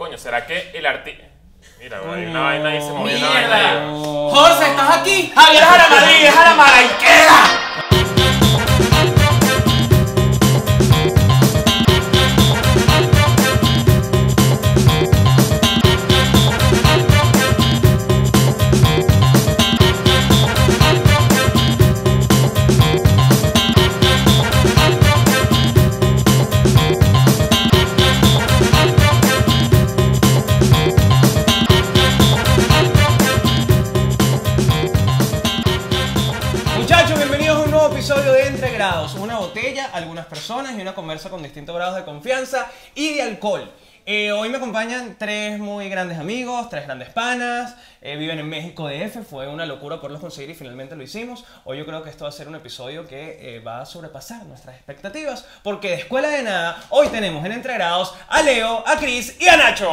Coño, ¿será que el artista. Mira, güey, hay una vaina ahí se movió ¡Mierda! ¡Jorge, estás aquí! Javier Jaramadrid, es Jaramaraiquera. Algunas personas y una conversa con distintos grados de confianza y de alcohol. Eh, hoy me acompañan tres muy grandes amigos, tres grandes panas, eh, viven en México DF, fue una locura poderlos conseguir y finalmente lo hicimos. Hoy yo creo que esto va a ser un episodio que eh, va a sobrepasar nuestras expectativas, porque de escuela de nada, hoy tenemos en Entre Grados a Leo, a Chris y a Nacho.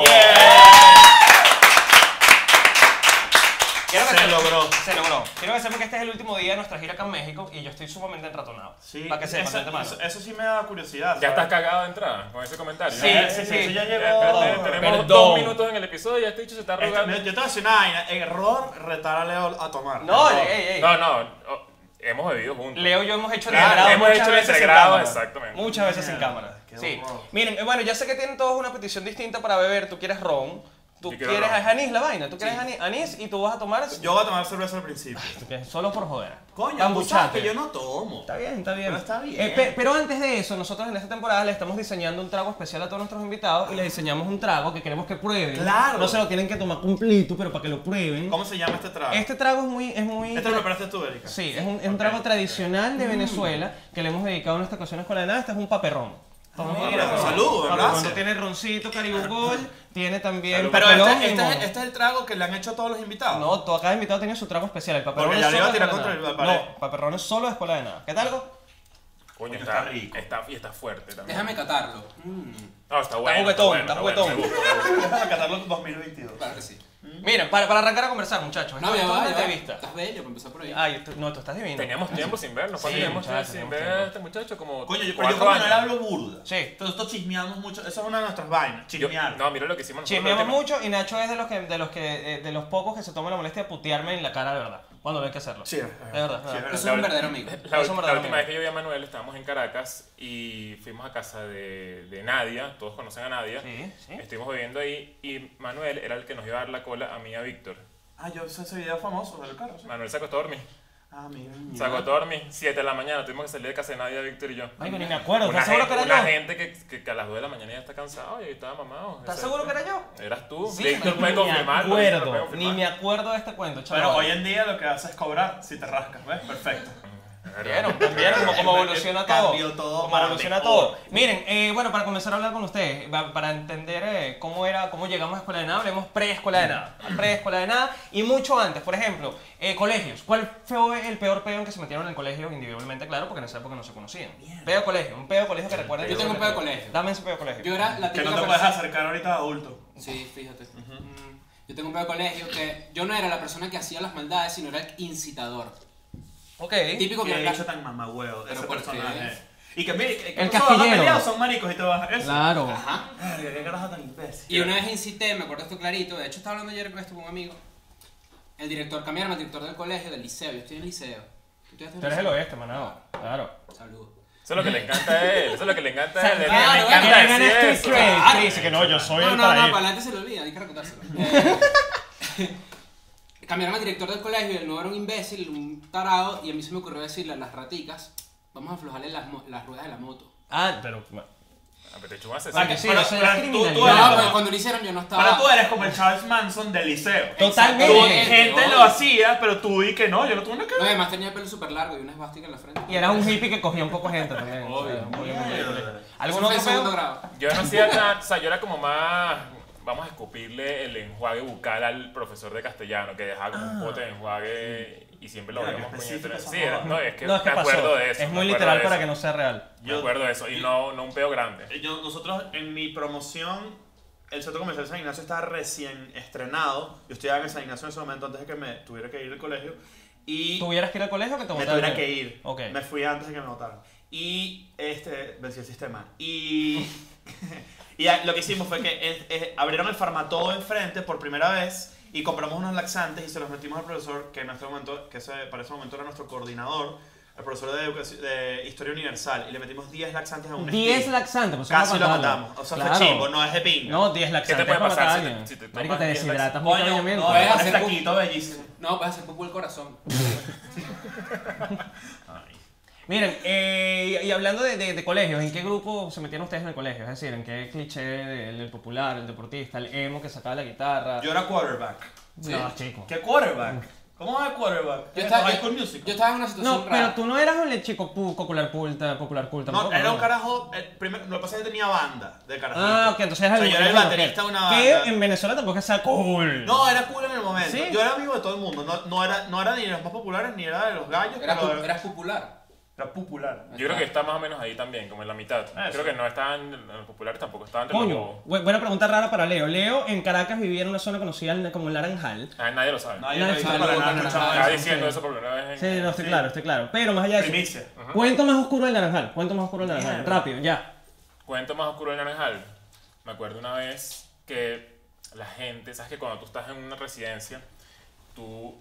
Quiero que Se logró. Se logró. Quiero que sepan que este es el último día de nuestra gira acá en México y yo estoy sumamente enratonado. Sí, Para que sepan, eso, eso, eso sí me da curiosidad. Ya estás ¿sabes? cagado de entrada con ese comentario. Sí, ¿no? sí, sí. Eso ya llegó. tenemos Perdón. dos minutos en el episodio y ya este dicho se está Este, arrugando. mira, yo te voy a decir una vaina. Error retar a Leo a tomar. No, ey, ey. No, no, oh, hemos bebido juntos. Leo y yo hemos hecho el Claro, hemos muchas hecho cámara. exactamente. Muchas veces sin cámara. qué Sí. Miren, eh, bueno, ya sé que tienen todos una petición distinta para beber. Tú quieres ron, tú Yo quiero quieres ron. anís la vaina, tú quieres anís, anís y tú vas a tomar Yo voy a tomar cerveza al principio. Ok, solo por joder. Coño, tú que yo no tomo. Está bien, está bien. Pero está bien. Eh, pe- pero antes de eso, nosotros en esta temporada le estamos diseñando un trago especial a todos nuestros invitados y les diseñamos un trago que queremos que prueben. Claro. No se lo tienen que tomar completo, pero para que lo prueben. ¿Cómo se llama este trago? Este trago es muy... Es muy Este lo preparaste tú, Erika. Sí, es un, es un trago tradicional de Venezuela que le hemos dedicado en esta ocasión escuela de nada. Este es un paperrón. Mira, salud, Paperrón. gracias. Tiene roncito, Caribe Gold, tiene también Pero este, este, es, este es el trago que le han hecho a todos los invitados. No, todo cada invitado tiene su trago especial. El paperrón Porque ya le iba a tirar contra pared. No, paperrón es solo de escuela de nada. ¿Qué tal? algo? Coño, Coño, está, está rico. Está, y está fuerte también. Déjame catarlo. Mm, No, está bueno. juguetón, bueno, está juguetón. gusta, me gusta. Déjame catarlo en 2022. claro que sí. Miren, para, para arrancar a conversar, muchachos. No, esto- ya va, ya va. entrevista. Estás bello para empezar por ahí. Ay, tú- no, tú estás divino. Teníamos tiempo sin vernos. ¿Cuánto Sí, teníamos sin ver tiempo. a este muchacho? Como Coño, yo, pero yo cuatro años. hablo burda. Sí. Entonces nosotros chismeamos mucho. Esa es una de nuestras vainas. Yo- Chismear. no, mira lo que hicimos nosotros. Chismeamos la última- mucho y Nacho es de los que de los que eh, de los pocos que se toman la molestia de putearme en la cara de verdad. Cuando no hay que hacerlo. Sí, es verdad. sí, es verdad. Es un verdadero amigo. La, Eso ul- me la última recomiendo. vez que yo vi a Manuel estábamos en Caracas y fuimos a casa de, de Nadia, todos conocen a Nadia. Sí, sí. Estuvimos bebiendo ahí y Manuel era el que nos iba a dar la cola a mí y a Víctor. Ah, yo sé ese video famoso del carro. ¿sí? Manuel se acostó a dormir. Ah, mira. Se acostó a dormir, 7 de la mañana, tuvimos que salir de casa de Nadia, Víctor y yo. Ay, ni me acuerdo. Una, ¿Estás seguro gente, que era una yo? gente que, que, que a las 2 de la mañana ya está cansado y estaba mamado. ¿Estás seguro que era yo? Eras tú. Sí, Víctor ni puede me confirmarlo. Víctor puede acuerdo, confirmar. ni me acuerdo de este cuento, chaval. Pero hoy en día lo que hace es cobrar si te rascas, ¿ves? Perfecto. ¿Vieron? ¿Vieron cómo, cómo evoluciona todo? Cambió todo Cómo evoluciona todo. Miren, eh, bueno, para comenzar a hablar con ustedes, para entender eh, cómo era, cómo llegamos a escuela de nada, hablemos pre-escuela de nada. Pre-escuela de nada y mucho antes. Por ejemplo, eh, colegios. ¿Cuál fue el peor peo en que se metieron en el colegio individualmente? Claro, porque en esa época no se conocían. Peo de colegio, un peo colegio que recuerden. Yo tengo un peo colegio. Dame ese peo colegio. Yo era la Que no te puedes acercar ahorita a adulto. Sí, fíjate. Mm, Yo tengo un pedo de colegio que yo no era la persona que hacía las maldades, sino era el incitador. Ok. Típico Que que he hecho tan mamahuevo ese ¿por qué? personaje. Y que mire, que El pelear, son maricos y a eso. Claro. Ajá. Verga, qué carajo tan imbécil. Y una vez incité, me acuerdo esto clarito, de hecho estaba hablando ayer con esto con un amigo. El director, cambiarme al director del colegio, del liceo, yo estoy en el liceo. ¿Tú estudiaste en Tú eres el oeste, manado. Claro. Saludos. Eso es lo que le encanta a él. Eso es lo que le encanta a él. Le Claro, me encanta decir eso. Claro. Dice que no, yo soy No, el no, no, paraíso. para adelante se lo olvida, hay que recordárselo. Cambiaron al director del colegio y el nuevo era un imbécil, un tarado, y a mí se me ocurrió decirle a las raticas, vamos a aflojarle las, mo- las ruedas de la moto. Ah, pero. Ah, pero te echó un asesino. Para que sí, Pero- eso es pero tú- tú criminalidad. eres No, como- porque cuando lo hicieron yo no estaba... Ahora tú eres como el Charles Manson del liceo. Totalmente. Tú, gente lo hacía, pero tú y que no, yo no tuve nada que No, ver. además tenía el pelo súper largo y una esvástica en la frente. Y era un hippie que cogía un poco gente también. Obvio. O sea, obviamente. ¿Algún Eso fue otro en segundo pedo? grado. Yo no hacía tan, o sea, yo era como más, vamos a escupirle el enjuague bucal al profesor de castellano, que dejaba como un pote de enjuague y siempre lo veíamos puñetero. Sí, era- no, es que No, es que me acuerdo de eso. Es muy literal de para que no sea real. Me acuerdo de eso, y no, no un peo grande. Yo, nosotros en mi promoción, el centro comercial San Ignacio estaba recién estrenado. Yo estudiaba en San Ignacio en ese momento antes de que me tuviera que ir al colegio. Y ¿Tuvieras que ir al colegio o que te me tuviera que ir. Ok. Me fui antes de que me votaran. Y este, vencí el sistema. Y, Y a- lo que hicimos fue que eh, eh, abrieron el farmatodo enfrente por primera vez y compramos unos laxantes y se los metimos al profesor, que en este momento, que ese, para ese momento era nuestro coordinador, el profesor de, educación- de Historia Universal, y le metimos 10 laxantes a un 10 stick. laxantes, pues Casi lo matamos. O sea, Claro. fue chimbo, no es de pinga. No, 10 ¿Qué laxantes te puede pasar si a te- si te. Marico, tomas te 10 deshidratas muy cañamente. no, es un hacer flaquito bellísimo. No, puedes hacer popó el corazón. Miren, eh, y hablando de, de- de colegios, ¿en qué grupo se metieron ustedes en el colegio? Es decir, ¿en qué cliché del el popular, el deportista, el emo que sacaba la guitarra? Yo era quarterback. No, chico. ¿Qué quarterback? ¿Cómo va de quarterback? Yo ¿Es estaba, High yo, School Musical? yo estaba en una situación No, pero rara. tú no eras el chico pu- popular culta, popular culta. No, era un carajo. El primer, lo que pasa es que tenía banda de carajito. Ah, ok, entonces era O sea, yo era el baterista de una Que banda. en Venezuela tampoco sea cool. No, era cool en el momento. ¿Sí? Yo era amigo de todo el mundo. No, no, era, no era ni de los más populares ni era de los gallos. Era pero eras popular. Era popular. Yo creo que está más o menos ahí también, como en la mitad. Eso. Creo que no estaban en los populares, tampoco estaban Coño, bu- buena pregunta rara para Leo. Leo en Caracas vivía en una zona conocida como el Naranjal. Ah, nadie lo sabe. Nadie No, lo no, Estaba diciendo sí. eso por primera vez. en- Sí, no, estoy Sí. claro, estoy claro. Pero más allá de eso. Primicia. Cuento más oscuro del Naranjal. Cuento más oscuro del Naranjal. Mierda. Rápido, ya. Cuento más oscuro del naranjal. Me acuerdo una vez que la gente, sabes que cuando tú estás en una residencia, tú,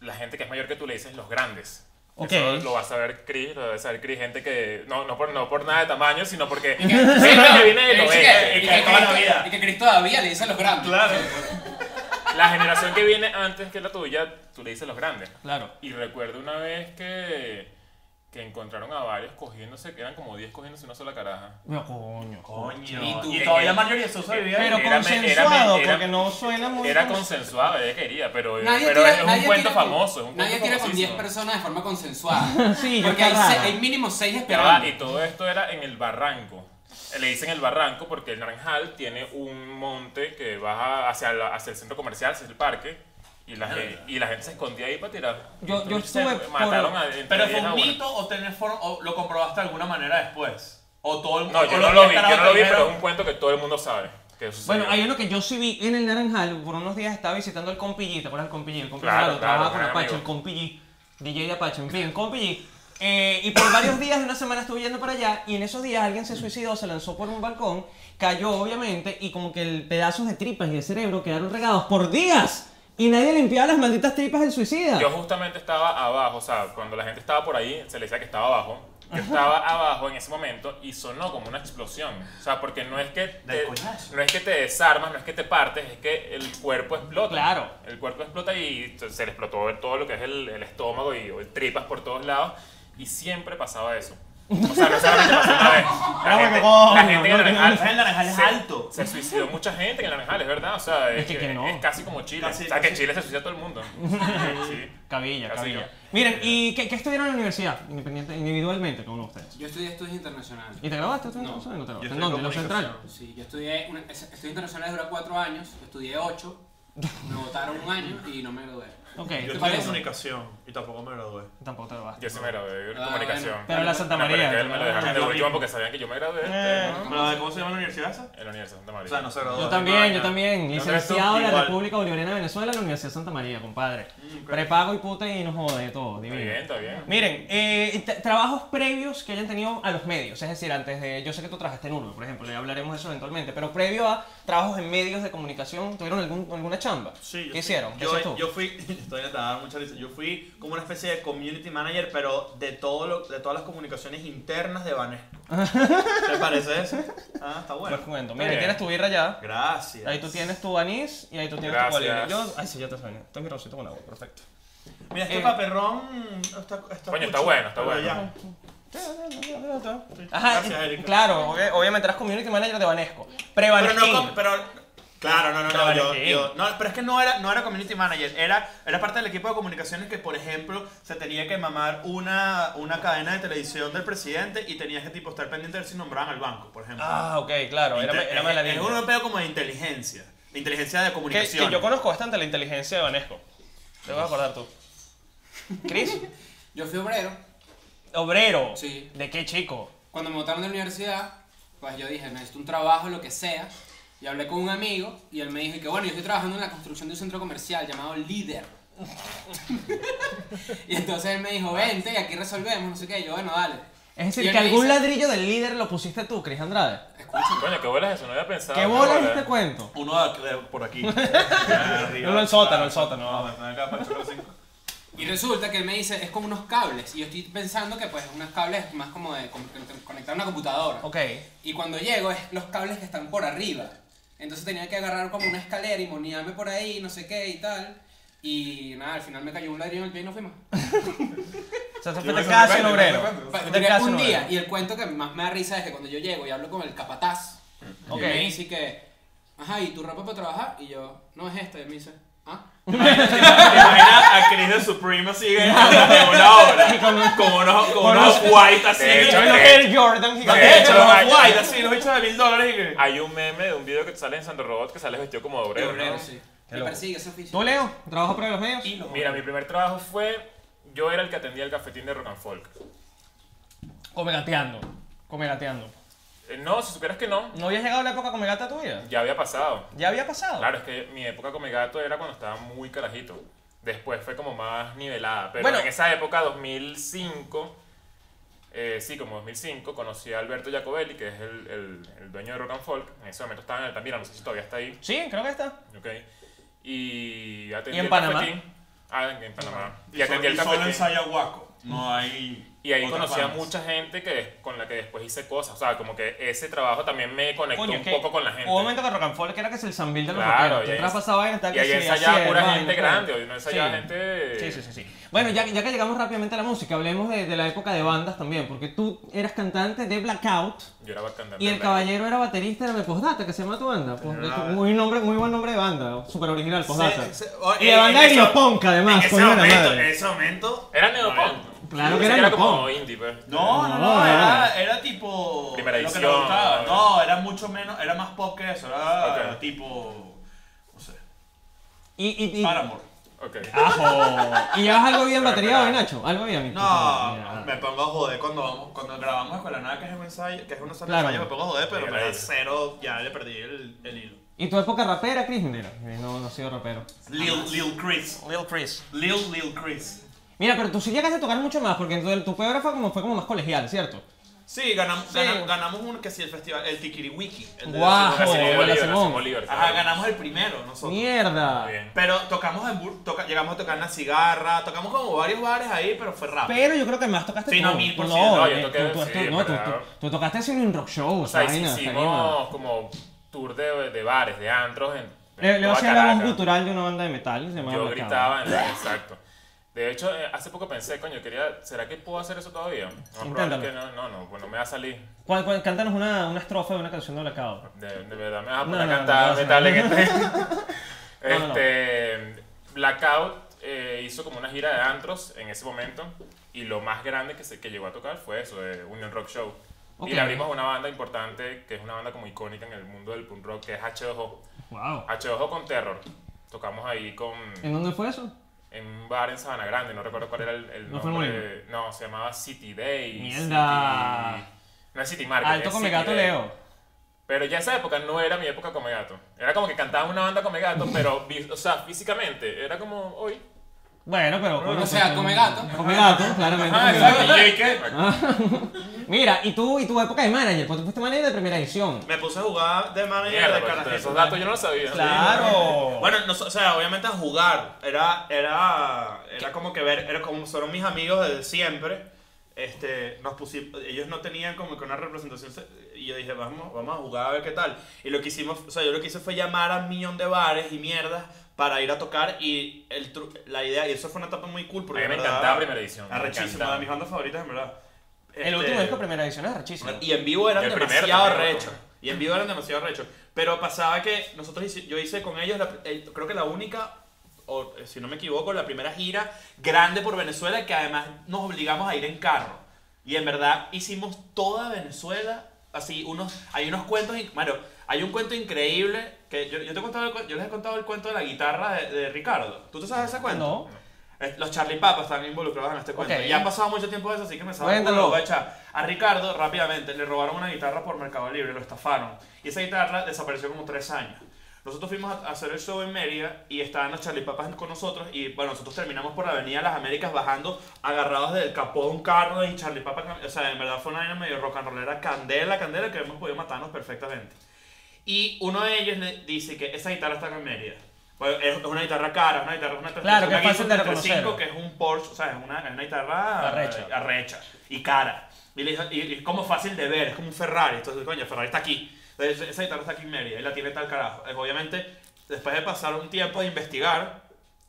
la gente que es mayor que tú le dices los grandes. Eso lo va a saber Chris, lo debe saber Chris, gente que, no, no, por, no por nada de tamaño, sino porque gente que viene del Y que- y toda la vida. Y que Cristo todavía le dice a los grandes. Claro. La generación que viene antes que la tuya, tú le dices los grandes. Claro. Y recuerdo una vez que, que encontraron a varios cogiéndose, que eran como 10 cogiéndose una sola caraja. No, coño. Coño. Y tú- Y todavía Mario y Sosa vivía Pero. Era- consensuado, era- era- porque no suena muy. Era consensuado, ella quería, pero, Nadie pero tira- es un cuento con- famoso. Es un Nadie cuento tira con 10 famosísimo. personas de forma consensuada. Sí, Porque hay, se- hay mínimo 6 Ya va, esperando. y todo esto era en el barranco. Le dicen el barranco porque el Naranjal tiene un monte que baja hacia, la- hacia el centro comercial, hacia el parque, y la, gente, y la gente se escondía ahí para tirar. Yo- yo estuve se por- mataron a, Pero 10 fue un mito o, tenés for- o lo comprobaste de alguna manera después. O todo el mundo. No, yo no lo vi, yo no lo vi, pero es un cuento que todo el mundo sabe. Bueno, hay uno que yo sí vi en el Naranjal. Por unos días estaba visitando el Compillí. ¿Te acuerdas del Compillí? El Compillí Claro, claro, claro, trabajaba con Apache, amigo. el Compillí. DJ de Apache, en fin, el Compillí. Eh, y por varios días de una semana estuve yendo para allá y en esos días alguien se suicidó, se lanzó por un balcón, cayó obviamente y como que el pedazos de tripas y de cerebro quedaron regados por días y nadie limpiaba las malditas tripas del suicida. Yo justamente estaba abajo, o sea, cuando la gente estaba por ahí, se le decía que estaba abajo. Yo estaba abajo en ese momento y sonó como una explosión. O sea, porque no es que te, no es que te desarmas, no es que te partes, es que el cuerpo explota. Claro. El cuerpo explota y se le explotó todo lo que es el, el estómago y o tripas por todos lados. Y siempre pasaba eso. O sea, no solamente pasó una vez. La gente, la en no, el Naranjal el Naranjal es alto. Se suicidó mucha gente en el Naranjal, es verdad. O sea, es, Es que que- no. es casi como Chile. Casi- o sea, que en casi- Chile se suicida todo el mundo. Sí. Cabilla, Casi cabilla. yo. Miren, ¿y qué, qué estudiaron en la universidad? Independiente, individualmente, con ustedes. Yo estudié estudios internacionales. ¿Y te grabaste tú? No. No, no te grabaste. Yo ¿En estudié dónde? ¿En los centrales? Sí, yo estudié, una, es- estudios internacionales dura 4 años, yo estudié 8, me votaron un año y no me gradué. Ok, Yo ¿te estudié parece? comunicación y tampoco me gradué. Tampoco te grabaste. Yo sí me gradué de Ah, comunicación. bueno. Pero en la Santa María. me lo dejaron de último porque sabían que yo me gradué Eh, ¿no? ¿Pero ¿Cómo se llama la universidad esa? en la Universidad de Santa María. O sea, no se graduó. Yo también, yo también. ¿Dónde Licenciado de la. República Bolivariana de Venezuela, la Universidad de Santa María, compadre. Mm. Prepago y puta y nos jode todo, Está bien, está bien. Miren, eh, trabajos previos que hayan tenido a los medios, es decir, antes de, yo sé que tú trabajaste en Urbe, por ejemplo, ya hablaremos de eso eventualmente, pero previo a trabajos en medios de comunicación, ¿tuvieron algún, alguna chamba? Sí, yo ¿Qué sí. hicieron? ¿Qué Yo, tú? yo fui, estoy te va a dar mucha risa. Yo fui como una especie de community manager, pero de todo lo, de todas las comunicaciones internas de Banesco. ¿Te parece eso? Ah, está bueno. Les cuento. Mira, ahí tienes tu birra ya. Gracias. Ahí tú tienes tu anís y ahí tú tienes Gracias. tu. Yo, ay, sí, ya te sueño. Esto es mi rosito con agua, perfecto. Mira, este Eh, paperrón está, está Coño, está bueno, está pero bueno. ya. Ajá, Gracias, Erika. claro, obvi- obviamente eras community manager de Banesco. Pero Pre-Banesquín. no, pero Claro, no, no, no, yo, yo- no, pero es que no era, no era community manager, era, era parte del equipo de comunicaciones que, por ejemplo, se tenía que mamar una, una cadena de televisión del presidente y tenías que tipo estar pendiente de ver si nombraban al banco, por ejemplo. Ah, ok, claro, era, Inte- era más la es, es un pedo como de inteligencia, de inteligencia de Que, comunicación. que yo conozco bastante la inteligencia de Banesco. Te vas a acordar tú. Chris, Yo fui obrero. obrero. Sí. ¿De qué chico? Cuando me botaron de la universidad, pues yo dije, necesito un trabajo, lo que sea. Y hablé con un amigo y él me dijo que bueno, yo estoy trabajando en la construcción de un centro comercial llamado Líder. y entonces él me dijo, vente y aquí resolvemos, no sé qué. Y yo, bueno, dale. Es decir, que algún dice- ladrillo del líder lo pusiste tú, Chris Andrade. Escúchame. Coño, qué bolas eso, no había pensado. ¿Qué qué bola es este cuento? Uno de, de- por aquí. No, no, el sótano, el sótano. No, me acá para chocar cinco. Y resulta que él me dice, es como unos cables. Y yo estoy pensando que pues unos cables más como de con- conectar una computadora. Ok. Y cuando llego es los cables que están por arriba. Entonces tenía que agarrar como una escalera y monearme por ahí, no sé qué y tal. Y nada, al final me cayó un ladrillo en el pie y no fui más. O sea, fue casi un obrero. un día y el cuento que más me da risa es que cuando yo llego y hablo con el capataz, Ok. y me dice que, ajá, ¿y tu ropa para trabajar? Y yo, no es esta. Y él me dice, ¿ah? ¿Te imaginas a Chris de Supreme así en una obra? Como unos, como Con unos white así. De hecho, de- Air Jordan De gigantes. hecho, los hay- white así, los hechos de mil dólares y que... Hay un meme de un video que sale en Santo Robot que sales vestido como de obrero. ¿no? sí. Me persigue ese oficio. ¿Tú, Leo? ¿Trabajo para los medios? Mira, mi primer trabajo fue. Yo era el que atendía el cafetín de Rock and Folk. Come gateando. Eh, no, si supieras que no, ¿No había llegado la época come gata tuya? ya había pasado. ¿Ya había pasado? Claro, es que mi época come gato era cuando estaba muy carajito. Después fue como más nivelada. Pero Bueno. en esa época, 2005, eh, sí, como 2005, conocí a Alberto Jacobelli, que es el, el- el dueño de Rock and Folk. En ese momento estaba en Altamira, no sé si todavía está ahí. Sí, creo que está. Ok. Y atendí ¿Y en el Panamá? cafetín. Ah, en, en Panamá. Y Y atendí el solo en cafetín. Sayahuaco. No hay... Y ahí conocí a mucha gente que, con la que después hice cosas. O sea, como que ese trabajo también me conectó Coño, un que poco con la gente. Hubo un momento que Rock and Folk era que es el San Bill de los Claro, y ahí- entras a esa vaina, está y que ahí ensayaba pura gente grande, hoy no ensayaba Sí. gente... Sí, sí, sí, sí. Bueno, ya, ya que llegamos rápidamente a la música, hablemos de, de la época de bandas también, porque tú eras cantante de Blackout Yo era cantante. y el caballero era baterista de Postdata, que se llama tu banda. Muy, nombre, muy buen nombre de banda, súper original, Postdata. Se- se- o- Y de en- banda de Neopunk, además, En ese la momento, en ese momento... Era neopunk. Claro que pensé era como indie, pues. No, no, no, No, era, era tipo. Primera lo que edición. gustaba. No, era mucho menos, era más pop que eso, era Ok. tipo. No sé. Y, y, y, Paramore. Ok. Ajo. ¿Y llevas algo bien batería hoy. Nacho? ¿Algo bien? No, Mira. me pongo a joder cuando, vamos, cuando grabamos Escuela Nada, que es un ensayo, que es una sala Claro. ensayo, me pongo a joder, pero me cero, ya le perdí el, el hilo. ¿Y tu época rapera, Chris? Mira, no, no he sido rapero. Lil, Lil Chris. Lil Chris. Lil, Lil Chris. Mira, pero tú sí llegaste a tocar mucho más, porque tu, tu peor fue como, fue como más colegial, ¿cierto? Sí, ganamos, Sí. gana- ganamos un, que sí, el festival, el Tikiriwiki. el de- Guau. Simón Joder, Bolívar, Simón. Bolívar. Ajá, claro. ganamos el primero nosotros. Mierda. Bien. Pero tocamos en Bur- toca- llegamos a tocar en la cigarra, tocamos como varios bares ahí, pero fue rápido. Pero yo creo que más tocaste Sí, no, mil por ciento. No, yo eh, toqué, tú, tú, sí, no, tú, tú, tú tocaste haciendo un rock show, O sea, vainas, hicimos como tour de, de bares, de antros en, en Le, le voy a hacer la voz Caracas. gutural de una banda de metal. Se llama Yo gritaba en la, exacto. De hecho, eh, hace poco pensé, coño, quería, ¿será que puedo hacer eso todavía? No, que no, no, no, pues no me va a salir. ¿Cuál- cuál- cántanos una, una estrofa de una canción de Blackout. De, de verdad, me vas a poner no, a cantar no, metal en este. Este Blackout eh, hizo como una gira de antros en ese momento y lo más grande que, se, que llegó a tocar fue eso, de Union Rock Show. Ok. Y le abrimos a una banda importante, que es una banda como icónica en el mundo del punk rock, que es H2O. Wow. H2O con Terror. Tocamos ahí con, ¿En dónde fue eso? En un bar en Sabana Grande, no recuerdo cuál era el, el ¿No nombre. No, se llamaba City Day. Mierda. City- No es City Market. Alto come gato Day. Leo. Pero ya esa época no era mi época come gato. Era como que cantaba una banda come gato, pero, o sea, físicamente, era como hoy. Bueno, pero. coño, O sea, pues, come gato. Come gato, claramente. Ah, exacto. ¿Y qué? Mira, y tú y tu época de manager, porque tú fuiste manager de primera edición. Me puse a jugar de manager Mierda, de pero carajito. esos datos yo no los sabía. Claro. Bueno, no, o sea, obviamente a jugar. Era, era, era como que ver, era como fueron mis amigos desde siempre. Este, nos pusimos, ellos no tenían como que una representación se- y yo dije, vamos, vamos a jugar a ver qué tal. Y lo que hicimos, o sea, yo lo que hice fue llamar a un millón de bares y mierdas para ir a tocar y el tru- la idea, y eso fue una etapa muy cool porque A mí me verdad, encantaba Primera Edición, Arrechísima, de mis bandas favoritas en verdad. El Este, último disco primera edición es rechísimo. y en vivo eran demasiado rechos. Y en vivo eran demasiado rechos. Pero pasaba que nosotros hice- yo hice con ellos, la- el- creo que la única, o eh, si no me equivoco, la primera gira grande por Venezuela que además nos obligamos a ir en carro. Y en verdad hicimos toda Venezuela, así, unos, hay unos cuentos, in- bueno, hay un cuento increíble que yo, yo te he contado el yo les he contado el cuento de la guitarra de, de Ricardo. ¿Tú te sabes ese cuento? No. Eh, Los Charlie Papas están involucrados en este cuento. Ok. Y ha pasado mucho tiempo de eso, así que me sabe Cuéntalo. lo voy a echar. A Ricardo, rápidamente, le robaron una guitarra por Mercado Libre, lo estafaron. Y esa guitarra desapareció como tres años. Nosotros fuimos a a hacer el show en Mérida y estaban los Charlie Papas con nosotros y bueno, nosotros terminamos por la Avenida Las Américas bajando agarrados del capó de un carro y Charlie Papas, o sea, en verdad fue una vaina medio rock and rollera, candela, candela, que hemos podido matarnos perfectamente. Y uno de ellos le dice que esa guitarra está en Mérida. Bueno, es una guitarra cara, es una guitarra, una Claro, que es fácil de 35, reconocer. que es un Porsche, o sea, es una, es una guitarra Arrecha. arrecha y cara. Y, le y- es como fácil de ver, es como un Ferrari. Entonces, coño, Ferrari está aquí. Entonces, esa guitarra está aquí en Mérida y la tiene tal carajo. Obviamente, después de pasar un tiempo de investigar,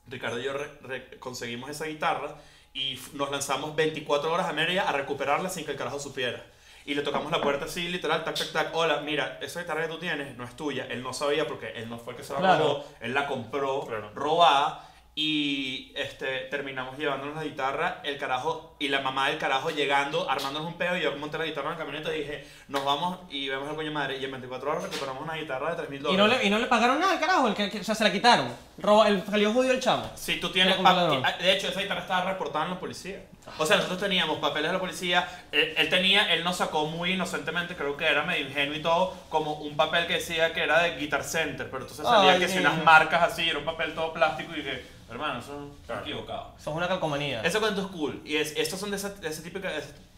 Ricardo y yo re- re- conseguimos esa guitarra y nos lanzamos 24 horas a Mérida a recuperarla sin que el carajo supiera. Y le tocamos la puerta así, literal, tac, tac, tac. Hola, mira, esa guitarra que tú tienes no es tuya. Él no sabía porque él no fue el que se la Claro. robó. Él la compró, Claro. robada. Y este, terminamos llevándonos la guitarra, el carajo, y la mamá del carajo llegando, armándonos un pedo. Y yo monté la guitarra en la camioneta y dije, nos vamos y vemos al coño madre. Y en 24 horas recuperamos una guitarra de 3 mil Y no, dólares. le, y no le pagaron nada, carajo. El que, que- o sea, se la quitaron. Roba, el, salió judío el chamo. Si tú tienes. De hecho, esa guitarra estaba reportada en la policía. O sea, nosotros teníamos papeles de la policía. Él, él tenía, él nos sacó muy inocentemente, creo que era medio ingenuo y todo, como un papel que decía que era de Guitar Center. Pero entonces salía Ay, que si unas marcas así, era un papel todo plástico y que, hermano, eso está Claro. equivocado. Sos una calcomanía. Ese cuento es cool. Y es, estos son de ese, de ese tipo de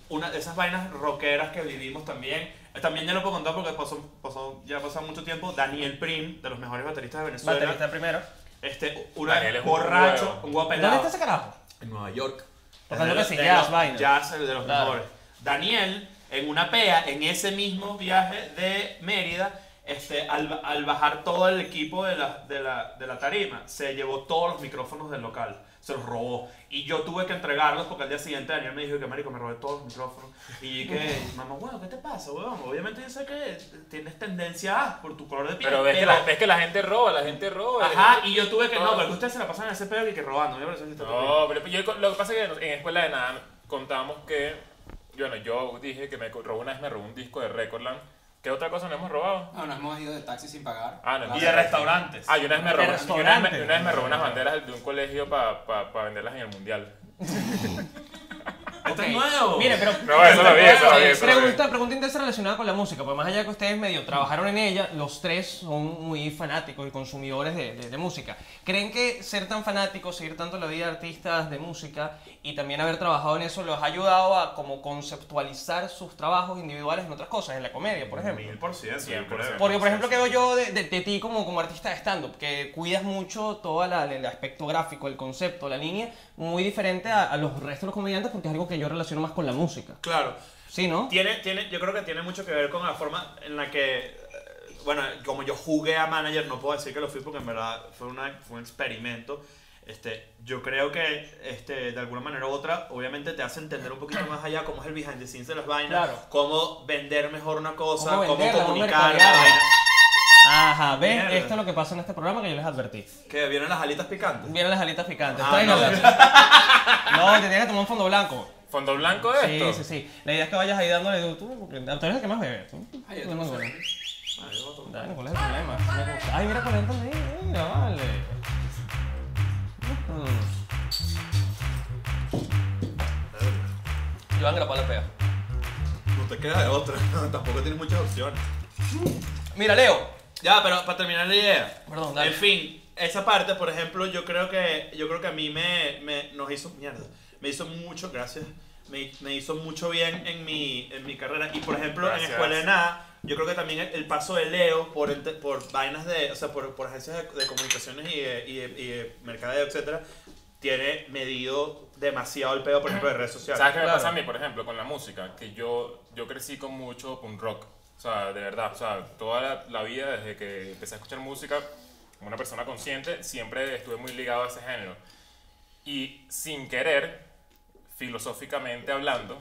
una de esas vainas rockeras que vivimos también. También ya lo puedo contar porque pasó, pasó, ya ha pasado mucho tiempo. Daniel Prim, de los mejores bateristas de Venezuela. Baterista primero. Este, una Daniel es un borracho, huevo. un guapo ¿Dónde está ese carajo? en Nueva York. Tocando que sí, de jazz, los- vaina. Jazz es de los Claro. mejores. Daniel, en una pea, en ese mismo viaje de Mérida, este, al, al bajar todo el equipo de la, de, la, de la tarima, se llevó todos los micrófonos del local. Se los robó. Y yo tuve que entregarlos porque al día siguiente Daniel me dijo que, marico, me robé todos los micrófonos. Y que, mamá, bueno, ¿qué te pasa, weón? Obviamente yo sé que tienes tendencia a por tu color de piel. Pero ves que, la, ves que la gente roba, la gente roba. Ajá, y yo tuve que, no, No. porque ustedes se la pasan en ese pedo y que robando. Me parece que está. No, pero yo, lo que pasa es que en escuela de nada contamos que, bueno, yo dije que me robó una vez me robó un disco de Recordland. ¿Qué otra cosa nos hemos robado? No, nos hemos ido de taxi sin pagar. Ah, no, Y de restaurantes. Ah, y una vez me y una vez me, una vez me robó unas banderas de un colegio para venderlas en el mundial. Esto es nuevo. Mire, pero. No, eso lo vi, eso lo vi, eso. Pregunta, pregunta intensa relacionada con la música, porque más allá de que ustedes medio trabajaron en ella, los tres son muy fanáticos y consumidores de, de- de música. ¿Creen que ser tan fanáticos, seguir tanto la vida de artistas de música y también haber trabajado en eso los ha ayudado a como conceptualizar sus trabajos individuales en otras cosas, en la comedia, por ejemplo? Mil por ciento. Cien por ciento. Porque, por ejemplo, que veo yo de, de- de ti como, como artista de stand-up, que cuidas mucho todo el aspecto gráfico, el concepto, la línea, muy diferente a, a los restos de los comediantes, porque es algo que yo relaciono más con la música. Claro. ¿Sí, no? Tiene, tiene, yo creo que tiene mucho que ver con la forma en la que, eh, bueno, como yo jugué a manager, no puedo decir que lo fui porque en verdad fue, una, fue un experimento. Este, yo creo que este, de alguna manera u otra, obviamente te hace entender un poquito más allá cómo es el behind the scenes de las vainas, Claro. cómo vender mejor una cosa, Cómo cómo, venderla, cómo comunicar. la vaina. Ajá, ¿ves? Mierda. Esto es lo que pasa en este programa que yo les advertí. Que vienen las alitas picantes. Vienen las alitas picantes. Ah, tráiganlas. No, te tienes que tomar un fondo blanco. ¿Fondo blanco de Sí, esto? sí, sí. La idea es que vayas ahí dándole tú, porque tú eres el que más bebe. Tú, Ay, yo tú no yo voy a. Dale, ¿cuál es el problema? Ay, mira, Colén también. Mira, vale. Yo Iván grapó la fea. No te queda de otra. Tampoco tienes muchas opciones. Mira, Leo. Ya, pero para terminar la idea. Perdón, dale. En fin, esa parte, por ejemplo, yo creo que yo creo que a mí me, me nos hizo mierda, me hizo mucho, gracias. Me, me hizo mucho bien en mi, en mi carrera. Y por ejemplo, Gracias. en Escuela de Nada, yo creo que también el, el paso de Leo por, ente- por vainas de, o sea, por, por agencias de, de comunicaciones y de, y de- y de mercadeo, etcétera, tiene medido demasiado el pedo, por ejemplo, de redes sociales. ¿Sabes qué me Claro. pasa a mí, por ejemplo, con la música? Que yo, yo crecí con mucho punk rock. O sea, de verdad, o sea, toda la, la vida desde que empecé a escuchar música, como una persona consciente, siempre estuve muy ligado a ese género. Y sin querer, filosóficamente hablando,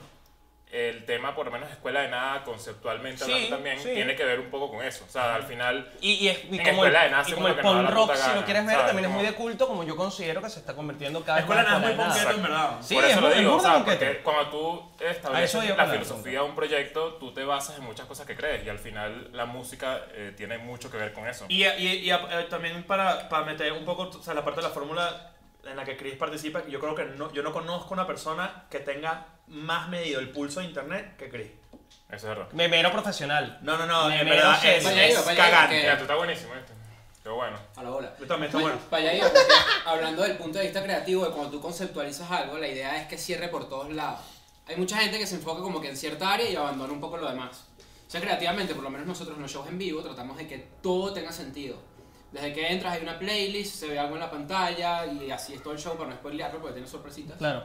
el tema, por lo menos escuela de nada, conceptualmente Sí, hablando también, sí. tiene que ver un poco con eso. O sea, al final, Y, y, es- y En como el, escuela de nada y como el lo que punk rock, si lo quieres ver, ¿sabes? también es muy de culto, como yo considero que se está convirtiendo cada vez escuela más de Nada es muy escuela nada. en verdad. Sí, por es eso lo muy- es digo, o sea, porque cuando tú A estableces la filosofía de un proyecto, tú te basas en muchas cosas que crees y al final la música eh, tiene mucho que ver con eso. Y, y, y, eh, también para, para meter un poco o sea, la parte de la fórmula en la que Chris participa, yo creo que no, yo no conozco una persona que tenga más medido el pulso de internet que Chris. Eso es verdad. Memero profesional. No, no, no, en verdad es, Vaya, es vaya, cagante. que- Mira, tú estás buenísimo este. Pero bueno. A la bola. Yo también está bueno. Iba, porque hablando del punto de vista creativo, de cuando tú conceptualizas algo, la idea es que cierre por todos lados. Hay mucha gente que se enfoca como que en cierta área y abandona un poco lo demás. O sea, creativamente, por lo menos nosotros en los shows en vivo, tratamos de que todo tenga sentido. Desde que entras hay una playlist, se ve algo en la pantalla y así es todo el show para no spoilearlo porque tiene sorpresitas. Claro.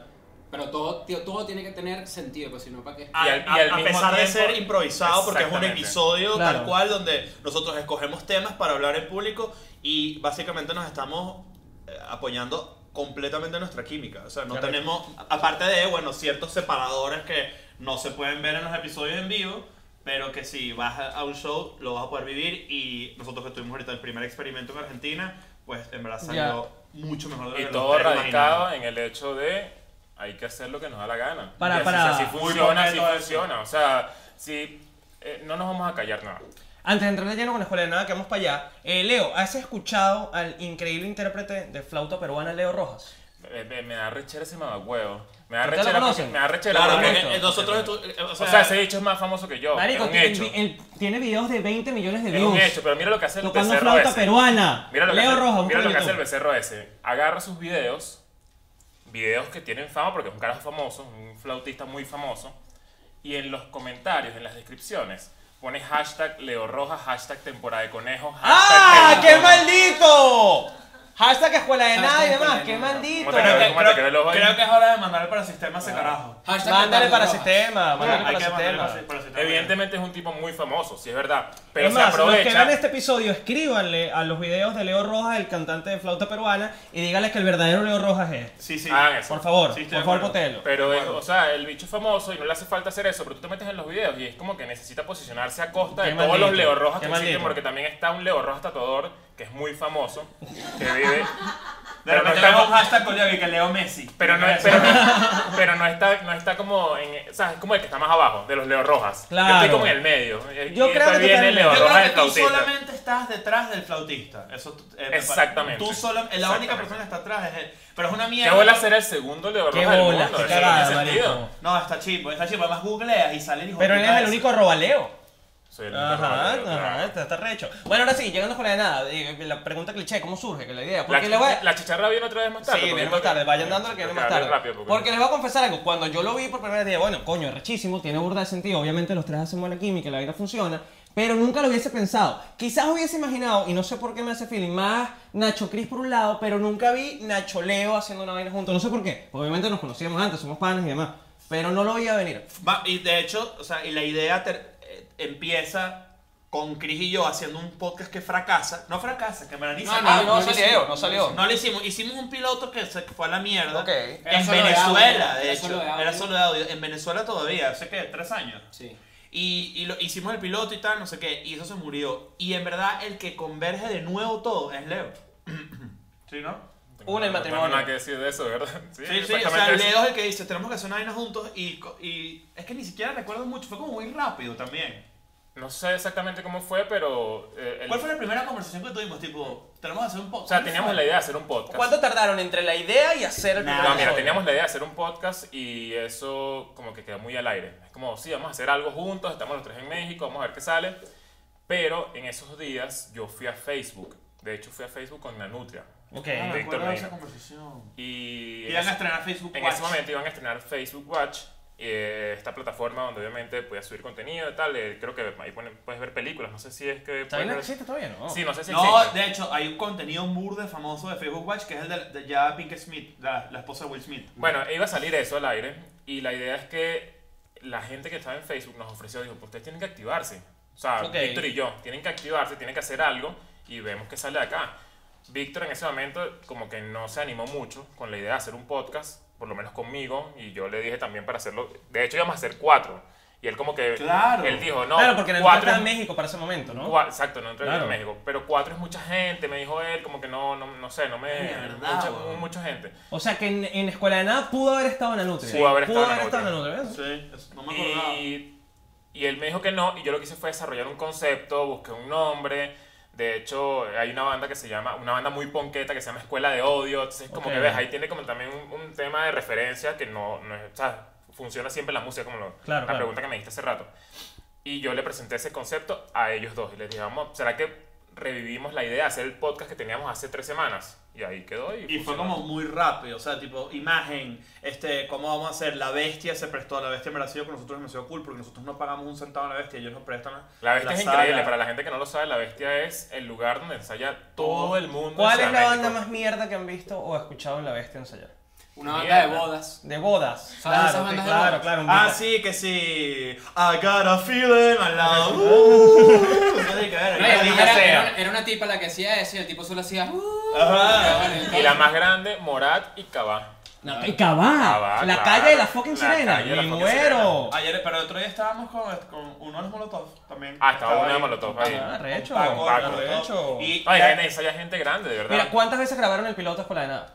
Pero todo, tío, todo tiene que tener sentido, pues si no, ¿para qué? A, Y al- a- y al a mismo pesar de tiempo- ser improvisado, porque es un episodio Claro. tal cual donde nosotros escogemos temas para hablar en público y básicamente nos estamos eh, apoyando completamente nuestra química. O sea, no Correcto. tenemos, aparte de, bueno, ciertos separadores que no se pueden ver en los episodios en vivo, pero que si vas a a un show lo vas a poder vivir y nosotros que tuvimos ahorita el primer experimento en Argentina, pues en verdad salió mucho mejor de lo Y que todo los tres radicado en el hecho de hay que hacer lo que nos da la gana. Para- Y así, para- así Muy funciona, así completo eso. funciona. O sea, si eh, no nos vamos a callar nada. Antes de entrar de lleno con la escuela de nada, que vamos para allá. Eh, Leo, ¿has escuchado al increíble intérprete de flauta peruana Leo Rojas? Me, me- me da rechera ese mamagüevo. Me da ¿Ustedes lo rechera porque, conocen? me da rechera Claro, porque- porque nosotros, estu- eh, o O sea, ese dicho es más famoso que yo. Marico, es un tiene, hecho. él tiene videos de 20 millones de Es un views. hecho, pero mira lo que hace el Tocando becerro flauta ese. peruana. Mira lo que Leo hace, Rojas, mira lo que hace el becerro ese. Agarra sus videos, videos que tienen fama porque es un carajo famoso, un flautista muy famoso, y en los comentarios, en las descripciones, pone hashtag Leo Rojas, hashtag temporada de conejos, ¡Ah! ¡Qué maldito! Hashtag escuela de nada y demás. ¡Qué maldito! ¿Cómo te creo, que, ¿Cómo te creo- que es hora de mandarle para el sistema ese carajo. Hashtag Mándale para el sistema, mándale Hay para el que mandarle para sistema. el- para el sistema. Evidentemente es un tipo muy famoso, sí es verdad. Pero es se más, los que aprovecha. vean este episodio, escríbanle a los videos de Leo Rojas, el cantante de flauta peruana, y díganles que el verdadero Leo Rojas es. Sí, sí. Hagan eso. Por favor, Sí, por favor, potelo. Pero, es- o sea, el bicho es famoso y no le hace falta hacer eso, pero tú te metes en los videos y es como que necesita posicionarse a costa de todos los Leo Rojas que existen, porque también está un Leo Rojas tatuador que es muy famoso, que vive. De pero no está, un hashtag con Leo y que Leo Messi. pero no, pero no- pero no está, no está como en, o sea, es como el que está más abajo de los Leo Rojas. Claro. Yo estoy como en el medio. Yo creo que tú viene Leo Yo Rojas creo que tú flautista. solamente estás detrás del flautista. Eso, eh, me Exactamente. Tú solo, la única Exactamente. persona que está atrás es él. Pero es una ¿Qué mierda. bola ser el segundo Leo Qué Rojas del bola, mundo? qué Eso no cagada. No, está chipo, está chipo. Además googleas y sale el hijo Pero él es el único robaleo. Soy el único Ajá, claro. está, está recho. Bueno, ahora sí, llegando con la de nada, eh, la pregunta cliché, ¿cómo surge? Que la idea. La, Porque le voy a... la chicharra viene otra vez más tarde. Sí, viene más tarde, vayan dándole que viene más tarde. rápido, porque- Porque les voy a confesar algo, cuando yo lo vi por primera vez, dije, bueno, coño, es rechísimo, tiene burda de sentido, obviamente los tres hacen buena química, la vida funciona, pero nunca lo hubiese pensado. Quizás hubiese imaginado, y no sé por qué me hace feeling, más Nacho Cris por un lado, pero nunca vi Nacho Leo haciendo una vaina juntos, no sé por qué, porque obviamente nos conocíamos antes, somos panas y demás, pero no lo veía venir. Va, y de hecho, o sea, y la idea ter- eh, empieza con Chris y yo haciendo un podcast que fracasa. No fracasa, que me la ni No, no, Ah, no salió, no salió. No lo hicimos, hicimos un piloto que se fue a la mierda. Ok. Era En de Venezuela, audio, de era hecho. solo de audio. Era solo de audio. En Venezuela todavía, hace que tres años. Sí. Y, y lo, hicimos el piloto y tal, no sé qué, y eso se murió. Y en verdad, el que converge de nuevo todo es Leo. ¿Sí, no? Una, el No matrimonio. tengo nada que decir de eso, ¿verdad? Sí, sí, o exactamente sea, eso. Leo es el que dice, tenemos que hacer una vaina juntos y, y es que ni siquiera recuerdo mucho, fue como muy rápido también. No sé exactamente cómo fue, pero... eh, el- ¿Cuál fue la primera conversación que tuvimos? Tipo, tenemos que hacer un O podcast. sea, teníamos la idea de hacer un podcast. ¿Cuánto tardaron entre la idea y hacer el No, mira, teníamos la idea de hacer un podcast y eso como que quedó muy al aire. Es como, sí, vamos a hacer algo juntos, estamos los tres en México, vamos a ver qué sale. Pero en esos días yo fui a Facebook. De hecho, fui a Facebook con Nanutria. Ok. Ah, me Víctor acuerdo de Medina. esa conversación. Y en Iban a estrenar Facebook en Watch. ese momento iban a estrenar Facebook Watch, eh, esta plataforma donde obviamente podías subir contenido y tal. eh, creo que ahí ponen- puedes ver películas, no sé si es que... ¿Está bien? puedes ver- ¿Existe todavía? No. Sí, no sé si No, existe. de hecho, hay un contenido burde famoso de Facebook Watch que es el de, de ya Pink Smith, la, la esposa de Will Smith. Bueno, iba a salir eso al aire y la idea es que la gente que estaba en Facebook nos ofreció, dijo, pues ustedes tienen que activarse. O sea, Ok. Víctor y yo tienen que activarse, tienen que hacer algo y vemos qué sale de acá. Víctor en ese momento como que no se animó mucho con la idea de hacer un podcast, por lo menos conmigo, y yo le dije también para hacerlo, de hecho íbamos a hacer cuatro. Y él como que, Claro. él dijo, no, claro, porque el cuatro en México para ese momento, ¿no? Cua- Exacto, no entré Claro. en México. Pero cuatro es mucha gente, me dijo él, como que no, no, no sé, no me. Verdad, mucha, mucha gente. O sea que en, en Escuela de Nada pudo haber estado en la Nutria. Pudo haber estado en la haber estado en la Nutria. Sí, eso no me acordaba. Y, y él me dijo que no, y yo lo que hice fue desarrollar un concepto, busqué un nombre. De hecho, hay una banda que se llama, una banda muy ponqueta que se llama Escuela de Odio. Entonces, como que ves, ahí tiene como también un, un tema de referencia que no, no es, o sea, funciona siempre la música, como lo- Claro, la claro. pregunta que me diste hace rato. Y yo le presenté ese concepto a ellos dos y les dije, vamos, ¿será que revivimos la idea de hacer el podcast que teníamos hace tres semanas. Y ahí quedó. Y, Y fue como muy rápido, o sea, tipo, imagen, este, ¿cómo vamos a hacer? La bestia se prestó, la bestia me la sido con nosotros demasiado cool, porque nosotros no pagamos un centavo a la bestia, ellos nos prestan la, La bestia es sala. increíble, para la gente que no lo sabe, la bestia es el lugar donde ensaya todo el mundo. ¿Cuál en es la banda más mierda que han visto o escuchado en La Bestia ensayar? Una banda de bodas. De bodas. ¿Sabes Claro, esas sí, bandas de claro, bodas? claro. un Ah, sí, que sí. I got a feeling al lado. Uh, no tiene que ver, No, y además que era, sea. era- era una tipa la que hacía eso y el tipo solo hacía. "Uh". Ajá. Y la más grande, Morat y Cabá. No, y Cabá, Cabá, la claro. calle de la fucking La sirena. calle de la Me fucking muero. Ayer, pero el otro día estábamos con, con uno de los Molotov también. Ah, estaba uno de ahí. Molotov ahí. Ah, recho. Paco, Paco. Molotov. Y, Ay, y- gente, ensaya gente grande, de verdad. Mira, ¿cuántas veces grabaron el piloto Escuela de Nada?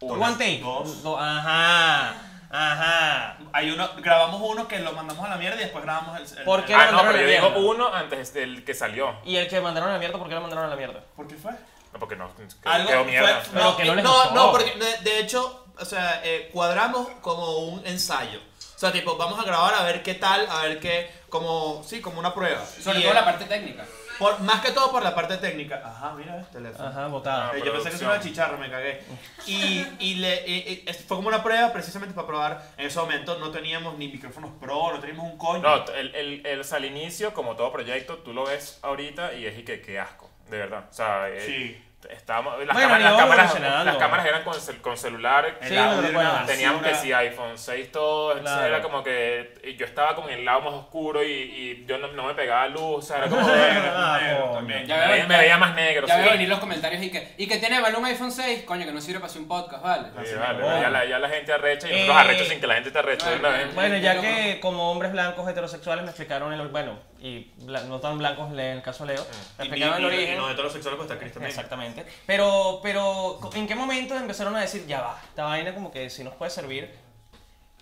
Take. Dos. Do- Ajá. Ajá. hay uno, grabamos uno que lo mandamos a la mierda y después grabamos el. el- ¿Por el- qué? Ah, lo no, mandaron pero a yo la digo mierda. uno antes del que salió. Y el que mandaron a la mierda, ¿por qué lo mandaron a la mierda? ¿Por qué fue? No, porque no, Algo quedó fue- mierda. Pero no, que no les no, no, porque de, de hecho, o sea, eh, cuadramos como un ensayo. O sea, tipo, vamos a grabar a ver qué tal, a ver qué, como, sí, como una prueba. Sobre Y, todo eh, la parte técnica. Por, más que todo por la parte técnica. Ajá, mira, este teléfono. Ajá, botada. Eh, yo pensé que eso era una chicharra, me cagué. Y, y le, y- y fue como una prueba precisamente para probar. En ese momento no teníamos ni micrófonos pro, no teníamos un coño. No, el, el, el, al inicio, como todo proyecto, tú lo ves ahorita y es y que qué asco, de verdad. O sea, eh, Sí. Estábamos, las, Bueno, cámaras, las, cámaras, evolucionando. las cámaras eran con, cel- con celular. Sí, audio Teníamos que si iPhone 6 todo, entonces Claro. era como que yo estaba como en el lado más oscuro y, y yo no, no me pegaba luz, o sea, era como Negro también. Ya me, veo- veía, me veía más negro. Ya sí. veo venir los comentarios y que, y que tiene valor un iPhone 6, coño, que no sirve para hacer un podcast, ¿vale? Sí, vale, Bueno. ya, la, ya la gente arrecha y nosotros Eh, arrechos sin que la gente te arreche bueno. Bueno, Sí, ya que como hombres blancos heterosexuales me explicaron el bueno, y no tan blancos en el caso de Leo, me Y, explicaron el y- y origen. los heterosexuales pues está también. Exactamente. Pero, pero, ¿en qué momento empezaron a decir, ya va, esta vaina como que si nos puede servir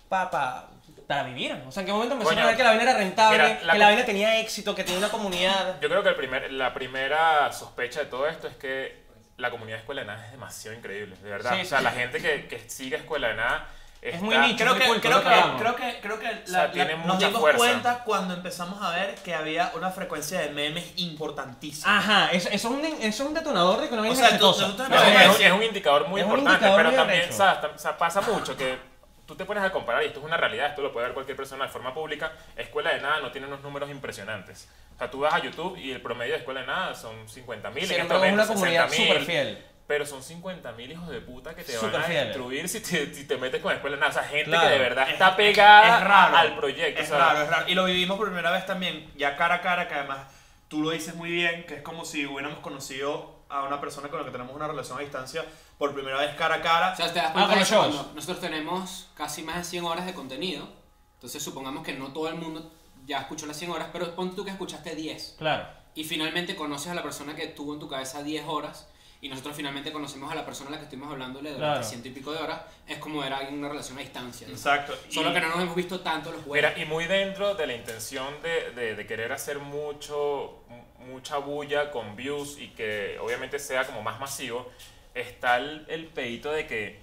pa, pa- para vivir? O sea, ¿en qué momento empezaron Coño, a ver que la vaina era rentable, mira, la que la vaina tenía éxito, que tenía una comunidad? Yo creo que el primer, la primera sospecha de todo esto es que la comunidad de Escuela de Nada es demasiado increíble, de verdad. Sí, o sea, sí. la gente que, que sigue Escuela de Nada Es está- muy nicho. Creo muy que, culto, creo, que, creo que, creo que la- sea, la- nos dimos fuerza. cuenta cuando empezamos a ver que había una frecuencia de memes importantísima. Ajá, eso, eso, es un, eso es un detonador de vaina O sea, es tú- No, es, es un indicador muy Es importante, indicador pero también o pasa mucho que tú te pones a comparar, y esto es una realidad, esto lo puede ver cualquier persona de forma pública, Escuela de Nada no tiene unos números impresionantes. O sea, tú vas a YouTube y el promedio de Escuela de Nada son 50 mil, Sí, en este es momento una comunidad 60.000, súper fiel. Pero son 50 mil hijos de puta que te van a fieles. destruir si te, si te metes con Escuela de Nada. O sea, gente Claro. que de verdad Es- está es- pegada es raro. al proyecto. Es o sea, raro, es raro. Y lo vivimos por primera vez también, ya cara a cara, que además tú lo dices muy bien, que es como si hubiéramos conocido a una persona con la que tenemos una relación a distancia por primera vez cara a cara. O sea, te das Ah, cuenta los eso cuando nosotros tenemos casi más de 100 horas de contenido. Entonces supongamos que no todo el mundo ya escuchó las 100 horas, pero pon tú que escuchaste 10. Claro. Y finalmente conoces a la persona que tuvo en tu cabeza 10 horas. Y nosotros finalmente conocemos a la persona a la que estuvimos hablándole durante Claro. ciento y pico de horas. Es como era una relación a distancia. ¿no? Exacto. Solo Y- que no nos hemos visto tanto los juegos. Mira, y muy dentro de la intención de, de- de querer hacer mucho, mu- mucha bulla con views y que obviamente sea como más masivo, está el, el pedito de que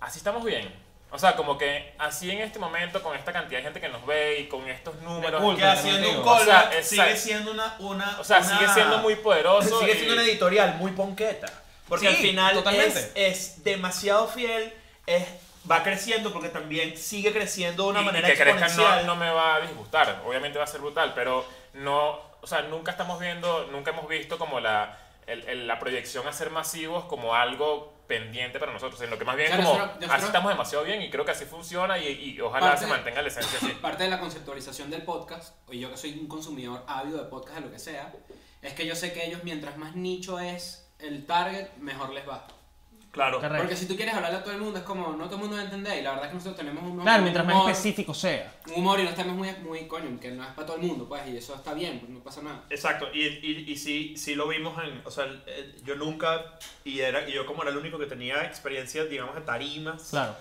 así estamos bien. O sea, como que así en este momento, con esta cantidad de gente que nos ve y con estos números, que haciendo un O sea, sigue siendo una, una o sea, una- sigue siendo muy poderoso. sigue y- siendo una editorial muy ponqueta porque Sí, al final es, es demasiado fiel es va creciendo porque también sigue creciendo de una y- y manera que crezca no, exponencial no me va a disgustar, obviamente va a ser brutal, pero no, o sea, nunca estamos viendo, nunca hemos visto como la, el- el- la proyección a ser masivos como algo pendiente para nosotros, en lo que más bien O sea, como, nosotros- nosotros- así estamos demasiado bien y creo que así funciona y, y ojalá Parte- se mantenga la esencia así. Parte de la conceptualización del podcast, o yo que soy un consumidor ávido de podcast, de lo que sea, es que yo sé que ellos, mientras más nicho es el target, mejor les va. Claro Correcto. Porque si tú quieres hablarle a todo el mundo, es como, no todo el mundo va a entender. Y la verdad es que nosotros tenemos un, Claro, un mientras más humor, específico sea. un humor y no estamos muy, muy, coño, que no es para todo el mundo, pues, y eso está bien, pues no pasa nada. Exacto, y, y, y sí, sí lo vimos en, o sea, el- yo nunca, y, era, y yo como era el único que tenía experiencia, digamos, de tarimas, Claro.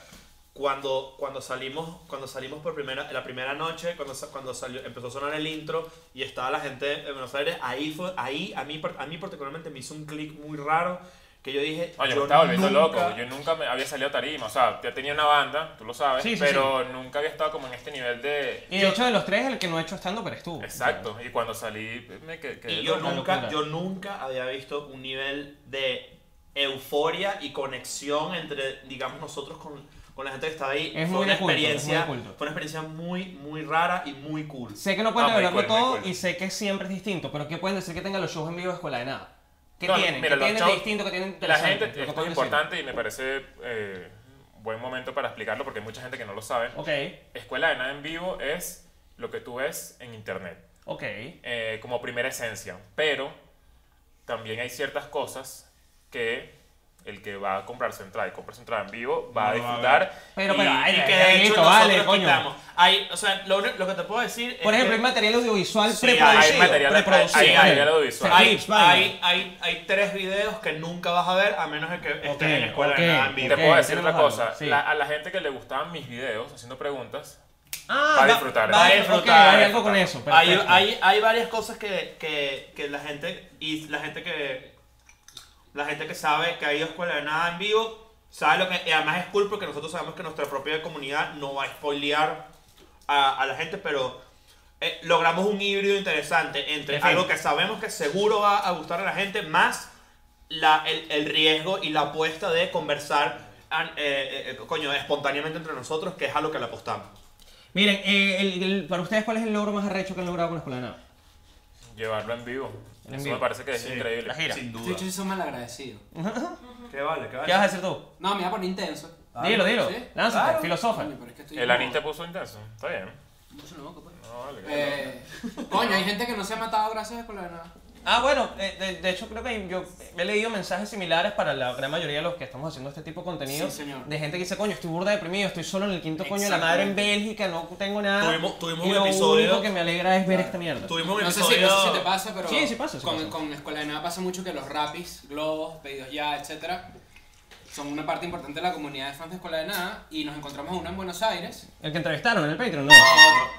cuando, cuando, salimos, cuando salimos por primera, la primera noche, cuando, cuando salió, empezó a sonar el intro y estaba la gente de Buenos Aires, ahí, fue, ahí a, mí, a mí particularmente me hizo un clic muy raro, que yo dije. No, yo me estaba volviendo nunca- loco. Yo nunca me había salido a tarima. O sea, ya tenía una banda, tú lo sabes. Sí, sí, pero nunca había estado como en este nivel de. Y de hecho, de los tres, el que no ha hecho estando, pero tú. Exacto. Y cuando salí, me quedé. quedé Y yo nunca, locura. yo nunca había visto un nivel de euforia y conexión entre, digamos, nosotros con, con la gente que estaba ahí. Es fue muy una de culto, es muy de experiencia, culto. fue una experiencia muy, muy rara y muy cool. Sé que no pueden Ah, muy revelarlo cool, todo cool. y sé que siempre es distinto, pero ¿qué pueden decir que tengan los shows en vivo de Escuela de Nada? ¿Qué No, tienen? mira, ¿Qué tienen de shows- tienen La gente, esto es decir. importante y me parece eh, buen momento para explicarlo porque hay mucha gente que no lo sabe. Ok, Escuela de nada en vivo es lo que tú ves en internet, ok. eh, como primera esencia. Pero también hay ciertas cosas que el que va a comprar su entrada y compra su entrada en vivo va a No va a disfrutar. Pero, y, pero, ay, y que ay, de hecho nosotros vale, coño. quitamos. Hay, o sea, lo, único- lo que te puedo decir Por es ejemplo, que hay material audiovisual Sí, preproducido. hay material- preproducido. hay- hay material audiovisual. hay, Clips, vaina. hay, hay, hay tres videos que nunca vas a ver a menos de que estés Ok, en escuela ok. de nada en Y vivo. te Ok, puedo decir tenemos otra algo, cosa. sí. la- a la gente que le gustaban mis videos haciendo preguntas, Ah, Va a disfrutar, Va, va a disfrutar, hay algo con eso. Hay, perfecto. hay, hay varias cosas que, que, que la gente y la gente que la gente que sabe que ha ido a escuela de nada en vivo sabe lo que y además es cool porque nosotros sabemos que nuestra propia comunidad no va a spoilear a, a la gente pero eh, logramos un híbrido interesante entre algo que sabemos que seguro va a gustar a la gente más la, el, el riesgo y la apuesta de conversar an- eh, eh, coño, espontáneamente entre nosotros que es a lo que le apostamos Miren, eh, el- el- para ustedes, ¿cuál es el logro más arrecho que han logrado con la Escuela de Nada? llevarlo en vivo. Eso me parece que es Sí, increíble. la gira. sin De duda hecho, sí son malagradecidos. ¿Qué vale? ¿Qué vale? ¿Qué vas a decir tú? No, me voy a poner intenso. Dilo, dilo. ¿Sí? Lánzate, Claro. filosofa. Coño, pero es que estoy El anís te puso intenso. Está bien. Mucho loco, pues. No, vale, Eh, coño, hay gente que no se ha matado gracias a de Nada. Ah, bueno, eh, de, de hecho creo que yo he leído mensajes similares para la gran mayoría de los que estamos haciendo este tipo de contenido. Sí, señor. De gente que dice, coño, estoy burda deprimido, estoy solo en el quinto coño de la madre en. Bélgica, no tengo nada. Tuvimos- tuvimos y un lo episodio- único que me alegra es ver esta mierda. Tuvimos un No sé, si, episodio. no sé si te pasa, pero Sí, sí pasa, sí con, pasa. con Escuela de Nada pasa mucho que los rapis, globos, pedidos ya, etcétera, son una parte importante de la comunidad de fans de Escuela de Nada y nos encontramos a uno en Buenos Aires. El que entrevistaron en el Patreon, ¿no?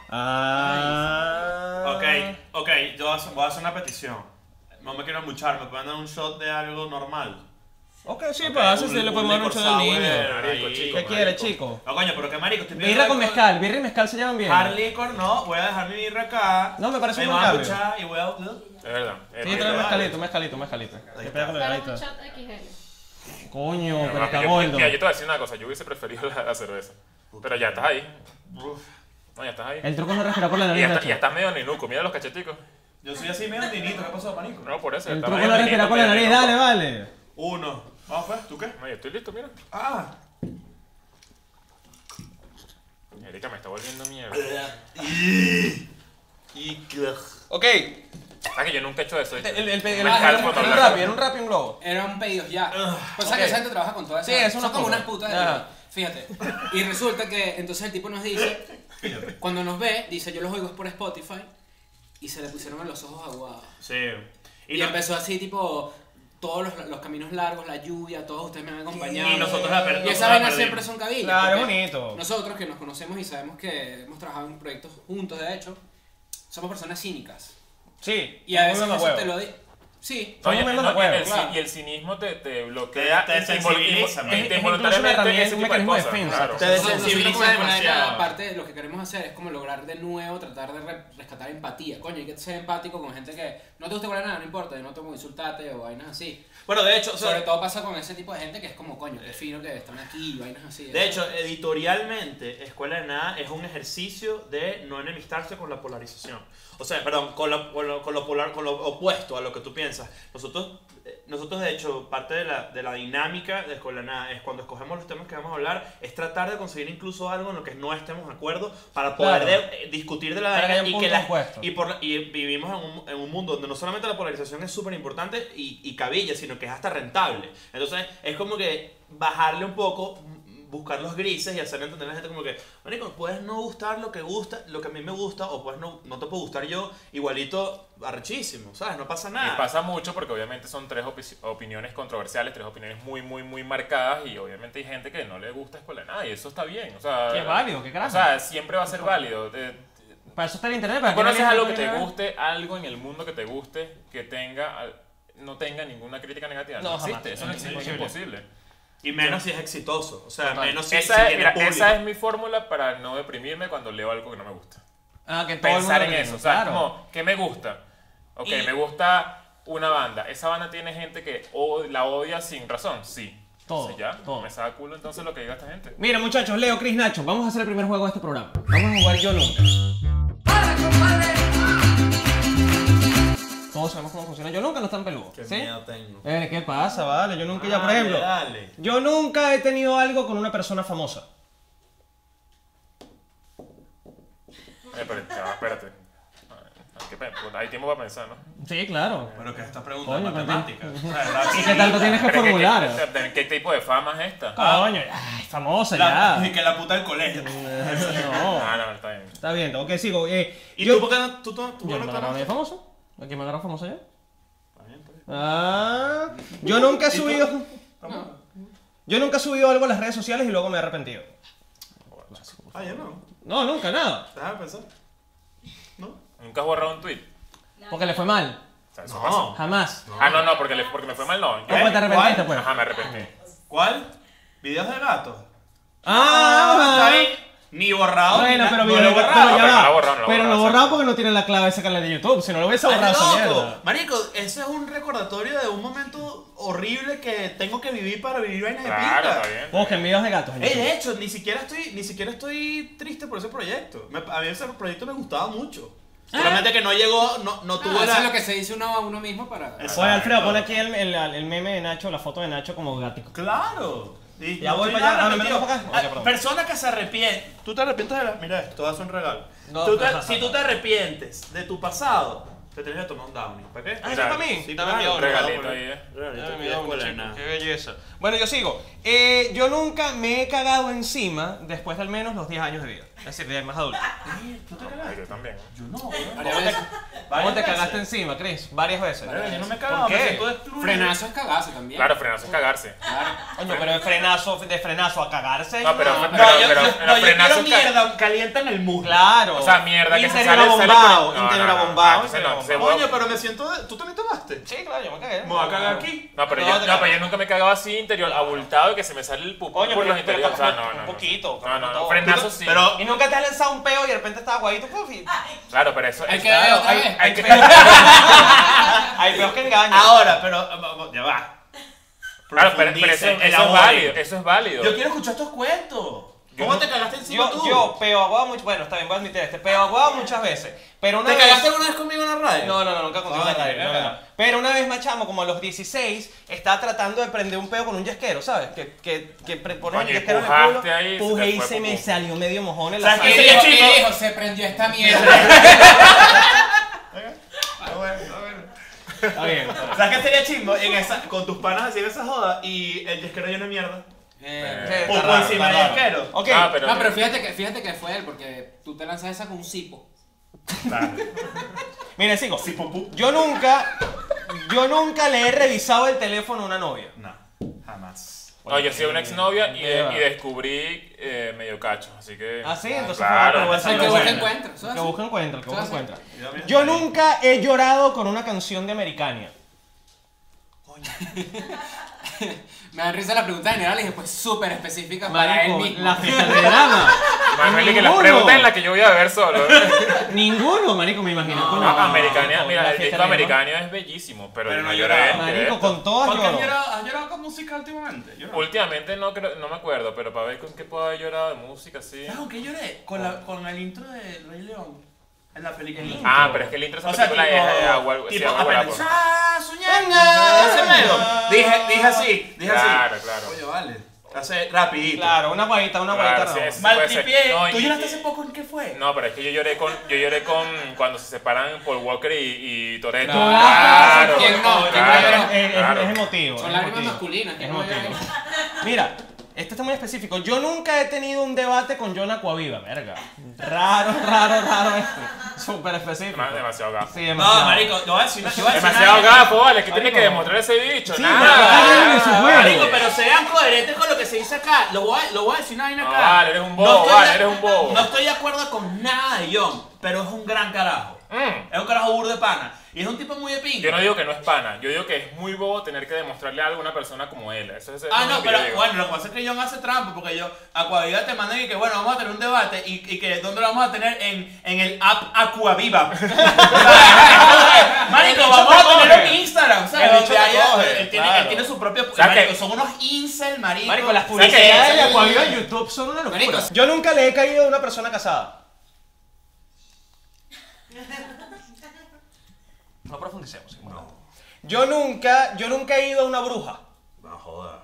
Ah. Ok, ok, yo voy a hacer una petición. No me quiero muchar, me pueden dar un shot de algo normal. Ok, sí, Ok, pues así se le podemos dar un shot al niño. marico, ¿Qué chico, ¿Qué quiere, chico? No, coño, pero qué marico, estoy pidiendo Birra con mezcal, birra y mezcal se llevan bien. Hard liquor, no, voy a dejar mi birra acá. No, me parece me un voy buen a cambio. duchar y voy a... Es verdad. Eh, Sí, trae mezcalito, mezcalito, mezcalito. Qué pega con shot XL. Coño, pero cagó el Mira, yo te voy a decir una cosa. Yo hubiese preferido la, la cerveza. Pero ya estás ahí. No, ya estás ahí. El truco es no respirar por la Y nariz, ya, está- ya estás medio ninuco. Mira los cacheticos. Yo soy así medio tinito, ¿qué pasó, manico? No, por eso. El truco respirar ninuco, por la nariz, dale, vale. Uno. Vamos pues, ¿tú qué? No, yo estoy listo, mira. Ah. Erika me está volviendo mierda. Y... Ok, Ah, que yo nunca he hecho eso. el, el, el, el, era un rap, era un rap y un globo. Era un pedidos ya. Pues ok. sea que esa gente trabaja con todas Sí, esas. es una son como unas putas de. Fíjate. Y resulta que entonces el tipo nos dice, cuando nos ve, dice yo los oigo por Spotify y se le pusieron los ojos aguados. Sí. Y, empezó así tipo todos los, los caminos largos, la lluvia, todos ustedes me han acompañado. Y nosotros la per- Y vainas perdimos. siempre son cabillas. Claro, bonito. Nosotros que nos conocemos y sabemos que hemos trabajado en proyectos juntos, de hecho, somos personas cínicas. Sí, Y a veces eso te lo di. Sí. No, y, no, de y el, claro. y el cinismo te, te bloquea. Te- te sensibiliza, involuntariamente un tipo de mecanismo de cosas, defensa. Te desensibiliza como de demasiado. lo que queremos hacer es como lograr de nuevo, tratar de re- rescatar empatía. Coño, hay que ser empático con gente que no te gusta para nada, no importa, no te a insultarte o vainas así. Bueno, de hecho, o sea, Sobre todo pasa con ese tipo de gente que es como, coño, qué fino que están aquí y vainas así. De hecho, editorialmente, Escuela de Nada es un ejercicio de no enemistarse con la polarización. O sea, perdón, con lo, con lo, con lo polar, con lo opuesto a lo que tú piensas. Nosotros, eh, nosotros de hecho, parte de la, de la dinámica de Escuela de Nada es cuando escogemos los temas que vamos a hablar, es tratar de conseguir incluso algo en lo que no estemos de acuerdo para poder Claro. de- eh, discutir de la un y que la- y, por, y vivimos en un, en un mundo donde no solamente la polarización es súper importante y, y cabilla, sino que es hasta rentable. Entonces, es como que bajarle un poco, buscar los grises y hacerle entender a la gente como que, marico, puedes no gustar lo que gusta, lo que a mí me gusta, o puedes no, no te puedo gustar yo, igualito arrechísimo, ¿sabes? No pasa nada. Y pasa mucho porque obviamente son tres opi- opiniones controversiales, tres opiniones muy, muy, muy marcadas y obviamente hay gente que no le gusta escuela de nada y eso está bien. O sea, Qué válido, qué carajo. O sea, siempre va a ser válido. Eh, Para eso está el internet, para ¿Tú que conoces algo que te guste, algo en el mundo que te guste, que tenga no tenga ninguna crítica negativa. No, No, jamás. existe, eso no Es existe, es imposible. Y menos si es exitoso. O sea, Total. menos si, esa, si es, tiene mira, público. esa es mi fórmula para no deprimirme cuando leo algo que no me gusta. Ah, que todo Pensar en eso, o sea, claro. como, ¿qué me gusta? Ok, Y- me gusta una banda. ¿Esa banda tiene gente que o- la odia sin razón? Sí. Todo, Entonces ya, todo. me saca culo entonces lo que diga esta gente. Mira, muchachos, Leo, Chris, Nacho, vamos a hacer el primer juego de este programa. Vamos a jugar Yo Nunca. Todos sabemos cómo funciona Yo Nunca, no están peludos. Qué ¿sí? miedo tengo. Eh, ¿Qué pasa, vale? Yo nunca, ya por Dale, ejemplo, Dale. yo nunca he tenido algo con una persona famosa. Eh, pero, ya, espérate. Qué pena, pues, Hay tiempo para pensar, ¿no? Sí, claro. Pero que esta pregunta Coño, es pero matemática. te- O sea, la- ¿Y qué tanto tienes que Pero ¿qué- formular? qué, tipo de fama es esta? Coño, ay, famosa la- ya. y que la puta del colegio. No, Ah, no, está bien. está bien, ok, sigo. Eh, ¿Y yo, tú por qué no? ¿Tú, tú, tú yo no no me te agarró no? ni de famoso. ¿A quién me agarró famoso bien, está bien. Ah, yo nunca he subido. Yo nunca he subido algo a las redes sociales y luego me he arrepentido. Ah, yo no. No, nunca, nada. Déjame pensar. ¿No? ¿Nunca has borrado un tweet? Porque le fue mal. O sea, eso No. pasa. Jamás. Ah, no, no, porque, le- porque me fue mal, no. Yo- ¿Cómo te arrepentiste, pues? Ajá, me arrepentí. ¿Cuál? ¿Videos de gatos? Ah, está bien. Ni borrado. Bueno, ni pero, no lo he borrado. ya pero no va. he borrado, no lo he pero lo borrado, borrado porque no tiene la clave de ese canal de YouTube. Si no lo hubiese borrado esa ¡Ay, loco! mierda. Marico, ese es un recordatorio de un momento horrible que tengo que vivir para vivir vainas de Claro, bien. Busquen videos de gatos. en Ey, YouTube. de hecho, ni siquiera estoy, ni siquiera estoy triste por ese proyecto. Me- a mí ese proyecto me gustaba mucho. Solamente que no llegó, no, no tuvo Ah, eso la... es lo que se dice uno a uno mismo para. Oye, Alfredo, pon aquí el, el, el meme de Nacho, la foto de Nacho como gático. Claro. Y Ya no voy para allá. Ah, ¿me meto arrepentido. para acá? Ah, que se arrepiente. ¿Tú te arrepientes de la.? Mira esto, vas a un regalo. No, Tú te- si tú te arrepientes de tu pasado, te tienes que tomar un Downy. ¿Para qué? Ah, ¿eso mí? Sí, Dame mi oro. regalito ahí, eh. Dame mi nada. Qué belleza. Bueno, yo sigo. Eh, yo nunca me he cagado encima después de al menos los 10 años de vida. Es decir, de más adulto. ¿Tú te Ay, cagaste? yo también. Yo no. Varias veces. ¿Cómo te cagaste encima, Chris? Varias veces. Yo no me he ¿Por cagado, me qué? siento destruido. Frenazo es cagarse también. Claro, frenazo es cagarse. Claro. Coño, pero de frenazo, de frenazo a cagarse. No, pero, No, pero, yo, pero, yo, pero no, yo frenazo quiero es ca- mierda, calienta en el muslo. Claro. O sea, mierda que se Interior sale, sale abombado, por- no, interior no, no. abombado, Ah, entonces interior no, entonces abombado. Coño, pero me siento... de- ¿Tú también tomaste? Sí, claro, yo me cagué. Me voy a cagar aquí. No, pero, No, yo, te no, cagas. pero yo nunca me cagaba así interior, abultado y que se me sale el pupú Coño, por pero- los pero interiores. O sea, no, un no, no. poquito, No, no, no. todo. Frenazo sí. Pero- Y nunca te has lanzado un peo y de repente estás aguadito. puf, y- Claro, pero eso Hay es. que ver Claro, otra hay, vez. hay que- hay peos que engañan. Ahora, pero... Ya va. Claro, pero, pero eso, eso es válido. Eso es válido. Yo quiero escuchar estos cuentos. ¿Cómo no- te cagaste encima Yo, tú? yo peo aguado mucho. Bueno, está bien, voy a admitir este. Peo aguado muchas veces. Pero una ¿Te vez. cagaste alguna vez conmigo en la radio? No, no, no, nunca contigo en la Coño, radio, no, no. Pero una vez machamo, como a los 16, estaba tratando de prender un peo con un yesquero, ¿sabes? Que, que, que y yesquero en el culo, ahí se y se me salió medio mojón en la ¿Sabes qué dijo, y chido? dijo, se prendió esta mierda. Está bien. ¿Sabes qué sería chimbo? En esa, con tus panas haciendo esa joda y el yesquero lleno de mierda. Eh, por encima del raro. yesquero. Ok. Ah, pero, No, pero fíjate que, fíjate que fue él, porque tú te lanzas esa con un cipo. Mire, sigo. Yo nunca, yo nunca le he revisado el teléfono a una novia. No, jamás. No, yo soy una exnovia y, y descubrí eh, medio cacho, así que... Ah, sí, entonces Claro, fue entonces El que busca encuentra. ¿eso es Que busca encuentra, que busca encuentra. Yo nunca he llorado con una canción de Americania. Me da risa la pregunta general y después súper específica para él Marico, mismo. la fiesta de drama. Manuel, y que la Ninguno. pregunta en la que yo voy a ver solo. Ninguno, marico, me imagino. No, coño. No, Americania, No, mira, el fiesta disco de drama. americano es bellísimo, pero, no lloré. Marico, con todas ¿Por qué has lloro. llorado, has llorado con música últimamente? Yo no. Últimamente no, creo- no me acuerdo, pero para ver con qué puedo haber llorado de música, sí. ¿Sabes con qué lloré? Con, la, con el intro de Rey León. En la película. Ah, pero es que el intro de esa película es eh, agua, sí, tipo apenas. ¡Ah. Dije, dije así, dije Claro, así. claro. Oye, vale. Hace rapidito. Claro, una guayita, una Claro, guayita. sí, es-. Maltripié. No, ¿Tú lloraste hace poco en qué fue? No, pero es que yo lloré con, yo lloré con cuando se separan Paul Walker y, y Toretto. Claro. Claro, ¿Quién no? ¿Quién claro? Es, es- claro. es emotivo. Son es lágrimas masculinas. Es que no emotivo. Mira, este está muy específico. Yo nunca he tenido un debate con John Aquaviva, verga. Raro, raro, raro esto. Súper específico. Demasiado- Demasiado gafo. Sí, demasiado. No, marico, yo voy a decir una, yo voy a decir Demasiado gafo, vale. ¿Qué tiene Marico. que demostrar ese bicho? Sí, Nada. pero juego. Marico, pero sean coherentes con lo que se dice acá. Lo voy a, lo voy a decir una vaina No, acá. vale, eres un bobo, vale, de- eres un bobo. No estoy de acuerdo con nada de John, pero es un gran carajo. Mm. Es un carajo burro de pana. Y es un tipo muy de pinga. Yo no digo que no es pana, yo digo que es muy bobo tener que demostrarle algo a una persona como él. Eso es, eso Ah, no, pero bueno, lo que pasa es que John hace trampa porque yo a Cuaviva te mandé y que bueno, vamos a tener un debate y, y que ¿dónde lo vamos a tener? En, en el app Aquaviva. Marico, vamos a te tener en Instagram, ¿sabes? El Donde haya- él, tiene, claro. él tiene su propio. Son unos incel, marico. Marico, las ¿Sabes publicidades de Aquaviva en YouTube son una locura. Marico. Yo nunca le he caído a una persona casada. No profundicemos. sí, bueno. Yo nunca, yo nunca he ido a una bruja. No joda.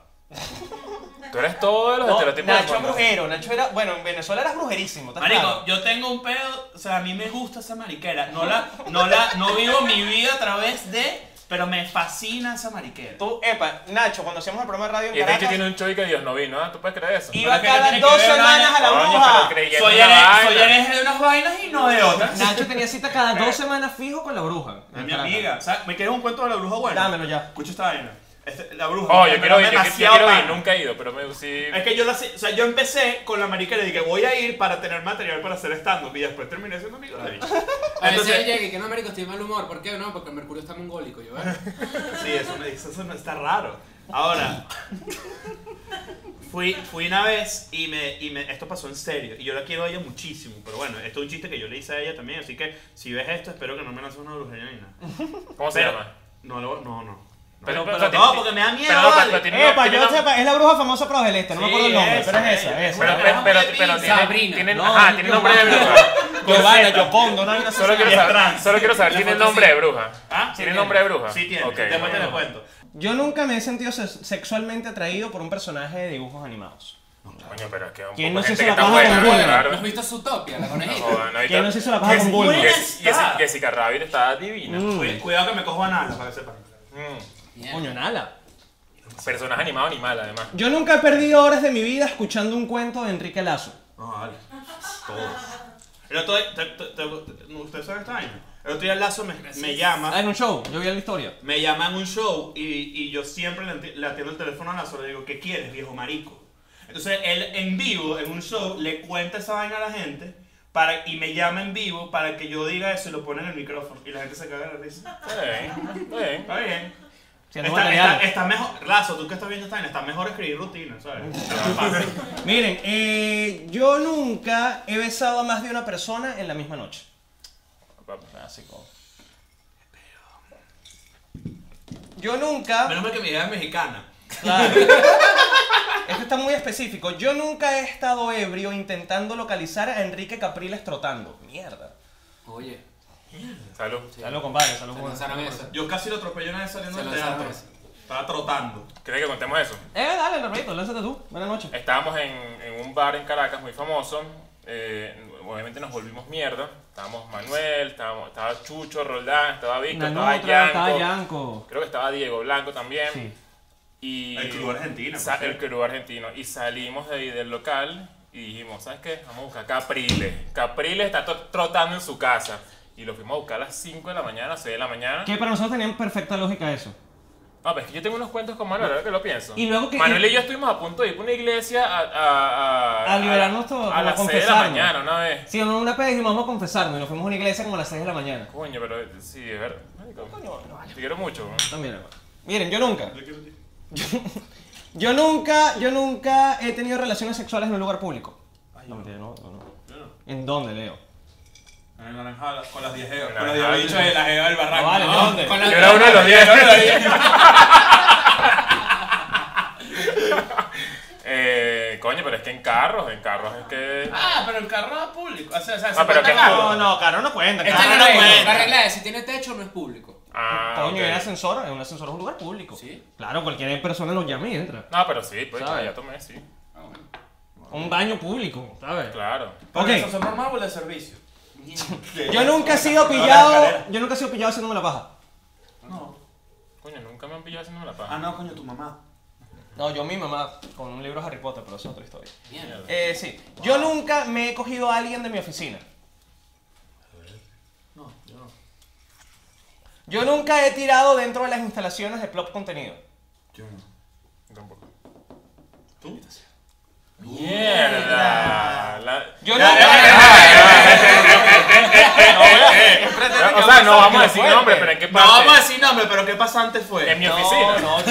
Tú eres todo de los No, estereotipos Nacho del es mundo. brujero, Nacho era, bueno, en Venezuela eras brujerísimo, ¿estás Marico, claro? yo tengo un pedo, o sea, a mí me gusta esa mariquera. No la, no la, no vivo mi vida a través de, pero me fascina esa mariquera. Tú, epa, Nacho, cuando hacíamos el programa de radio en Y que Caracas, tiene un show y que Dios no vino, ¿ah? ¿Tú puedes creer eso? iba cada dos semanas a la bruja. Soy una hereje, de unas vainas y no de otras. Nacho tenía cita cada dos semanas fijo con la bruja. Mi amiga. ¿sabes? ¿Me quieres un cuento de la bruja buena? Dámelo ya. Escucha esta vaina. Este, la bruja. Oh, yo quiero ir, yo, yo demasiado quiero ir, nunca he ido, pero me sí. Es que yo la o sea, yo empecé con la mariquera y dije, voy a ir para tener material para hacer stand-up y después terminé siendo amigo de la bicha. A veces Entonces, llegué que no, marico, estoy de mal humor. ¿Por qué? No, porque el mercurio está mongólico. Yo, ¿eh? sí, eso me dice, eso no está raro. Ahora, fui, fui una vez y me, y me, esto pasó en serio y yo la quiero a ella muchísimo, pero bueno, esto es un chiste que yo le hice a ella también, así que si ves esto espero que no me lances una brujería ni nada. ¿Cómo se Pero- llama? No, no, no. Pero- Pero- pero- pero- no, porque me da miedo, vale. pero tiene- Epa, tiene yo una- sepa, es la bruja famosa Pro del Este, no me Sí, acuerdo el nombre, esa, pero es esa, esa. Pero, tiene, Sabrina. tiene, No, ajá, tiene nombre de bruja. Giovanna, Yocondo, no hay una Solo quiero saber, trans. solo quiero saber, ¿tiene nombre de bruja? ¿Ah? ¿Tiene nombre de bruja? Sí tiene, después te lo cuento. Yo nunca me he sentido se- sexualmente atraído por un personaje de dibujos animados. Coño, pero es que un ¿Quién no se hizo la paja con Bulma? ¿No has visto Zootopia, la conejita? ¿Quién no se hizo la paja con Bulma? Jessica, Rabbit está divina. Mm. Cuid- Cuidado que me cojo bananas para que sepan. Mm. Coño, nada. Personaje animado animal, además. Yo nunca he perdido horas de mi vida escuchando un cuento de Enrique Lazo. No, vale. Todo. El otro día, te- te- te- te- ¿ustedes saben esta vaina? El otro día Lazo me, me llama. Ah, en un show, yo vi la historia. Me llama en un show y, y yo siempre le, ati- le atiendo el teléfono a Lazo. Le digo, ¿qué quieres, viejo marico? Entonces él en vivo, en un show, le cuenta esa vaina a la gente para, y me llama en vivo para que yo diga eso y lo pone en el micrófono. Y la gente se caga de la risa. Está bien, está bien. Está bien. Siendo Está, está- está mejor, Lazo, tú que estás viendo esta está mejor escribir rutina, ¿sabes? Miren, eh, yo nunca he besado a más de una persona en la misma noche. Clásico. Yo nunca. Menos mal que mi idea es mexicana. Claro. Esto está muy específico. Yo nunca he estado ebrio intentando localizar a Enrique Capriles trotando. Mierda. Oye, Salud. Salud, compadre, salud. eso. Yo casi lo atropellé una vez saliendo del teatro. Estaba trotando. ¿Quieres que contemos eso? Eh, dale, Norberto, lánzate tú. Buenas noches. Estábamos en, en un bar en Caracas muy famoso. eh, obviamente nos volvimos mierda. Estábamos Manuel, estábamos, estaba Chucho, Roldán, estaba Víctor, estaba estaba Yanko. Yanko. Creo que estaba Diego Blanco también. Sí. Y El club argentino, el club argentino. Y salimos de ahí del local y dijimos, ¿sabes qué? Vamos a buscar Capriles. Capriles está trotando en su casa. Y lo fuimos a buscar a las 5 de la mañana, 6 de la mañana. Que para nosotros tenían perfecta lógica eso. No, pero es que yo tengo unos cuentos con Manuel, ahora que lo pienso. Y luego que- Manuel y yo estuvimos a punto de ir por una iglesia a... A, A liberarnos todo, A a las 6 de la mañana, una vez. Sí, una vez dijimos, vamos a confesarnos y nos fuimos a una iglesia como a las 6 de la mañana. Coño, pero sí, es verdad. Marico, Te quiero mucho. ¿no? También, hermano. Miren, yo nunca. Yo nunca, yo nunca he tenido relaciones sexuales en un lugar público. No, mentira, no, no, no. ¿En dónde, Leo? En el naranjal, con las 10 En con el las 10 naranjal. bichos de la jeva del barranco. vale, No, ¿dónde? Con la- Yo era uno de los 10. eh, coño, pero es que en carros, en carros es que... Ah, pero el carro es público. O sea, o sea, Ah, se pero cuenta que- carro. No, no, caro no cuenta. Este Caro no no cuenta. cuenta. La regla es, si tiene techo no es público. Ah, Coño, ok. en ascensor, en un ascensor es un lugar público. Sí. Claro, cualquier persona nos llama y entra. No, pero sí, pues ¿Sabes? ya tomé, sí. Ah, bueno. Un baño público, ¿sabes? Claro. ¿Pero Ok. eso son normal o el de servicio? Yo nunca he sido pillado, yo nunca he sido pillado haciéndome la paja. No. Coño, nunca me han pillado haciendo la paja. Ah, no, coño, tu mamá. No, yo mi mamá con un libro de Harry Potter, pero eso es otra historia. Bien. Eh, sí. Yo nunca me he cogido a alguien de mi oficina. No, yo no. Yo nunca he tirado dentro de las instalaciones de Plop Contenido. Yo no. Tampoco. ¿Tú? Mierda. La- Yo nunca no, vamos a decir nombre, pero qué parte? No vamos a decir nombre, pero ¿qué pasó antes fue? En mi oficina. No, no,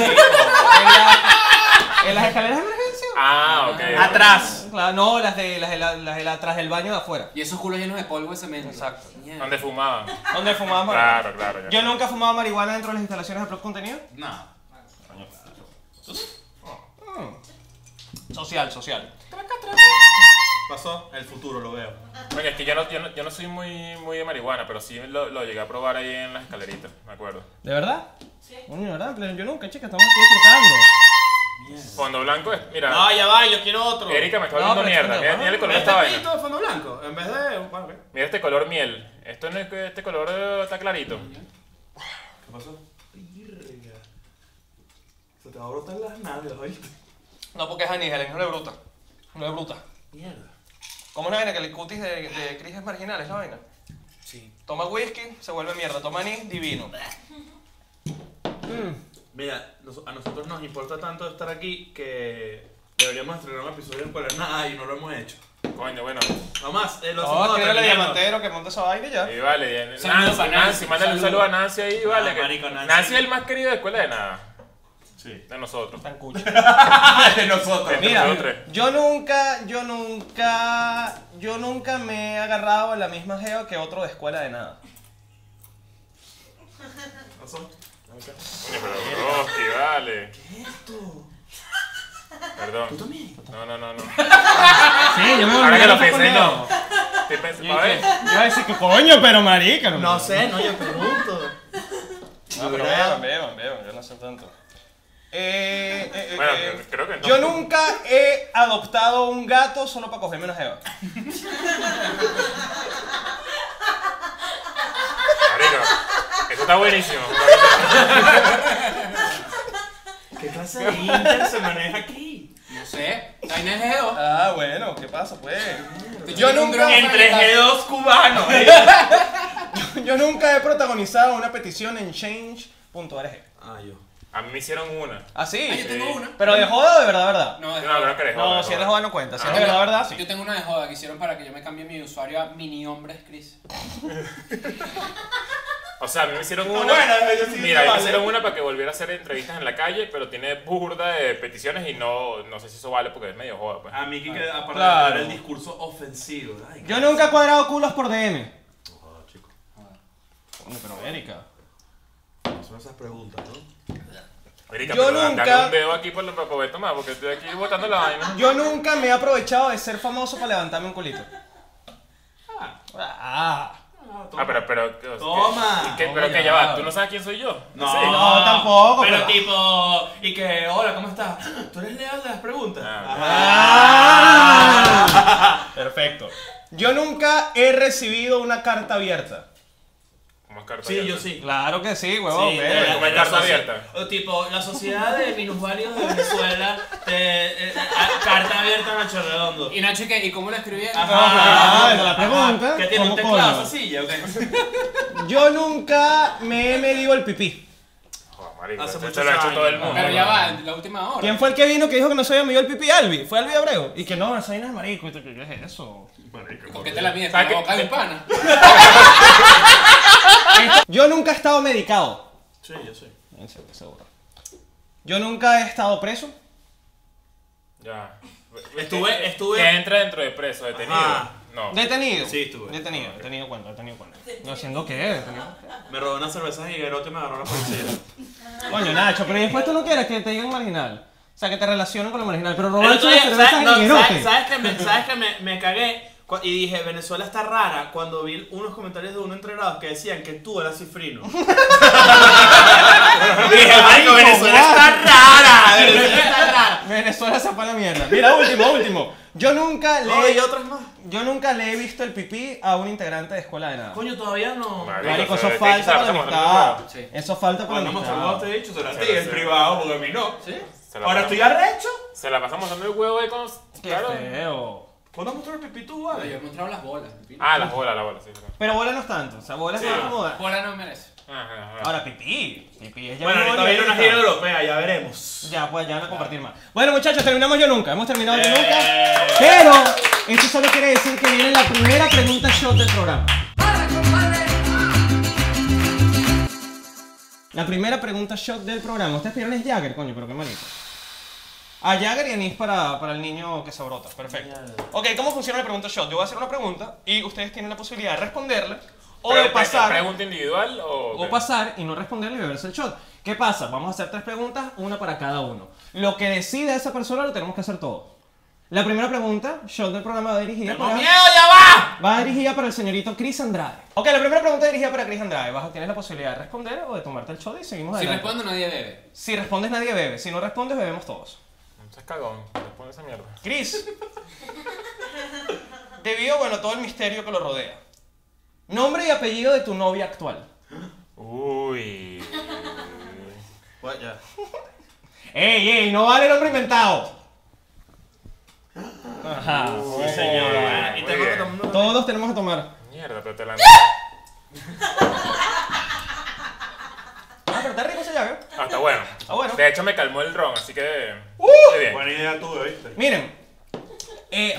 ¿En las escaleras de emergencia? Ah, ok. Atrás. No, las de las de, atrás del baño de afuera. Y esos culos llenos de polvo de cemento. Exacto. ¿Dónde fumaban? ¿Dónde fumaban? Claro, claro. ¿Yo nunca fumaba marihuana dentro de las instalaciones de Plot Contenido? No. Social, social. Traca, traca. Pasó el futuro, lo veo. Oye, es que yo no, yo no, yo no soy muy, muy de marihuana, pero sí lo, lo llegué a probar ahí en las escaleritas, me acuerdo. ¿De verdad? Sí. Coño, ¿verdad? Pero Yo nunca, chica, estamos aquí disfrutando. Fondo blanco es, mira, No, ya va, yo quiero otro. Erika me está No, pero mierda. Mira, mira el color de Este esta pelito vaina. de fondo blanco, en vez de. Bueno. Mira este color miel. Esto no es que este color eh, está clarito. ¿Qué pasó? Virga. Se te va a brotar las nalgas, ¿oíste? No, porque es anís, el anís no le bruta. No le bruta. Mierda. ¿Cómo es la vaina que el cutis de, de Cris es marginal? ¿Es la vaina? Sí. Toma whisky, se vuelve mierda. Toma anís, divino. Mira, nos- a nosotros nos importa tanto estar aquí que deberíamos estrenar un episodio en nada y no lo hemos hecho. Coño, bueno. Nomás, eh, lo No, hacemos escríbele a terminando. Diamantero que monte esa vaina y ya. Y vale, Saludos Nancy, para Nancy, Nancy, mándale un saludo a Nancy ahí, vale. Ah, que marico, Nancy. Nancy es el más querido de escuela de nada. Sí. De nosotros. Tan cucho. de nosotros. Mira, yo nunca, yo nunca, yo nunca me he agarrado a la misma geo que otro de escuela de nada. ¿Pasó? Coño, pero Roski, vale. ¿Qué es esto? Perdón. ¿Tú también? No, no, no, no. Sí, yo me Ahora que lo pensé, no. A ver. Yo iba a decir que coño, pero marica. No sé, no, yo pregunto. No, pero beban, beban, beban, yo no sé tanto. Eh, eh, Bueno, eh, creo que no. Yo nunca he adoptado un gato solo para cogerme una jeva. Marico, eso está buenísimo. ¿Qué clase de Inter se maneja aquí? No sé. Vaina es geo. Ah, bueno, ¿qué pasa, pues? Yo Yo nunca- Entre para- G2 cubanos. Yo nunca he protagonizado una petición en change.org. Ah, yo. A mí me hicieron una. ¿Ah, sí? Ah, yo tengo Sí. una. ¿Pero de joda o de verdad, verdad? No, de No, creo que eres No, si es de joda no cuenta. Si Ah, es de verdad, verdad, sí. Yo tengo una de joda que hicieron para que yo me cambie mi usuario a mini hombres Chris. O sea, a mí me hicieron una. bueno, yo sí Mira, a mí vale. me hicieron una para que volviera a hacer entrevistas en la calle, pero tiene burda de peticiones y no, no sé si eso vale porque es medio joda, pues. A mí que queda aparte Claro. de dar el discurso ofensivo. Ay, Yo nunca he cuadrado culos por DM. Oh, chico. Coño, pero Erika. Son esas preguntas, ¿no? Erika, Yo pero nunca- un dedo aquí por, para poder tomar, porque estoy aquí botando la vaina. Yo nunca me he aprovechado de ser famoso para levantarme un culito. Ah. Ah, pero, pero. ¿qué- Toma. ¿y qué- Toma pero que ya va, ¿tú no sabes quién soy yo? No, Sí. No, tampoco, Pero pero- tipo, y que, hola, ¿cómo estás? ¿Tú eres Leo de las preguntas? Ah, Ah. Perfecto. Yo nunca he recibido una carta abierta. ¿Cómo es carta Sí, abierta? yo sí. Claro que sí, huevón. Sí, de la- la carta abierta. O tipo, la sociedad de minusválidos de Venezuela, te, eh, eh, a- carta abierta a Nacho Redondo. Y Nacho, ¿qué? ¿Y cómo lo escribieron? Ajá, la pregunta. ¿Qué tiene un ¿Cómo teclado silla? o qué? Yo nunca me he medido el pipí. Marico, Hace muchos lo ha hecho años, todo el mundo. Pero ya va, en la última hora. ¿Quién fue el que vino que dijo que no se había medido el pipí? Albi. ¿Fue Albi Abreu? Y que no, esa vaina es marico. ¿Y tú, ¿Qué es eso? ¿Con qué te la mides? ¿Con ¿Sabes la qué? boca de un pana? Yo nunca he estado medicado. Sí, yo sé. En serio, seguro. Yo nunca he estado preso. Ya. Estuve- ¿Qué- estuve- ¿Qué entra dentro de preso? ¿Detenido? Ajá. No. Detenido. Sí, estuve. Detenido, detenido cuenta, detenido cuenta. No haciendo qué. Me robé unas cervezas y Guerote y me agarró la policía. Coño, Nacho, pero después tú no quieres que te digan marginal. O sea, que te relacionen con lo marginal. Pero otro una cerveza ¿sabes, en no, Higuerote. ¿sabes, sabes que, me, sabes que me, me cagué? Y dije, Venezuela está rara cuando vi unos comentarios de unos entrenados que decían que tú eras cifrino. dije, marico, Venezuela está rara. Venezuela está rara. Venezuela se fue a la mierda. Mira, último, último. Yo nunca le No, y otras más. yo nunca le he visto el pipí a un integrante de escuela de nada. Coño, todavía no. Marico, eso falta para la amistad. Eso falta para la Cuando hemos hablado amistad. te he dicho, será a ti en privado, porque a mí no. ¿Sí? Se la Ahora estoy arrecho. Se la pasamos dando el huevo ahí con. Qué Claro. ¿Cuándo mostró el pipí tú, No, Yo vale? he mostrado las bolas. pipí. Ah, la bola, la bola, sí. Pero bola no es tanto. O sea, bola es más como. Bola no merece. Ajá, ajá. Ahora, pipí. Pipí es ya Bueno, ahorita viene una de- gira europea, ya veremos. Ya, pues ya van a compartir más. Bueno, muchachos, terminamos yo nunca. Hemos terminado yo Eh. nunca. Pero esto solo quiere decir que viene la primera pregunta shot del programa. Para La primera pregunta shot del programa. Ustedes pidieron es Jagger, coño, pero qué malito. A Jagger y anís para, para el niño que se brota. Perfecto. Ok, ¿cómo funciona la pregunta shot? Yo voy a hacer una pregunta y ustedes tienen la posibilidad de responderla o de pasar. ¿Pregunta individual o.? O pasar y no responderle y beberse el shot. ¿Qué pasa? Vamos a hacer tres preguntas, una para cada uno. Lo que decida esa persona lo tenemos que hacer todos. La primera pregunta, shot del programa va dirigida ¡Tengo para... miedo, ya va! Va dirigida para el señorito Chris Andrade. Ok, la primera pregunta dirigida para Chris Andrade. Vas a tener la posibilidad de responder o de tomarte el shot y seguimos Si adelante. respondo, nadie bebe. Si respondes, nadie bebe. Si no respondes, bebemos todos. Seas cagón. Responde esa mierda. Chris. Debido, bueno, todo el misterio que lo rodea. Nombre y apellido de tu novia actual. Uy. Bueno, ya. ¡Ey, ey! No vale nombre inventado. Ajá. Uy, señor. Muy Y bien. tengo que tomar- Todos tenemos que tomar. Mierda, pero te la. Ah, pero está rico ese llave. Ah, está bueno. Está bueno. De hecho, me calmó el ron, así que. Uh. Muy bien. Buena idea tuve, ¿viste? Miren. Eh,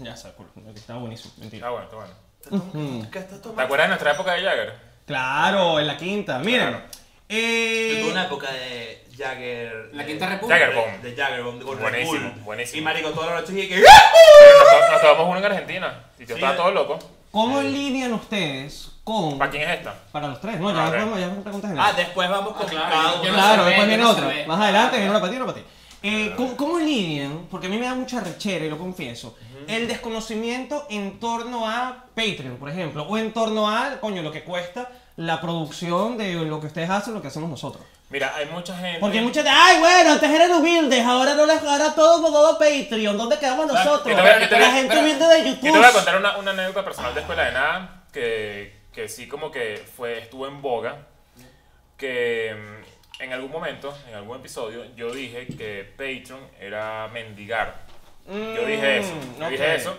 ya sabes, está buenísimo. Mentira. Está bueno, está bueno. ¿Qué estás ¿Te acuerdas de nuestra época de Jagger? Claro, en la quinta. Miren. Claro. Eh, Yo tuve una época de Jagger. La de- Quinta República. Jagger Bomb. De Jagger Bomb, con Red Buenísimo, buenísimo. Y marico, toda la noche dije que. Pero nos, to- nos tomamos uno en Argentina. Y yo Sí, estaba eh. todo loco. ¿Cómo lidian ustedes con. ¿Para quién es esta? Para los tres, no, ya Ah, vamos, ya vamos a preguntas Ah, después vamos con Ah, claro, cada uno. Claro, después viene no otra. Más adelante viene una para ti y una para ti. Eh, ¿cómo, cómo lidian? Porque a mí me da mucha rechera y lo confieso. El desconocimiento en torno a Patreon, por ejemplo, o en torno a, coño, lo que cuesta la producción de lo que ustedes hacen, lo que hacemos nosotros. Mira, hay mucha gente. Porque hay muchas de, ay, bueno, antes eran humildes, ahora no les ahora todo por todo Patreon. ¿Dónde quedamos nosotros? Voy voy la gente pero- humilde de Yo YouTube. te voy a contar una, una anécdota personal de escuela de nada que, que sí como que fue, estuvo en boga. Que mm, en algún momento, en algún episodio, yo dije que Patreon era mendigar. Yo dije eso, Mm, yo dije eso,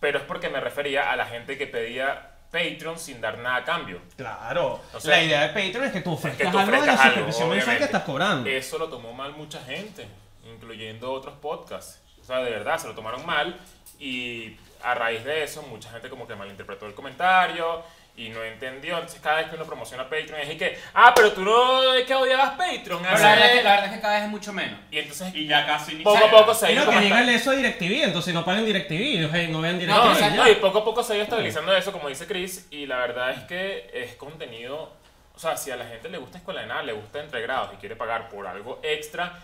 pero es porque me refería a la gente que pedía Patreon sin dar nada a cambio. Claro. O sea, la idea de Patreon es que tú Es ofrezcas que tú algo de la ofrezcas suscripción mensual que estás cobrando. Eso lo tomó mal mucha gente, incluyendo otros podcasts. O sea, de verdad, se lo tomaron mal y a raíz de eso mucha gente como que malinterpretó el comentario y no entendió. Entonces cada vez que uno promociona Patreon es y que, ah, pero tú no es que odiabas Patreon. Pero hace-". la verdad, es que, la verdad es que cada vez es mucho menos. Y entonces Y ya casi ni poco a poco se ha Y ido no, que díganle eso a DirecTV, entonces no paguen DirecTV, no vean No, DirecTV. exacto. no, y poco a poco se ha ido estabilizando eso, como dice Chris, y la verdad es que es contenido, o sea, si a la gente le gusta Escuela de Nada, le gusta Entre Grados y quiere pagar por algo extra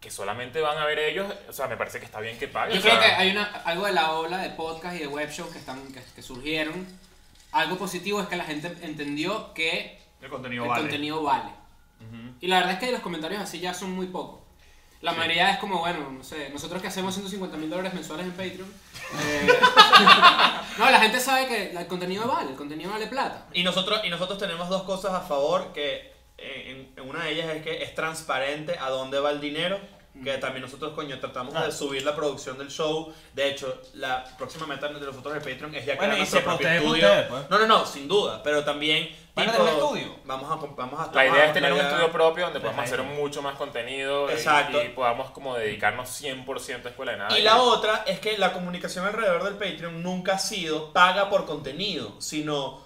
que solamente van a ver ellos, o sea, me parece que está bien que paguen. Yo o creo sea, que hay una, algo de la ola de podcast y de web shows que, están, que, que surgieron. Algo positivo es que la gente entendió que El contenido el vale. contenido vale. Y la verdad es que los comentarios así ya son muy pocos. La mayoría es como, bueno, no sé, nosotros que hacemos 150 mil dólares mensuales en Patreon. eh, no, la gente sabe que el contenido vale, el contenido vale plata. Y nosotros, y nosotros tenemos dos cosas a favor, que eh, en, en una de ellas es que es transparente a dónde va el dinero, que también nosotros, coño, tratamos Ah. de subir la producción del show. De hecho, la próxima meta de nosotros de Patreon es ya Bueno, crear y nuestro se propio estudio. ustedes, pues. No, no, no, sin duda, pero también... ¿Van a tipo, tener un estudio? Vamos a, vamos a La idea es tener un idea- estudio propio donde podamos hacer mucho más contenido y- Exacto. y, podamos como dedicarnos 100% a Escuela de Nada. Y la otra es que la comunicación alrededor del Patreon nunca ha sido paga por contenido, sino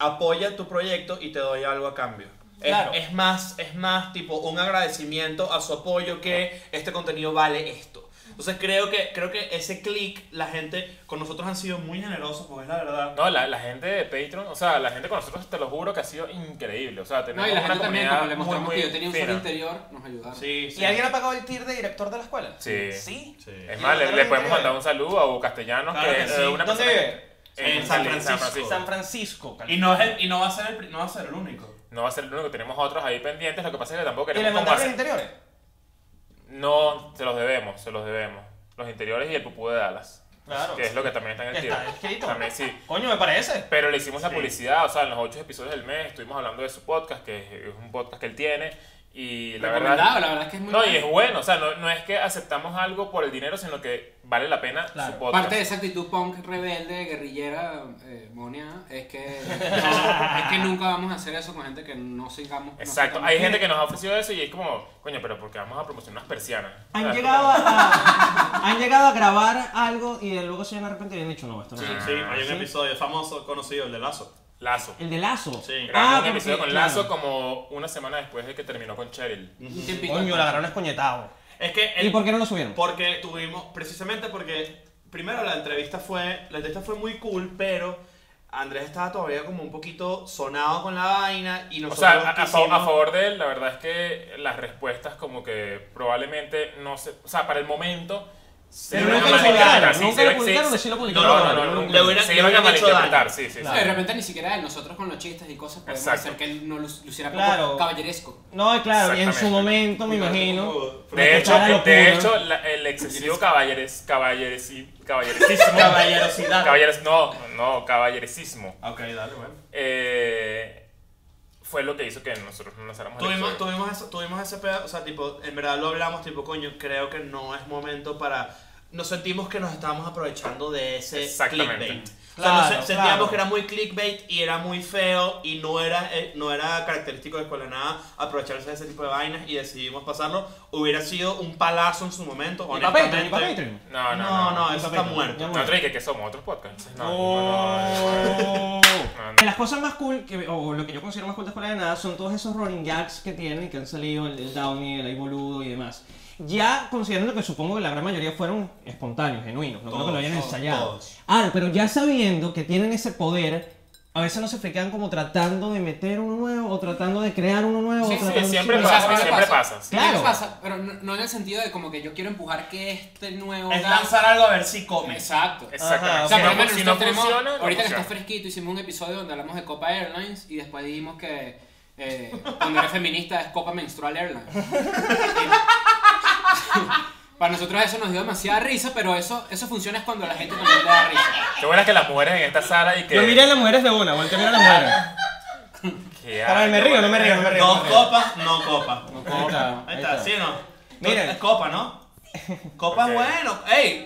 apoya tu proyecto y te doy algo a cambio. Es- Claro. Es, más, es más tipo un agradecimiento a su apoyo que este contenido vale esto. Entonces creo que, creo que ese click, la gente con nosotros han sido muy generosos, porque es la verdad. No, la, la gente de Patreon, o sea, la gente con nosotros, te lo juro que ha sido increíble. O sea, No, tenemos y la una gente también, comunidad como le muy, muy que yo tenía un fina. interior, nos ayudaron. Sí, sí. ¿Y alguien ha pagado el tier de director de la escuela? Sí. ¿Sí? Sí. Es ¿Y más, le, le podemos mandar un saludo a Hugo Castellanos, Claro que que es sí. eh, una ¿Dónde persona vive? En, San, San Francisco. Francisco. San Francisco. Y no, es el- y no va a ser el, no va a ser el único. No va a ser el único, tenemos otros ahí pendientes. Lo que pasa es que tampoco ¿Y le queremos mandaron los interiores? No, se los debemos, se los debemos. Los interiores y el pupú de Dallas. Claro. Que es lo que también está en el tiro. está escrito. También sí. Coño, me parece. Pero le hicimos la Sí. publicidad, o sea, en los ocho episodios del mes estuvimos hablando de su podcast, que es un podcast que él tiene. Y la verdad. la verdad es que es muy No, y bueno. es bueno, o sea, no, no es que aceptamos algo por el dinero, sino que vale la pena Claro. su podcast. Parte de esa actitud punk rebelde, guerrillera, eh, monia, es que, no, es que nunca vamos a hacer eso con gente que no sigamos. Exacto, hay gente que nos ha ofrecido eso y es como, coño, pero porque vamos a promocionar unas persianas. Han llegado, a, han llegado a grabar algo y luego se han arrepentido y han dicho, no, esto no Sí, sí, hay un ¿Sí? episodio famoso, conocido, el de Lazo. Lazo. El de Lazo. Sí. Grabamos un porque- episodio con claro. Lazo como una semana después de que terminó con Cheryl. Un tiempito Coño, la agarraron escoñetado. Es que ¿Y el- por qué no lo subieron? Porque tuvimos, precisamente porque, primero la entrevista fue, la entrevista fue muy cool, pero Andrés estaba todavía como un poquito sonado con la vaina y O nosotros sea, a, quisimos- a favor de él, la verdad es que las respuestas como que probablemente no se... O sea, para el momento... Se Pero nunca lo publicaron, sí, nunca lo publicaron, sí. sí lo No, publicaron. no, no, no, se iban a malinterpretar, sí, sí, sí. Claro. De repente ni siquiera nosotros con los chistes y cosas podemos Exacto. hacer que él no lu- luciera Claro. como caballeresco. No, claro, y en su momento, me imagino. De hecho, de hecho el excesivo caballeres, caballeresi- caballeresismo... Caballerosidad. caballeres, no, no, caballeresismo. Ok, dale, bueno. eh, fue lo que hizo que nosotros no lanzáramos Tuvimos, tuvimos, eso, tuvimos ese pedo, o sea, tipo, en verdad lo hablamos, tipo, coño, creo que no es momento para... Nos sentimos que nos estábamos aprovechando de ese clickbait. o sea, Claro, nos se- sentíamos claro. que era muy clickbait y era muy feo y no era, eh, no era característico de Escuela de Nada aprovecharse de ese tipo de vainas y decidimos pasarlo. Hubiera sido un palazo en su momento, ¿Y para Patreon? ¿Y para. Patreon? No, no, No, no, no. eso está muerto. Nosotros dije que somos otros podcasts. No, Oh. no, no, no, no. De las cosas más cool, que, o lo que yo considero más cool de Escuela de Nada, son todos esos running gags que tienen, que han salido, el, el Downey, el ahí boludo y demás. Ya considerando que supongo que la gran mayoría fueron espontáneos, genuinos, no creo que lo hayan ensayado. todos. Ah, pero ya sabiendo que tienen ese poder, a veces no se quedan como tratando de meter uno nuevo, o tratando de crear uno nuevo, Sí, o sí, siempre pasa, a mí me siempre pasa. Sí, Claro. pasa, pero no, no en el sentido de como que yo quiero empujar que este nuevo Es gas- lanzar algo a ver si come. Exacto. Exactamente. Ajá, O sea, si por si no tenemos, funciona, no ahorita que está funciona. fresquito, hicimos un episodio donde hablamos de Copa Airlines y después dijimos que eh, cuando eres feminista es Copa Menstrual Airlines. Para nosotros eso nos dio demasiada risa, pero eso, eso funciona es cuando a la gente también le da risa. Qué buena que las mujeres en esta sala y que. Yo miré a las mujeres de una, volteé a mirar a las mujeres. que Para ver, me río, no me río, no me río. Dos copas, no copa. Ahí está, Ahí ahí está. ¿sí o no? Miren. Es copa, ¿no? Copa Ok. es bueno. Ey,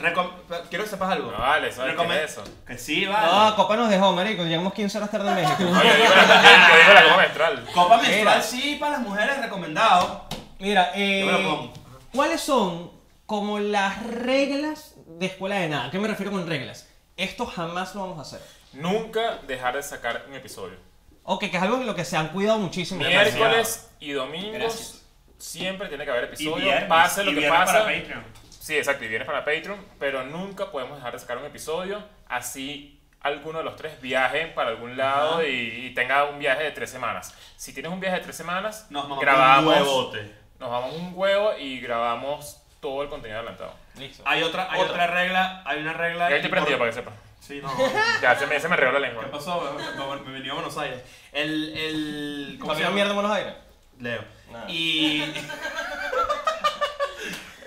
quiero que sepas algo. No vale, ¿sabes qué es eso? Que sí, vale. No, Copa nos dejó, marico, llegamos 15 horas tarde en México. No, yo digo la, yo- yo digo la copa menstrual. Copa menstrual Mira. sí, para las mujeres recomendado. Mira, eh, Yo me lo pongo. ¿Cuáles son como las reglas de escuela de nada? ¿A qué me refiero con reglas? Esto jamás lo vamos a hacer. Nunca dejar de sacar un episodio. Ok, que es algo en lo que se han cuidado muchísimo. Miércoles y domingos Gracias. siempre tiene que haber Y episodio. viernes, pase lo y que pase. para Patreon. Sí, exacto, y vienes para Patreon, pero nunca podemos dejar de sacar un episodio así alguno de los tres viaje para algún lado y, y tenga un viaje de tres semanas. Si tienes un viaje de tres semanas, Nos grabamos, un huevote. Nos vamos un huevo y grabamos todo el contenido adelantado. Listo. Hay otra, hay Otra. otra regla, hay una regla. Ya estoy prendido impor- para que sepa. Sí, no. Ya se me, se me la lengua. ¿Qué pasó? Me, me, me venía a Buenos Aires. El, el, ¿cómo se ¿También llama? mierda en Buenos Aires? Leo. Nada. Y.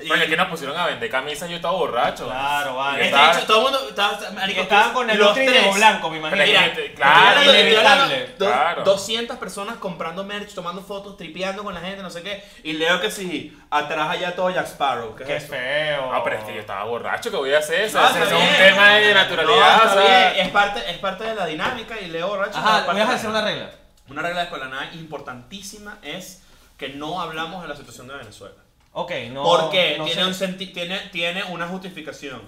Oye, que nos pusieron a vender camisas yo estaba borracho. Claro, vale. Este estaba- todo el mundo estaba, marico, estaban con el los tres. blanco, me imagino. Mira, claro, inevitable. Claro. 200 personas comprando merch, tomando fotos, tripeando con la gente, no sé qué. Y leo que sí, atrás allá todo Jack Sparrow. ¿Qué, Qué es eso? feo. Ah, pero es que yo estaba borracho, ¿qué voy a hacer? Eso Ese está es un tema de naturalidad. No, o está sea, bien, Es parte, es parte de la dinámica y leo borracho. Ajá, voy a la- una regla. Una regla de escuela nada importantísima es que no hablamos de la situación de Venezuela. Ok, no. Porque no tiene, sé. un senti- tiene, tiene una justificación.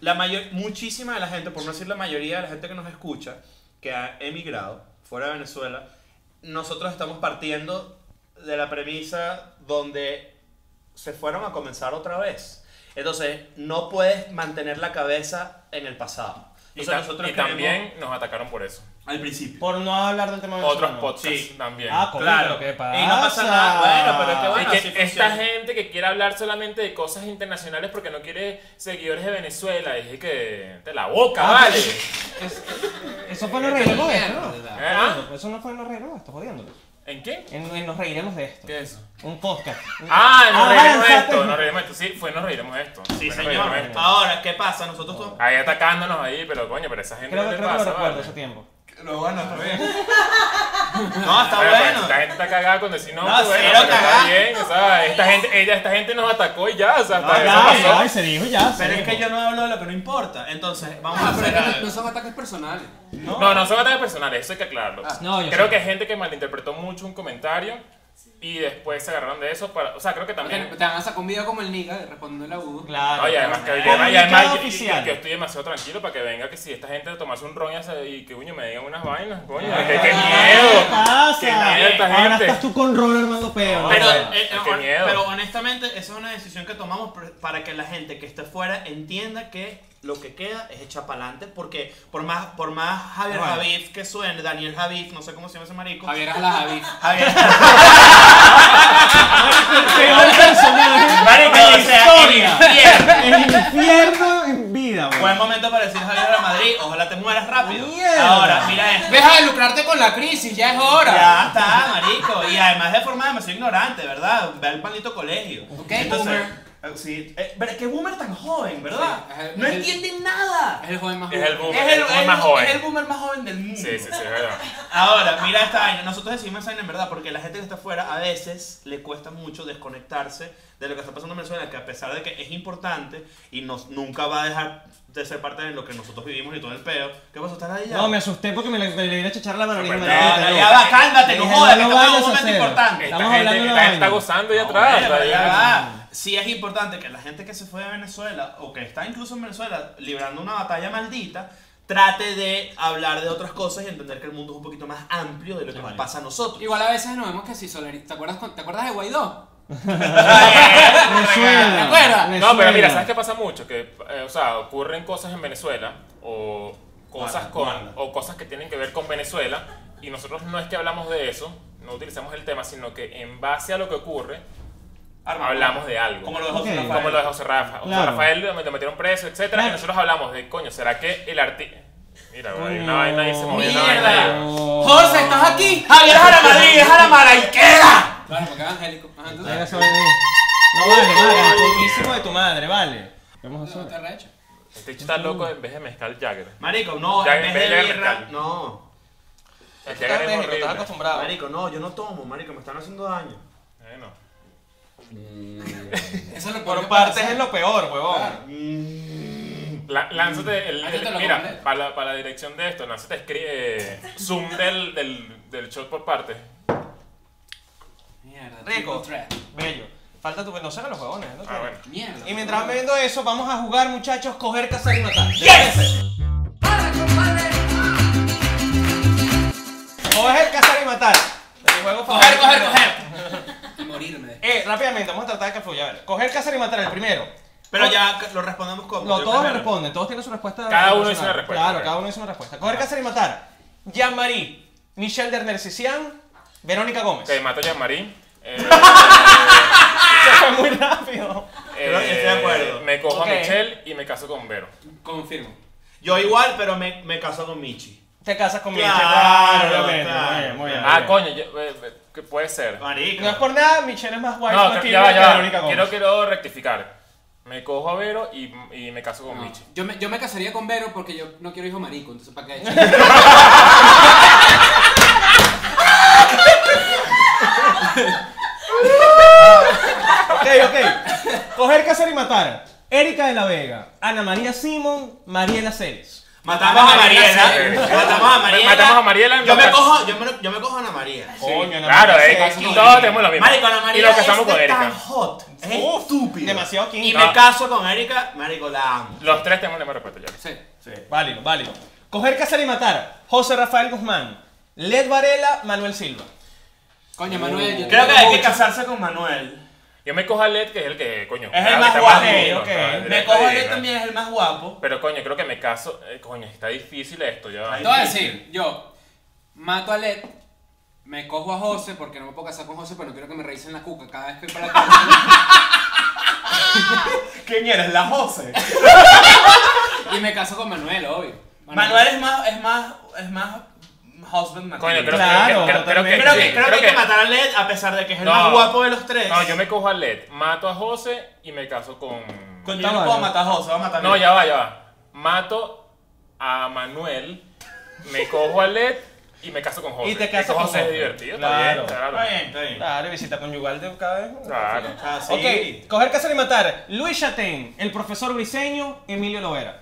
La mayor, muchísima de la gente, por no decir la mayoría de la gente que nos escucha, que ha emigrado fuera de Venezuela, nosotros estamos partiendo de la premisa donde se fueron a comenzar otra vez. Entonces, no puedes mantener la cabeza en el pasado. Y, Entonces, ta- nosotros y queremos- también nos atacaron por eso. Al principio. Por no hablar del tema de Otros podcasts Sí. también. Ah, Claro. ¿qué pasa? Y no pasa nada. Bueno, pero es que Y bueno, que así esta funciona. gente que quiere hablar solamente de cosas internacionales porque no quiere seguidores de Venezuela, dije que te la boca, Ah, vale. Es- eso fue en los reiremos de esto, ¿no? ¿Ah? Eso no fue en los reiremos de esto, jodiéndolo. ¿En qué? En, en nos reiremos de esto. ¿Qué es eso? Un podcast. Ah, nos reiremos de esto, nos reiremos de esto. Sí, fue nos reiremos de esto. Sí, Fue, señor. esto. Ahora, ¿qué pasa? Nosotros todos... Ahí atacándonos ahí, pero coño, pero esa gente Creo, ¿qué que- le creo que lo pasa, recuerdo vale? ese tiempo. No, bueno, está bien. No, está Bueno, bueno. Esta gente está cagada con decir no, No, pues, bueno, cero pero está bien, o sea, esta gente, ella, esta gente nos atacó y ya, o sea, No, hasta ya, eso ya. se dijo ya. Pero es dijo. que yo no hablo de lo que no importa. Entonces, vamos a Ah, pero hacer es que no, no son ataques personales. No, no son ataques personales, eso hay que aclararlo. Ah. No, Creo sé. que hay gente que malinterpretó mucho un comentario Y después se agarraron de eso para. O sea, creo que también. Te van a sacar un video como el Nika respondiendo el agudo. Claro. Oye, además que, Comunicado y además yo- estoy demasiado tranquilo para que venga que si esta gente tomase un ron y, hace- y que coño me digan unas vainas, coño, Ay, qué, qué ¿Qué miedo. pasa? Qué miedo esta Ahora gente. estás tú con Ron Armando Peo. ¿no? Pero, eh, qué miedo. pero honestamente, esa es una decisión que tomamos para que la gente que esté fuera entienda que lo que queda es echar para adelante. Porque por más, por más Javier Bueno. Javif que suene, Daniel Javif, no sé cómo se llama ese marico. Javier la Javi. Javier. Peor personaje Marico, de la o sea, historia. el infierno. En vida, güey. Buen momento para decir Javier a Madrid, ojalá te mueras rápido. Mierda. Ahora, mira esto. Deja de lucrarte con la crisis, ya es hora. Ya está, marico. Y además de forma demasiado ignorante, ¿verdad? Ve al maldito colegio. Ok, Entonces, boomer. Eh, Sí, eh, pero qué boomer tan joven, ¿verdad? Sí, el- no el- entienden nada. Es el joven más Es joven. el. Es el, el boomer es- más joven. es el boomer más joven del mundo. Sí, sí, sí, es verdad. Ahora, mira esta vaina. Nosotros decimos esa vaina en verdad porque la gente que está afuera a veces le cuesta mucho desconectarse de lo que está pasando en Venezuela, que a pesar de que es importante y nos, nunca va a dejar de ser parte de lo que nosotros vivimos y todo el peo. ¿Qué pasó? ¿Estás ahí ya? No, me asusté porque me le, iba a chachar la mano. y dije, No, ya va, cálmate, no jodas, que estamos en un momento importante. Esta Estamos gente, hablando de está gozando atrás. ya va. Sí es importante que la gente que se fue de Venezuela o que está incluso en Venezuela librando una batalla maldita trate de hablar de otras cosas y entender que el mundo es un poquito más amplio de lo que nos pasa a nosotros. Igual a veces nos vemos que si Solari. ¿Te acuerdas, ¿te acuerdas de Guaidó? Me suena. ¿Te acuerdas? me No, pero mira. ¿sabes qué pasa mucho? Que, eh, o sea, ocurren cosas en Venezuela o cosas, con, o cosas que tienen que ver con Venezuela y nosotros no es que hablamos de eso, no utilizamos el tema, sino que en base a lo que ocurre, Arma, hablamos de algo. Como lo de José Ok. Rafael. como lo de José Rafa. José Claro. Rafael lo metieron preso, etcétera, Claro. y nosotros hablamos de, coño, ¿será que el artista... Mira, güey, hay una No. vaina ahí, se movió. No. José, ¿estás aquí? Javier Jara Madrid, es Jara Maraiquera. Claro, porque es angélico. Ajá, entonces. No vale, vale, coñísimo de tu madre, vale. Vamos a No. Este está loco en vez de mezcal Jagger. Marico, no, Ya, en vez ve, de birra, no. El Jagger es horrible. acostumbrado. Marico, no, yo no tomo, marico, me están haciendo daño. Bueno. Eso es lo peor Por que partes pasa. es lo peor, huevón. La- lánzate el, Lánzate el- lo mira, completo. para la, para la dirección de esto, lánzate escribe zoom del, del, del shot por parte. Mierda, Rico. Bello. Falta tu. No hagan los huevones, ¿no? Ah, bueno. Mierda. Y mientras van viendo eso, vamos a jugar, muchachos, coger, cazar y matar. Coger, cazar y matar. Juego Coger, favorito. coger, coger. Y morirme. Eh, rápidamente, vamos a tratar de que fluya. A ver, coger, cazar y matar, el primero. Pero ya lo respondemos como. No, todos primero. responden, todos tienen su respuesta. Cada uno dice una respuesta, Claro, cada uno dice una respuesta. Coger, cazar y matar. Jean-Marie, Michelle Derner-Cician, Verónica Gómez. Ok, mato a Jean-Marie. Eh, Se fue muy rápido. Creo que estoy de acuerdo. Me cojo Ok. a Michelle y me caso con Vero. Confirmo. Yo igual, pero me, me caso con Michi. Te casas con Claro, Michelle. Claro, obviamente. claro, muy bien, muy bien. Ah, muy bien. coño, yo- eh, eh, ¿qué puede ser? Marico. No es por nada, Michelle es más guay No, que- ya va, que ya va. Quiero, quiero rectificar. Me cojo a Vero y, y me caso con No, Michi. yo, me, yo me casaría con Vero porque yo no quiero hijo marico, entonces ¿para qué? Ok, ok. Coger, cazar y matar. Erika de la Vega, Ana María Simón, Mariela Celis. Matamos a Mariela. Sí. Matamos a Mariela. Matamos a Mariela en Yo me Boca- cojo, yo me, yo me cojo a Ana María. Coño, Ana Claro, María eh, Celis. todos tenemos lo mismo. Marico, Ana y María nos casamos es con de Erika. tan hot. Es Uf, estúpido. demasiado Y king. me No. caso con Erika, marico, la amo. Los tres tenemos la misma respuesta, ya. Sí. Sí, válido, válido. Coger, cazar y matar. José Rafael Guzmán, Led Varela, Manuel Silva. Coño, Manuel, yo te Creo que quiero hay que mucho. casarse con Manuel. Yo me cojo a Led, que es el que, coño. Es el más guapo, lindo, ok. está Me cojo a ¿no? también, es el más guapo. Pero coño, creo que me caso. eh, coño, está difícil esto ya. Te voy a decir, yo mato a Led, me cojo a José porque no me puedo casar con José, pero no quiero que me revisen la cuca cada vez que voy para la cárcel. ¿Quién eres? La Jose. y me caso con Manuel, obvio. Manuel es más, es más, es más husband Coño, material. creo, Claro, que, creo, creo que. Creo que, creo que hay que matar a Led a pesar de que es el No. más guapo de los tres. No, yo me cojo a Led, mato a José y me caso con. Con yo no puedo ¿no? matar a José, va a matar a No, Led. ya va, ya va. Mato a Manuel, me cojo a Led y me caso con José. Y te casas con José. José. es divertido, Claro. está bien, claro. Está bien, está bien. Claro, visita conyugal de cada vez. Claro. Ah, sí. Ok, coger, cazar y matar. Luis Chatén, el profesor Briseño, Emilio Lovera.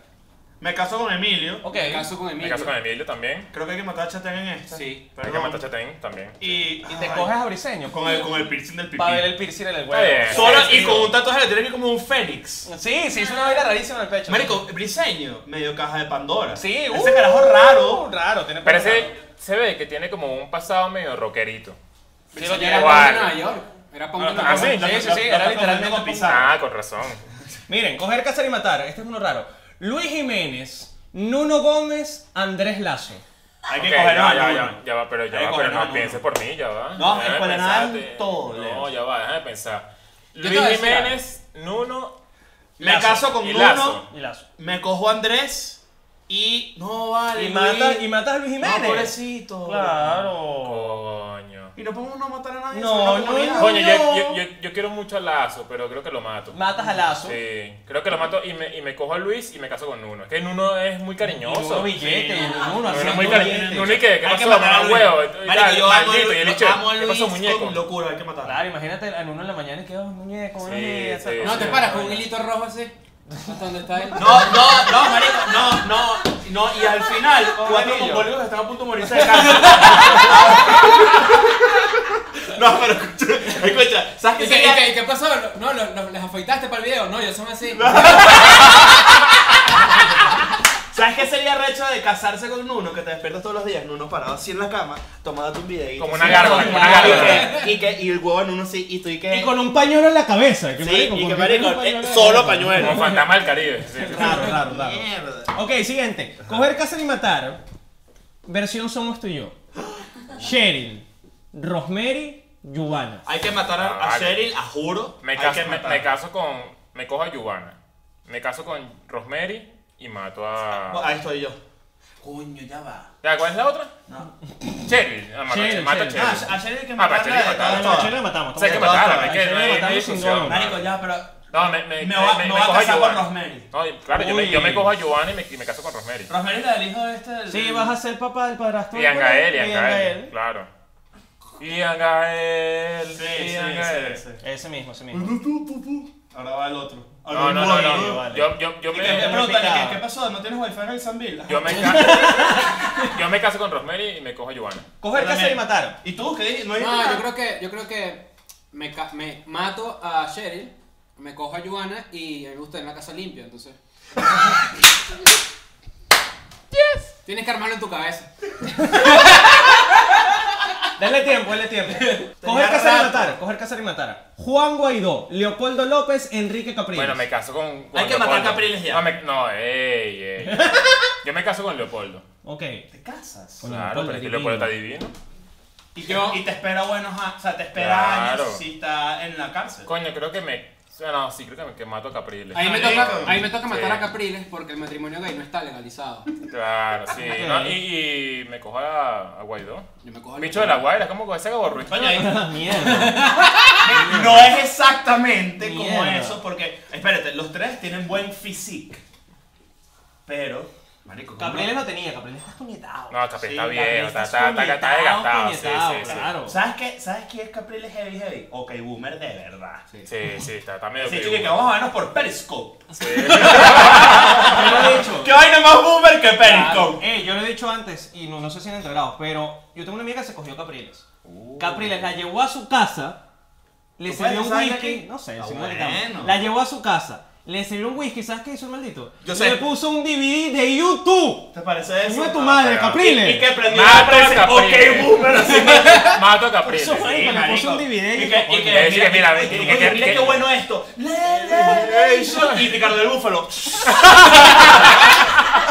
Me caso con Emilio. Ok. Me caso con Me Emilio. caso con Emilio también. Creo que hay que matar a Chatén en esta. Sí. Hay que matar a Chatén también. Y, Y te ay, coges a Briseño. con el, con el piercing del pipí. Para ver el piercing en el Está bien. huevo. Solo Sí, y sí. con un tatuaje que tiene que como un fénix. Sí, sí, hizo una vaina rarísima en el pecho. Marico, Briseño, medio caja de Pandora. Sí, Ese uh, carajo raro. Raro, tiene Pero ese se ve que tiene como un pasado medio rockerito. Sí, lo Era tiene. Nueva York. Era punk de Ah, Ah, sí. York. Sí, sí, era literalmente con. Ah, con razón. Miren, coger, cazar y matar. Este es uno raro. Luis Jiménez, Nuno Gómez, Andrés Lazo. Hay que coger ya, a ya, uno. ya, ya va, pero ya va, pero no pienses por mí, ya va. No, es para nada en pensarte. todo, No, ya va, déjame pensar. Luis Jiménez, Nuno Me Lazo. caso con y Nuno, Lazo. Y Lazo. me cojo a Andrés y. No vale. Y, Luis. mata, y matas a Luis No, Jiménez. pobrecito. Claro. Coño. Y no podemos no matar a nadie. No, no, no. Coño, yo, yo, yo, yo quiero mucho a Lazo, pero creo que lo mato. Matas a Lazo. Sí, creo que lo mato y me, y me cojo a Luis y me caso con Nuno. Es que Nuno es muy cariñoso. Nuno billete, Sí. Nuno Nuno es muy cariñoso. Nuno y que, ¿qué Hay que pasó? matar Mamá huevo. Marico, yo amo, a maldito, Luis, y el a ¿qué Luis pasó, muñeco? con locura, hay que matarlo. Claro, imagínate a Nuno en la mañana y queda un muñeco, esa- No, te paras con un hilito rojo así. ¿Hasta dónde está él? No, no, no, marico, no, no, no, y al final, cuatro que están a punto de morirse de cáncer. No, pero escucha, escucha, ¿sabes ¿Y qué qué, y sería? qué- y qué pasó? No, lo- lo- les afeitaste para el video. No, ellos son así. ¿Sabes qué sería recho de casarse con Nuno? Que te despiertas todos los días, Nuno parado así en la cama, tomándote un video. Como una gárgola, como una gárgola. Y que, y el huevo en uno sí, y tú y que... Y con un pañuelo en la cabeza. Que Sí, marico, y que ¿por qué marico, tiene un eh, pañuelo en la solo cabeza? pañuelo. Como fantasma del Caribe. sí. Raro, raro, raro. Mierda. Ok, siguiente. Coger, cazar y matar. Versión somos tú y yo. Cheryl, Rosemary, Giovanna. Hay que matar a, Ah, a vale. Cheryl, a juro. Me hay caso, que me, caso con. Me cojo a Giovanna. Me caso con Rosemary y mato a. Ahí estoy yo. Coño, ya va. ¿Ya, ¿Cuál es la otra? No. Cheryl. Ah, mato a Cheryl, Cheryl, mato a Cheryl. Cheryl. Ah, a Cheryl hay que Ah, matarla pero Cheryl de matarla. todas, No, todas. Cheryl la matamos. O sea, hay que Todas, matarla, todas. no hay que- no hay- Cheryl no hay matamos sin discusión. duda. Marico, ya, pero... No, me, me, Me va, me, me me va a cojo casar con Giovanna. Rosemary. No, claro, yo me, Uy. yo me cojo a Giovanna y me, y me caso con Rosemary. Rosemary la del hijo de este... del- Sí, vas a ser papá del padrastro. Ian Gael, Ian Ian Gael. Claro. Ian Gael. Sí, sí, Ian Gael. sí, sí. Ese mismo, ese mismo. Ahora va el otro. Ahora No, el no, no, no. vale. Yo, yo, yo me picado. ¿qué, ¿qué pasó? ¿No tienes wifi en el Sanville? Yo me, ca- yo me caso con Rosemary y me cojo a Giovanna. Coger, cazar y matar. ¿Y tú? ¿Qué dijiste? No yo creo que, yo creo que me, me mato a Cheryl, me cojo a Joanna y a mí me gusta en la casa limpia, entonces. Tienes que armarlo en tu cabeza. Dale tiempo, dale tiempo. Coger, cazar y rato. matar. Coger, cazar y matar. Juan Guaidó, Leopoldo López, Enrique Capriles. Bueno, me caso con. con Hay que matar Leopoldo. Capriles ya. No, me- no, ey, ey. Yo me caso con Leopoldo. Ok. ¿Te casas? Con Claro, Leopoldo pero es que divino. Leopoldo está divino. Y, Yo- te, y te espera buenos años, o sea, te espera Claro. años si está en la cárcel. Coño, creo que me. O sea, No, sí, creo que, mato a Capriles. Ahí me toca, ahí me toca matar Sí. a Capriles porque el matrimonio gay no está legalizado. Claro, sí. No, y, y me cojo a, a Guaidó. Yo me cojo al Bicho de la Guaira, ¿cómo con ese gaborruiz? Coño, ahí- Mierda. no es exactamente como Mierda. eso, porque, espérate, los tres tienen buen physique. Pero, marico, ¿cómo Capriles no? tenía, Capriles está puñetado. No, Capriles está viejo, está, está está, desgastado. Sí, claro. ¿Sabes qué? ¿Sabes quién es Capriles Heavy Heavy? Ok, Boomer de verdad. Sí, Sí, está, está medio sí, que- que vamos a vernos por Periscope. Sí. Yo lo he dicho. ¿Qué vaina más Boomer que Periscope? Eh, yo lo he dicho antes y no, no sé si han entregado, pero yo tengo una amiga que se cogió Capriles. Capriles la llevó a su casa, le ¿Tú sirvió un whisky. No sé, Ah. La llevó a su casa, le sirvió un whisky. ¿Sabes qué hizo el maldito? Yo sé. Le puso un DVD de YouTube. ¿Te parece eso? Coño de tu madre, pero- Capriles. Y que prendió Mato la prensa, a Capriles. Ok, Boomer, así. Mato a Capriles. Eso fue. le puso un DVD Y y que, y que, mira, y que- mira que- qué bueno esto. Y Ricardo del Búfalo.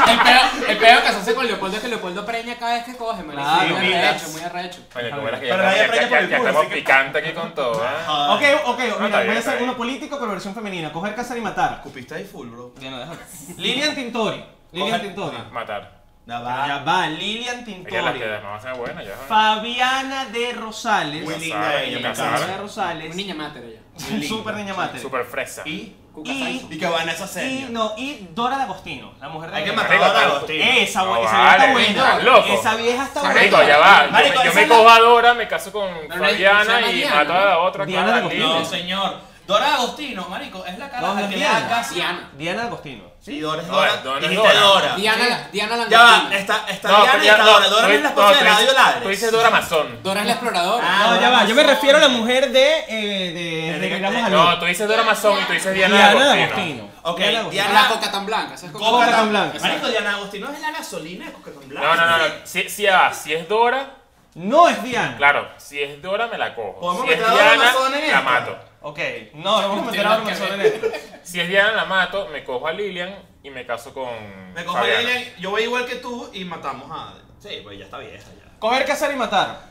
El peor, el peor de casarse con Leopoldo es que Leopoldo preña cada vez que coge, marico. Claro. muy arrecho, muy arrecho. Coño, como era que ya, Pero nadie ya, estamos picante aquí con todo, ¿eh? Ok, ok, mira, voy a hacer uno político pero versión femenina. Coger, cazar y matar. Cupiste ahí full, bro. Ya no, déjalo. Lilian Tintori. Lilian Tintori. Matar. Ya va, Lilian Es que Tintori. que no van a ser buenas, ya. Fabiana de Rosales. Muy linda ella, me. Fabiana de Una Rosales. niña mater ella. Muy linda. Super niña mate. Super fresa. Y, Cuca Y- Sainz. y que Vanessa Y no, y Dora de Agostino, la mujer de Hay que matar a Dora Agostino. Esa, No, esa vale, vieja está buena. loco. Esa vieja está buena. Marico, ya va. Yo, Marico, me- yo esa me es la- cojo a Dora, me caso con No, no, se Fabiana llama y Diana, mato a la ¿no? otra. Diana claro, de Agostino. No, señor. Dora Agostino, marico, es la cara No, no da Diana. casi. Diana. Diana de Agostino. Sí, Dora es No, Dora. Dora Dijiste Dora. Dora. Diana, Diana Ya va, está, está No, Diana y está no, Dora. Dora tú- es la no, esposa de tú la dices- Ladres. Tú dices Dora Mazón. Dora es la exploradora. Ah, No, ya va, yo me refiero a la mujer de. Eh, de, de- de al No, tú dices Dora Mazón y tú dices Diana, Diana Agostino. de Agostino. Ok, Diana de La coca tan blanca, ¿sabes? Coca tan blanca. Marico, Diana Agostino es la gasolina de Coca tan blanca. No, no, no, no. Si, si, ah, si es Dora, No es Diana. claro, si es Dora me la cojo. ¿Podemos Si es meter a Dora Diana, la mato. Ok, no, no vamos a meter a Amazon en esto. Si es Diana, la mato, me cojo a Lilian y me caso con Me cojo a Fabiana. Lilian, yo voy igual que tú y matamos a. Sí, pues ya está vieja ya. Coger, cazar y matar.